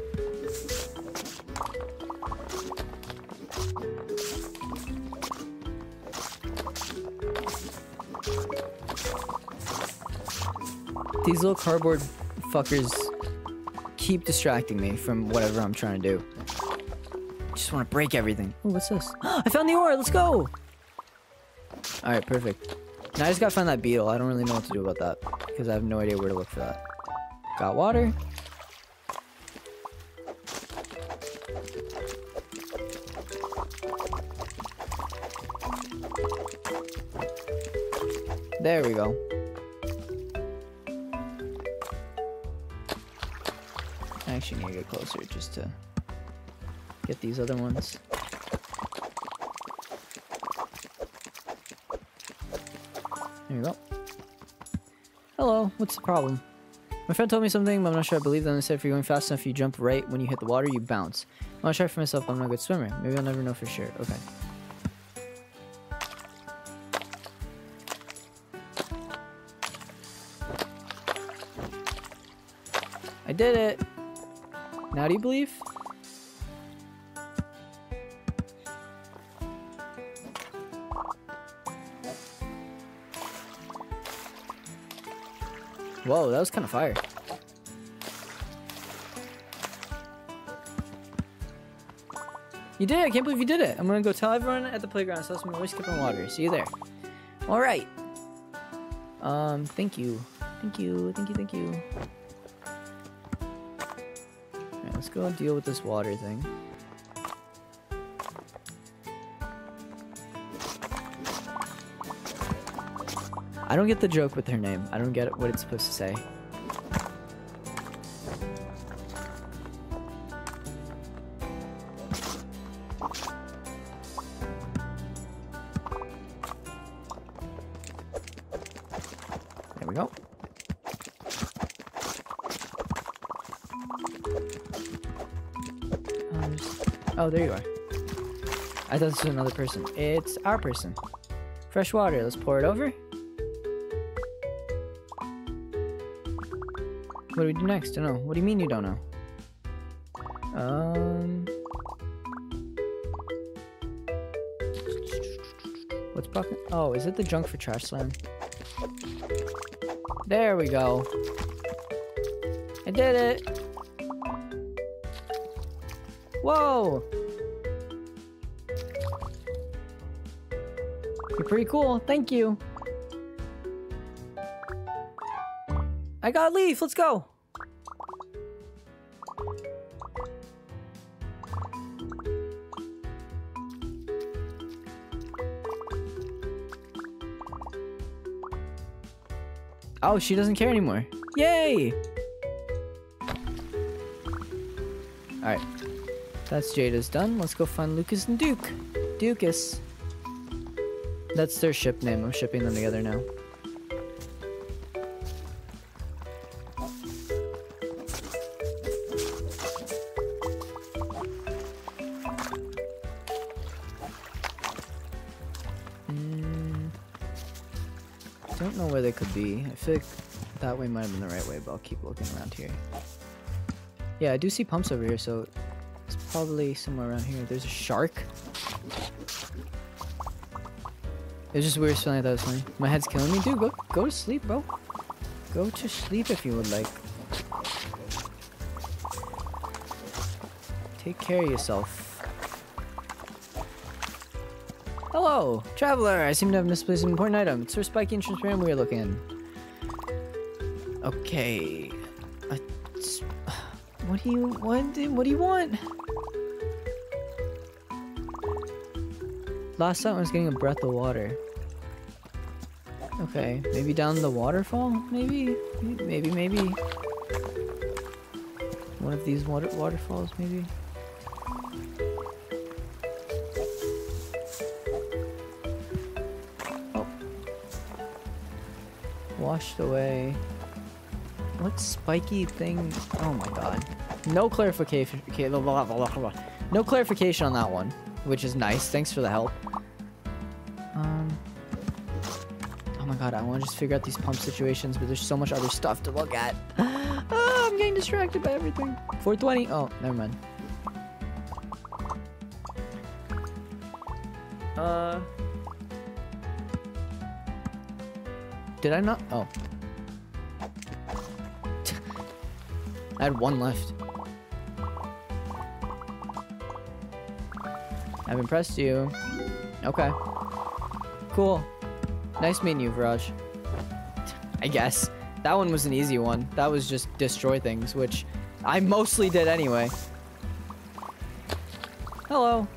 These little cardboard fuckers keep distracting me from whatever I'm trying to do. I just want to break everything. Oh, what's this? I found the ore. Let's go. All right, perfect. Now I just gotta find that beetle. I don't really know what to do about that because I have no idea where to look for that. Got water. There we go. I actually need to get closer just to get these other ones. Hello, what's the problem? My friend told me something, but I'm not sure I believe them. They said if you're going fast enough, you jump right when you hit the water, you bounce. I want to try for myself, but I'm not a good swimmer. Maybe I'll never know for sure. Okay. I did it! Now do you believe? Whoa, that was kind of fire. You did it! I can't believe you did it! I'm gonna go tell everyone at the playground so I'm always skipping water. See you there. Alright. Um, thank you. Thank you, thank you, thank you. Alright, let's go deal with this water thing. I don't get the joke with her name. I don't get what it's supposed to say. There we go. Um, Oh, there you are. I thought this was another person. It's our person. Fresh water. Let's pour it over. What do we do next? I don't know. What do you mean you don't know? Um. What's bucket? Oh, is it the junk for trash slam? There we go. I did it. Whoa. You're pretty cool. Thank you. I got a leaf. Let's go. Oh, she doesn't care anymore. Yay! Alright. That's Jada's done. Let's go find Lucas and Duke. Dukas. That's their ship name. I'm shipping them together now. Like that way might have been the right way, but I'll keep looking around here. Yeah, I do see pumps over here, so it's probably somewhere around here. There's a shark. It's just weird feeling that was funny. My head's killing me. Dude, go go to sleep, bro. Go to sleep if you would like. Take care of yourself. Hello, traveler. I seem to have misplaced an important item. It's for spiky and transparent we are looking. Okay. What do you want? What do you want? Last time I was getting a breath of water. Okay, maybe down the waterfall? Maybe? Maybe, maybe. One of these water waterfalls, maybe? Oh. Washed away. What spiky thing? Oh my god. No clarification. okay, blah, blah, blah, blah, blah. No clarification on that one, which is nice. Thanks for the help. Um. Oh my god, I want to just figure out these pump situations, but there's so much other stuff to look at. Ah, I'm getting getting distracted by everything. 420. Oh, never mind. Uh. Did I not? Oh. I had one left. I've impressed you. Okay. Cool. Nice meeting you, Viraj. I guess. That one was an easy one. That was just destroy things, which I mostly did anyway. Hello.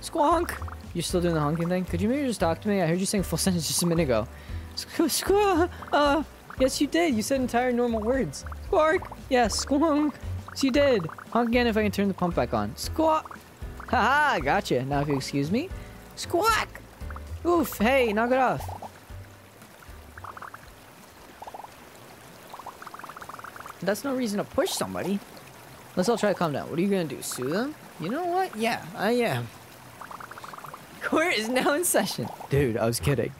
Squonk! You're still doing the honking thing? Could you maybe just talk to me? I heard you saying full sentence just a minute ago. Squ- Squawk! Uh, yes you did. You said entire normal words. Squark! Yes, squonk! You did. Honk again if I can turn the pump back on. Squawk! Haha, gotcha. Now if you excuse me. Squawk! Oof, hey, knock it off. That's no reason to push somebody. Let's all try to calm down. What are you gonna do? Sue them? You know what? Yeah, I am. Court is now in session. Dude, I was kidding.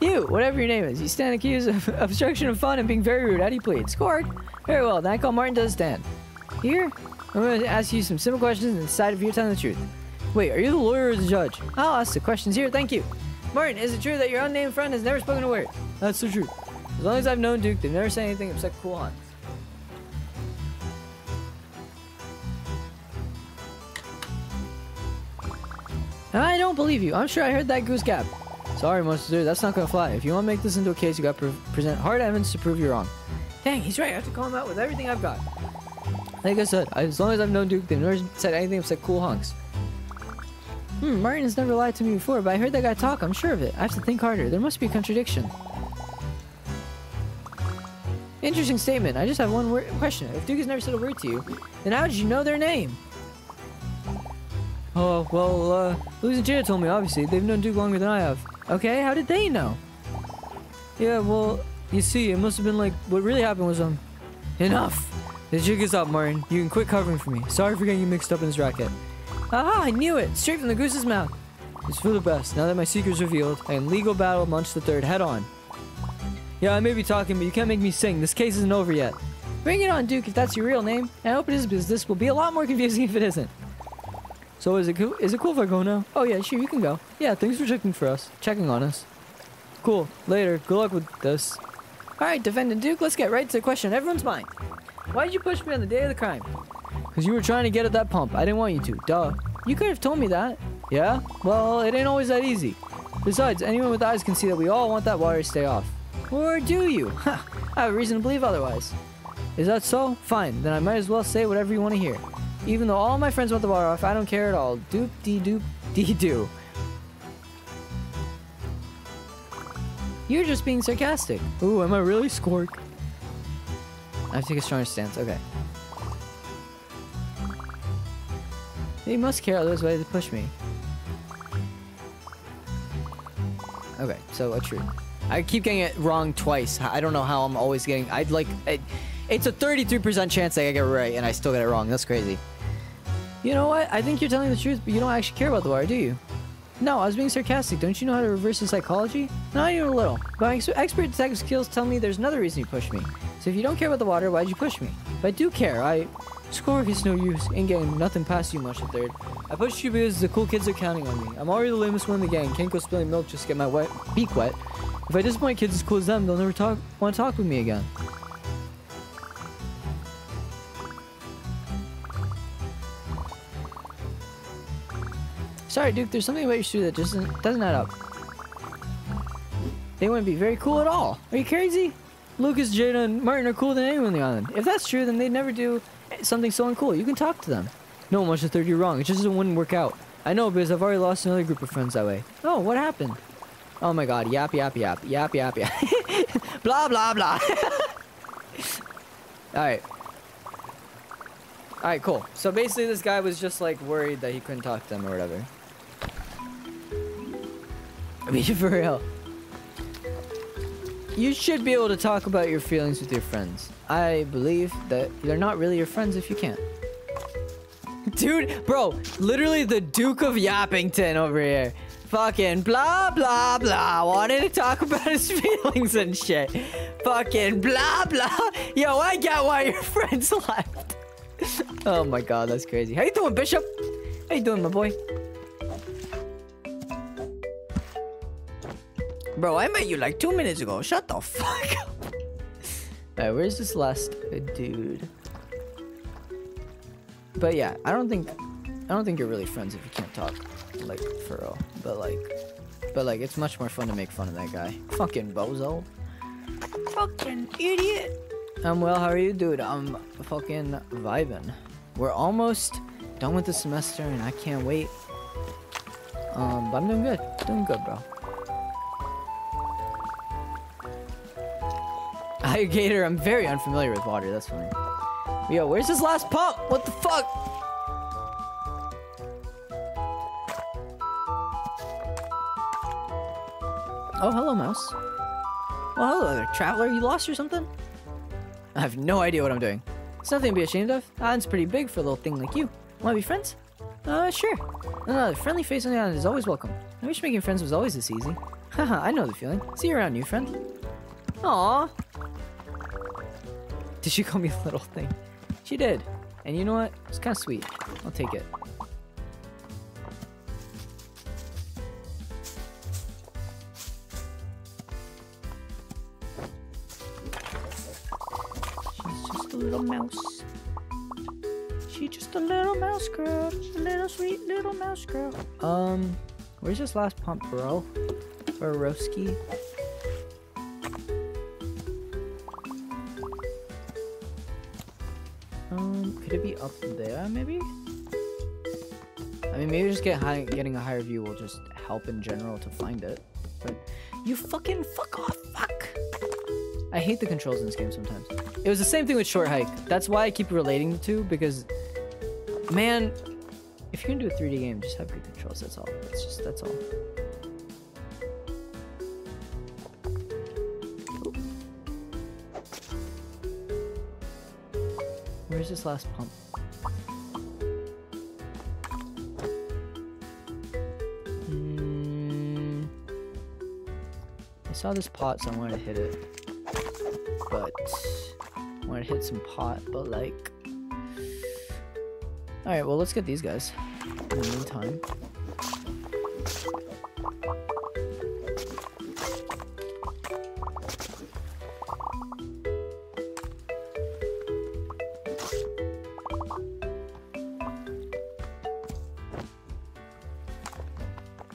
You, whatever your name is, you stand accused of obstruction of fun and being very rude. How do you plead? Scored. Very well. Then I call Martin does stand. Here, I'm going to ask you some simple questions and decide if you're telling the truth. Wait, are you the lawyer or the judge? I'll ask the questions here. Thank you. Martin, is it true that your unnamed friend has never spoken a word? That's the truth. As long as I've known Duke, they've never said anything except cool hunts. I don't believe you. I'm sure I heard that goose gab. Sorry, Monster, that's not gonna fly. If you want to make this into a case, you got to pre- present hard evidence to prove you're wrong. Dang, he's right. I have to call him out with everything I've got. Like I said, as long as I've known Duke, they've never said anything except cool hunks. Hmm, Martin has never lied to me before, but I heard that guy talk. I'm sure of it. I have to think harder. There must be a contradiction. Interesting statement. I just have one word question. If Duke has never said a word to you, then how did you know their name? Oh, well, uh, Luz and Jada told me, obviously. They've known Duke longer than I have. Okay, how did they know? Yeah, well, you see, it must have been like, what really happened was, um, enough. The jig is up, Martin. You can quit covering for me. Sorry for getting you mixed up in this racket. Aha, I knew it! Straight from the goose's mouth. It's for the best. Now that my secret's revealed, I can legal battle Munch the Third head on. Yeah, I may be talking, but you can't make me sing. This case isn't over yet. Bring it on, Duke, if that's your real name. I hope it is, because this will be a lot more confusing if it isn't. So is it cool? Is it cool if I go now? Oh yeah, sure, you can go. Yeah, thanks for checking for us, checking on us. Cool. Later. Good luck with this. All right, defendant Duke. Let's get right to the question everyone's mind. Why did you push me on the day of the crime? Because you were trying to get at that pump. I didn't want you to. Duh. You could have told me that. Yeah? Well, it ain't always that easy. Besides, anyone with eyes can see that we all want that water to stay off. Or do you? I have reason to believe otherwise. Is that so? Fine. Then I might as well say whatever you want to hear. Even though all my friends want the water off, I don't care at all. Doop dee doop dee doo. You're just being sarcastic. Ooh, am I really scork? I have to take a stronger stance. Okay. They must care, otherwise why they push me? Okay, so a true. I keep getting it wrong twice. I don't know how I'm always getting. I'd like. It, it's a 33% chance that I get it right, and I still get it wrong. That's crazy. You know what? I think you're telling the truth, but you don't actually care about the water, do you? No, I was being sarcastic. Don't you know how to reverse the psychology? Not even a little. But my ex- expert detective skills tell me there's another reason you pushed me. So if you don't care about the water, why'd you push me? But I do care. I... Score is no use. In game, nothing past you Munch the third. I pushed you because the cool kids are counting on me. I'm already the lamest one in the gang. Can't go spilling milk just to get my wet beak wet. If I disappoint kids as cool as them, they'll never talk want to talk with me again. Sorry, Duke, there's something about your suit that just doesn't, doesn't add up. They wouldn't be very cool at all. Are you crazy? Lucas, Jada, and Martin are cooler than anyone on the island. If that's true, then they'd never do something so uncool. You can talk to them. No, Munch the third, you're wrong. It just wouldn't work out. I know because I've already lost another group of friends that way. Oh, what happened? Oh my god, yap, yap, yap, yap, yap, yap. blah, blah, blah. Alright. Alright, cool. So basically this guy was just like worried that he couldn't talk to them or whatever. I mean, for real. You should be able to talk about your feelings with your friends. I believe that they're not really your friends if you can't. Dude, bro, literally the Duke of Yappington over here. Fucking blah blah blah. Wanted to talk about his feelings and shit. Fucking blah blah. Yo, I get why your friends left. oh my god, that's crazy. How you doing, Bishop? How you doing, my boy? Bro, I met you like two minutes ago. Shut the fuck up. Alright, where's this last dude? But yeah, I don't think I don't think you're really friends if you can't talk, like for real. But like, but like, it's much more fun to make fun of that guy. Fucking bozo. Fucking idiot. I'm well. How are you, dude? I'm fucking vibing. We're almost done with the semester, and I can't wait. Um, but I'm doing good. Doing good, bro. Hi, Gator. I'm very unfamiliar with water. That's funny. Yo, where's this last pump? What the fuck? Oh, hello, mouse. Well, hello there, traveler. You lost or something? I have no idea what I'm doing. It's nothing to be ashamed of. Island's pretty big for a little thing like you. Wanna be friends? Uh, sure. Another friendly face on the island is always welcome. I wish making friends was always this easy. Haha, I know the feeling. See you around, new friend. Aww. Did she call me a little thing? She did. And you know what? It's kind of sweet. I'll take it. She's just a little mouse. She's just a little mouse girl. Just a little sweet little mouse girl. Um, where's this last pump, bro? Or? Um, could it be up there, maybe? I mean, maybe just get high, getting a higher view will just help in general to find it. But you fucking fuck off, fuck! I hate the controls in this game sometimes. It was the same thing with Short Hike. That's why I keep relating the two, because, man, if you're gonna do a 3D game, just have good controls. That's all. That's just that's all. Where's this last pump? Mm, I saw this pot, so I wanted to hit it. But I wanted to hit some pot, but like. Alright, well, let's get these guys. In the meantime.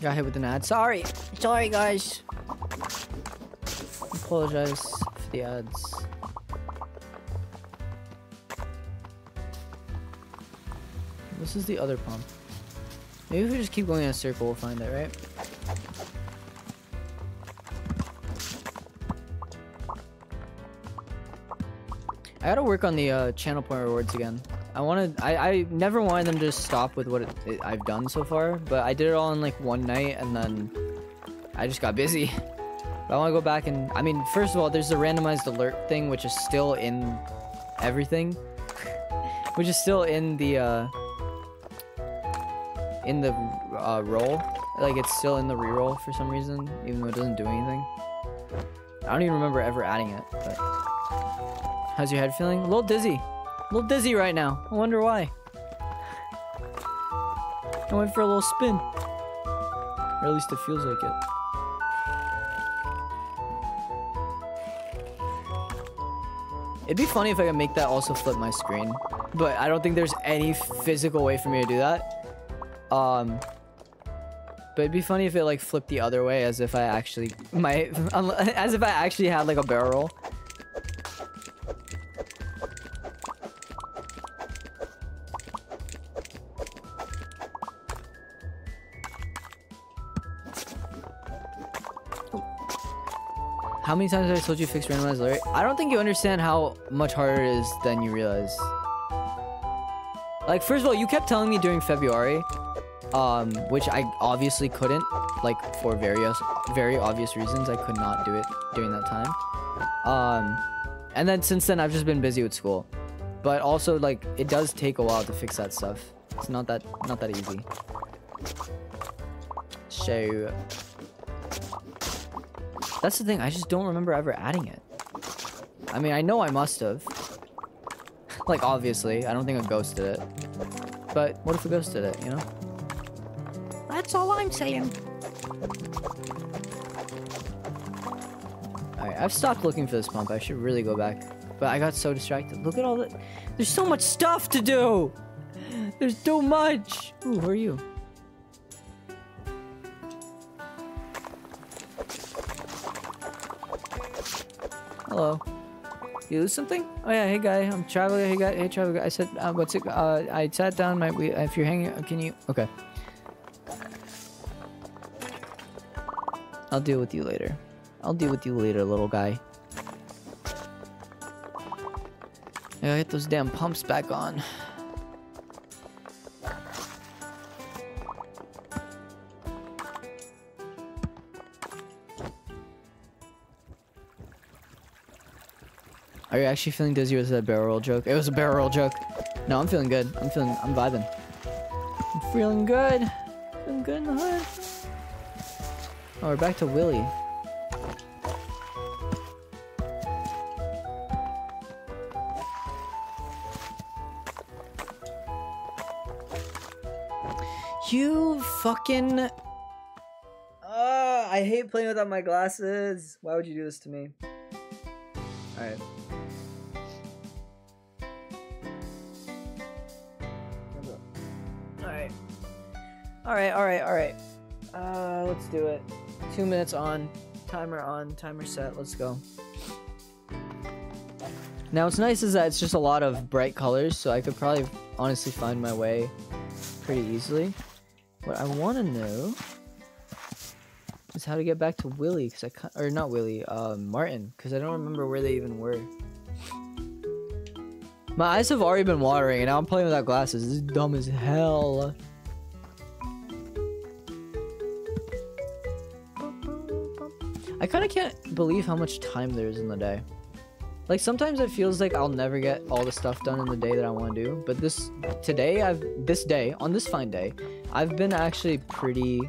Got hit with an ad. Sorry. Sorry, guys. Apologize for the ads. This is the other pump. Maybe if we just keep going in a circle, we'll find it, right? I gotta work on the uh, channel point rewards again. I wanted, I, I never wanted them to stop with what it, it, I've done so far, but I did it all in like one night and then I just got busy. But I want to go back and, I mean, first of all, there's the randomized alert thing, which is still in everything, which is still in the, uh, in the uh, roll. Like it's still in the reroll for some reason, even though it doesn't do anything. I don't even remember ever adding it. But how's your head feeling? A little dizzy. A little dizzy right now. I wonder why. I went for a little spin. Or at least it feels like it. It'd be funny if I could make that also flip my screen, but I don't think there's any physical way for me to do that. Um, but it'd be funny if it like flipped the other way, as if I actually my as if I actually had like a barrel How many times have I told you fix randomized alert? I don't think you understand how much harder it is than you realize. Like, first of all, you kept telling me during February, um, which I obviously couldn't, like, for various, very obvious reasons, I could not do it during that time. Um, and then since then, I've just been busy with school. But also, like, it does take a while to fix that stuff. It's not that, not that easy. So that's the thing. I just don't remember ever adding it. I mean, I know I must have. like obviously, I don't think a ghost did it. But what if a ghost did it? You know? That's all I'm saying. Alright, I've stopped looking for this pump. I should really go back. But I got so distracted. Look at all the. There's so much stuff to do! There's too much! Ooh, who are you? Hello. You lose something? Oh yeah, hey guy, I'm traveling. Hey guy, hey travel guy. I said, uh, what's it? Uh, I sat down. My, we, if you're hanging, can you? Okay. I'll deal with you later. I'll deal with you later, little guy. I gotta get those damn pumps back on. Are you actually feeling dizzy? Was that barrel roll joke? It was a barrel roll joke. No, I'm feeling good. I'm feeling, I'm vibing. I'm feeling good. I'm good in the hood. Oh, we're back to Willy. You fucking. Uh, I hate playing without my glasses. Why would you do this to me? Alright. Alright, alright, alright. Uh, let's do it. Two minutes on. Timer on. Timer set. Let's go. Now, what's nice is that it's just a lot of bright colors, so I could probably honestly find my way pretty easily. What I want to know is how to get back to Willy, because I ca- or not Willy, uh, Martin, because I don't remember where they even were. My eyes have already been watering, and now I'm playing without glasses. This is dumb as hell. I kind of can't believe how much time there is in the day. Like sometimes it feels like I'll never get all the stuff done in the day that I want to do, but this today I've this day on this fine day, I've been actually pretty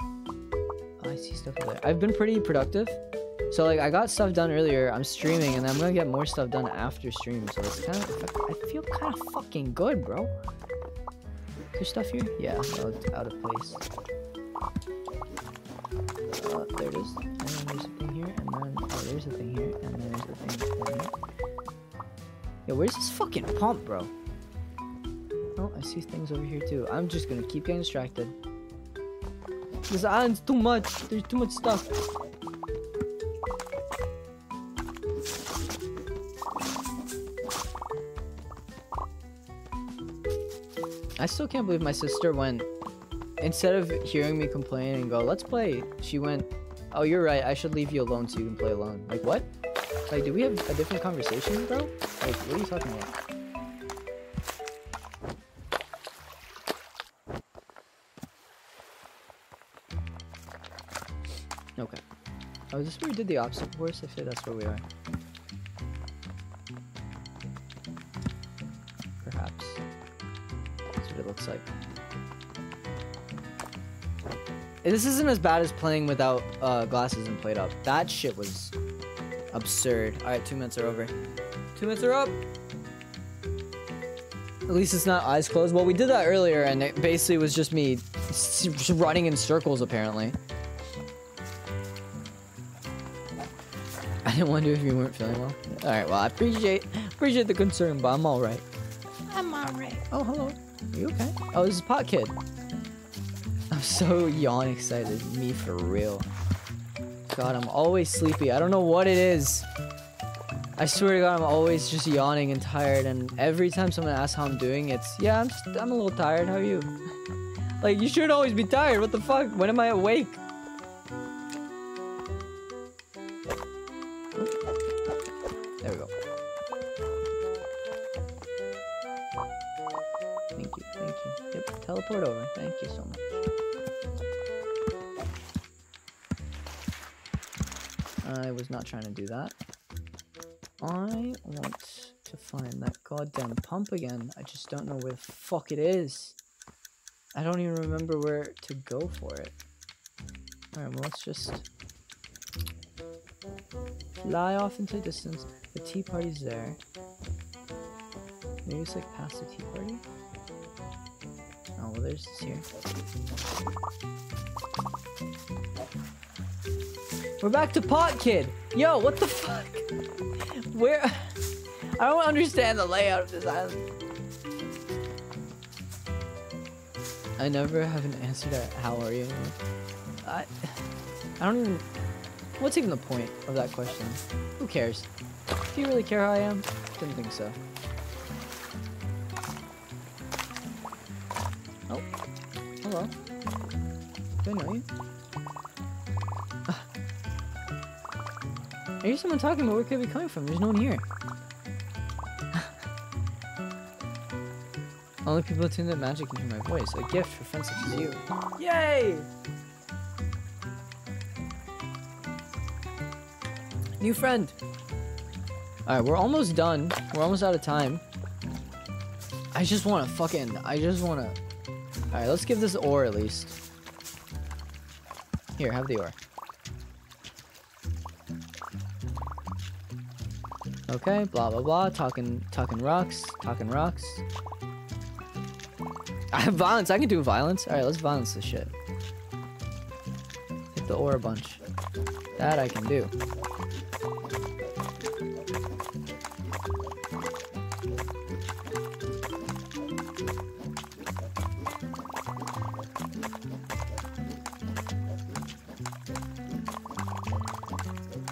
oh, I see stuff there. I've been pretty productive. So like I got stuff done earlier. I'm streaming and I'm to get more stuff done after stream. So it's kind of I feel kind of fucking good, bro. Is stuff here? Yeah, out of place. There it is. And then there's a thing here, and then oh, there's a thing here, and then there's a thing here. Yo, where's this fucking pump, bro? Oh, I see things over here too. I'm just gonna keep getting distracted. This island's too much. There's too much stuff. I still can't believe my sister went instead of hearing me complain and go, let's play, she went, oh, you're right, I should leave you alone so you can play alone. Like, what? Like, do we have a different conversation, bro? Like, what are you talking about? Okay. Oh, is this where we did the obstacle course? I feel that's where we are. Perhaps. That's what it looks like. This isn't as bad as playing without uh, glasses and played up. That shit was absurd. All right, two minutes are over. Two minutes are up. At least it's not eyes closed. Well, we did that earlier, and it basically was just me running in circles, apparently. I didn't wonder if you weren't feeling well. All right, well, I appreciate appreciate the concern, but I'm all right. I'm alright. Oh, hello. Are you okay? Oh, this is Pot Kid. So yawn excited. Me for real. God, I'm always sleepy. I don't know what it is. I swear to God, I'm always just yawning and tired. And every time someone asks how I'm doing, it's yeah, I'm just, I'm a little tired. How are you? like you should always be tired. What the fuck? When am I awake? There we go. Thank you, thank you. Yep, teleport over. Thank you so much. I was not trying to do that. I want to find that goddamn pump again. I just don't know where the fuck it is. I don't even remember where to go for it. Alright, well, let's just fly off into the distance. The tea party's there. Maybe it's like past the tea party? Oh, well, there's this here. We're back to Pot Kid! Yo, what the fuck? Where? I don't understand the layout of this island. I never have an answer to how are you? I, I don't even. What's even the point of that question? Who cares? Do you really care how I am? Didn't think so. Oh, hello. Do I know you? I hear someone talking, but where could it be coming from? There's no one here. Only people attune that magic can hear my voice. A gift for friends such as you. Yay! New friend. Alright, we're almost done. We're almost out of time. I just want to fucking... I just want to... Alright, let's give this ore at least. Here, have the ore. Okay, blah blah blah. Talking, talking rocks, talking rocks. I have violence. I can do violence. All right, let's violence this shit. Hit the ore a bunch. That I can do.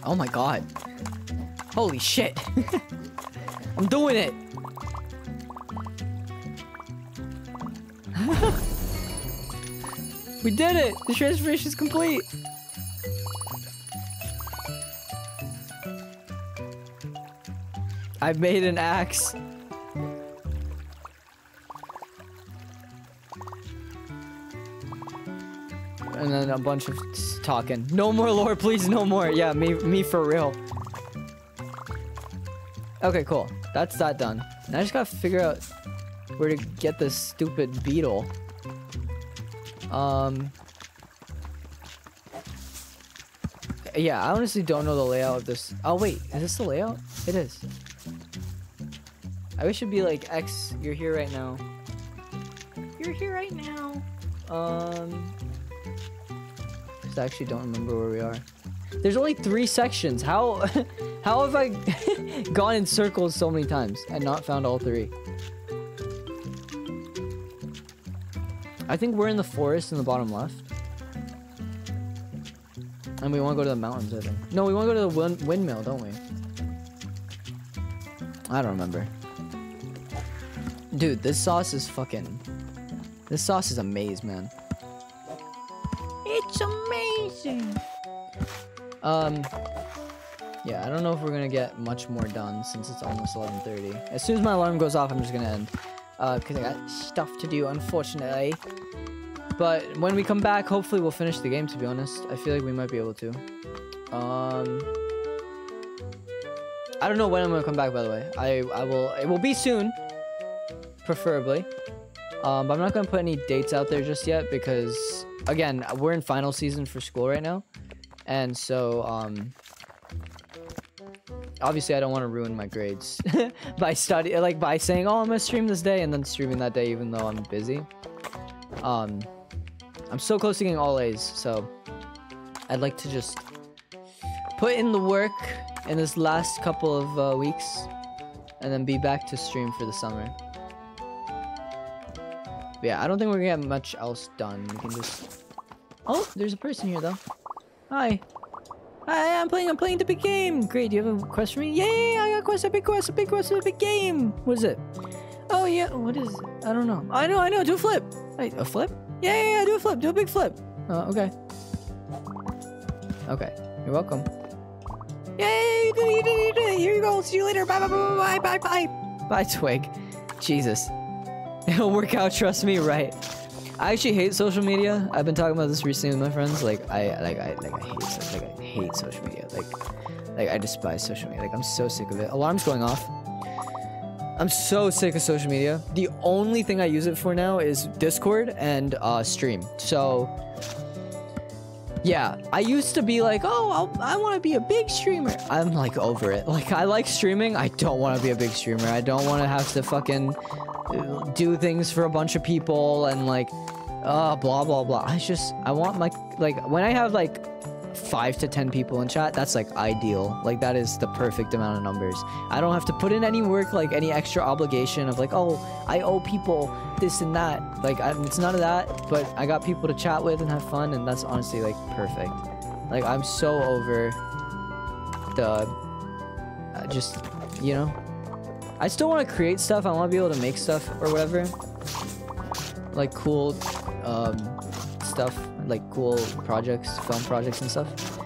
Oh my god. Holy shit. I'm doing it. we did it. The transformation is complete. I've made an axe. And then a bunch of talking. No more lore, please, no more. Yeah, me, me for real. Okay, cool. That's that done. Now I just gotta figure out where to get this stupid beetle. Um. Yeah, I honestly don't know the layout of this. Oh wait, is this the layout? It is. I wish it'd be like X. You're here right now. You're here right now. Um. I actually don't remember where we are. There's only three sections. How how have I gone in circles so many times and not found all three? I think we're in the forest in the bottom left. And we want to go to the mountains, I think. No, we want to go to the wind windmill, don't we? I don't remember. Dude, this sauce is fucking... This sauce is a maze, man. It's amazing. Um, yeah, I don't know if we're gonna get much more done since it's almost 11:30. As soon as my alarm goes off, I'm just gonna end, uh, cause I got stuff to do, unfortunately. But when we come back, hopefully we'll finish the game. To be honest, I feel like we might be able to. Um, I don't know when I'm gonna come back. By the way, I I will. It will be soon, preferably. Um, but I'm not gonna put any dates out there just yet because, again, we're in final season for school right now and so um obviously i don't want to ruin my grades by study like by saying oh i'm gonna stream this day and then streaming that day even though i'm busy. Um i'm so close to getting all a's so i'd like to just put in the work in this last couple of uh, weeks and then be back to stream for the summer. But yeah i don't think we're gonna get much else done. We can just oh there's a person here though. Hi. Hi, I'm playing, I'm playing the big game. Great, do you have a quest for me? Yay, I got a quest, a big quest, a big quest, a big game. What is it? Oh, yeah, what is it? I don't know. I know, I know, do a flip. Wait, a flip? Yeah, yeah, yeah, do a flip, do a big flip. Uh, okay. Okay, you're welcome. Yay. Here you go, see you later. Bye, bye, bye, bye, bye, bye. Bye, Twig. Jesus. It'll work out, trust me, right. I actually hate social media. I've been talking about this recently with my friends. Like I like I like I hate like I hate social media. Like like I despise social media. Like I'm so sick of it. Alarms going off. I'm so sick of social media. The only thing I use it for now is Discord and uh, stream. So yeah, I used to be like, oh, I'll, I want to be a big streamer. I'm like over it. Like, I like streaming. I don't want to be a big streamer. I don't want to have to fucking do things for a bunch of people and like, uh, blah blah blah. I just, I want my like when I have like five to ten people in chat, that's like ideal. Like that is the perfect amount of numbers. I don't have to put in any work, like any extra obligation of like, oh, I owe people this and that. Like I, it's none of that. But I got people to chat with and have fun, and that's honestly like perfect. Like I'm so over the uh, just you know. I still want to create stuff. I want to be able to make stuff or whatever. Like cool um, stuff, like cool projects, film projects and stuff.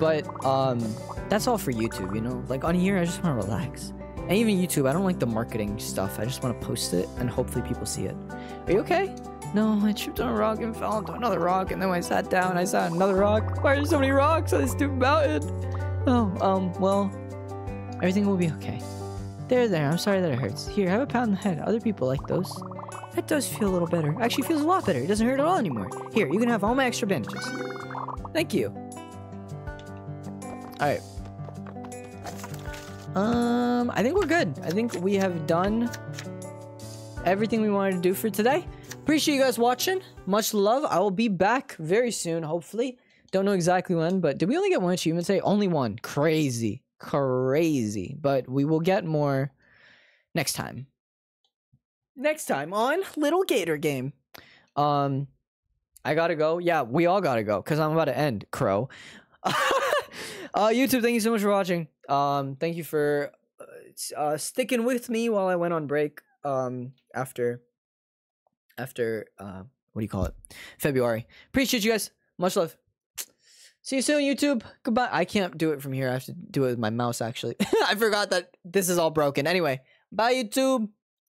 But um, that's all for YouTube, you know? Like on here, I just want to relax. And even YouTube, I don't like the marketing stuff. I just want to post it and hopefully people see it. Are you okay? No, I tripped on a rock and fell into another rock, and then when I sat down, I saw another rock. Why are there so many rocks on this stupid mountain? Oh, um, well, everything will be okay. There, there, I'm sorry that it hurts. Here, have a pat on the head. Other people like those. That does feel a little better. Actually, feels a lot better. It doesn't hurt at all anymore. Here, you can have all my extra bandages. Thank you. Alright. Um, I think we're good. I think we have done everything we wanted to do for today. Appreciate you guys watching. Much love. I will be back very soon, hopefully. Don't know exactly when, but did we only get one achievement today? Only one. Crazy. Crazy. But we will get more next time. Next time on Little Gator Game. Um, I gotta go. Yeah, we all gotta go because I'm about to end. Crow. uh, YouTube, thank you so much for watching. Um, thank you for uh, uh, sticking with me while I went on break. Um, after after uh, what do you call it? February. Appreciate you guys. Much love. See you soon, YouTube. Goodbye. I can't do it from here. I have to do it with my mouse. Actually, I forgot that this is all broken. Anyway, bye, YouTube.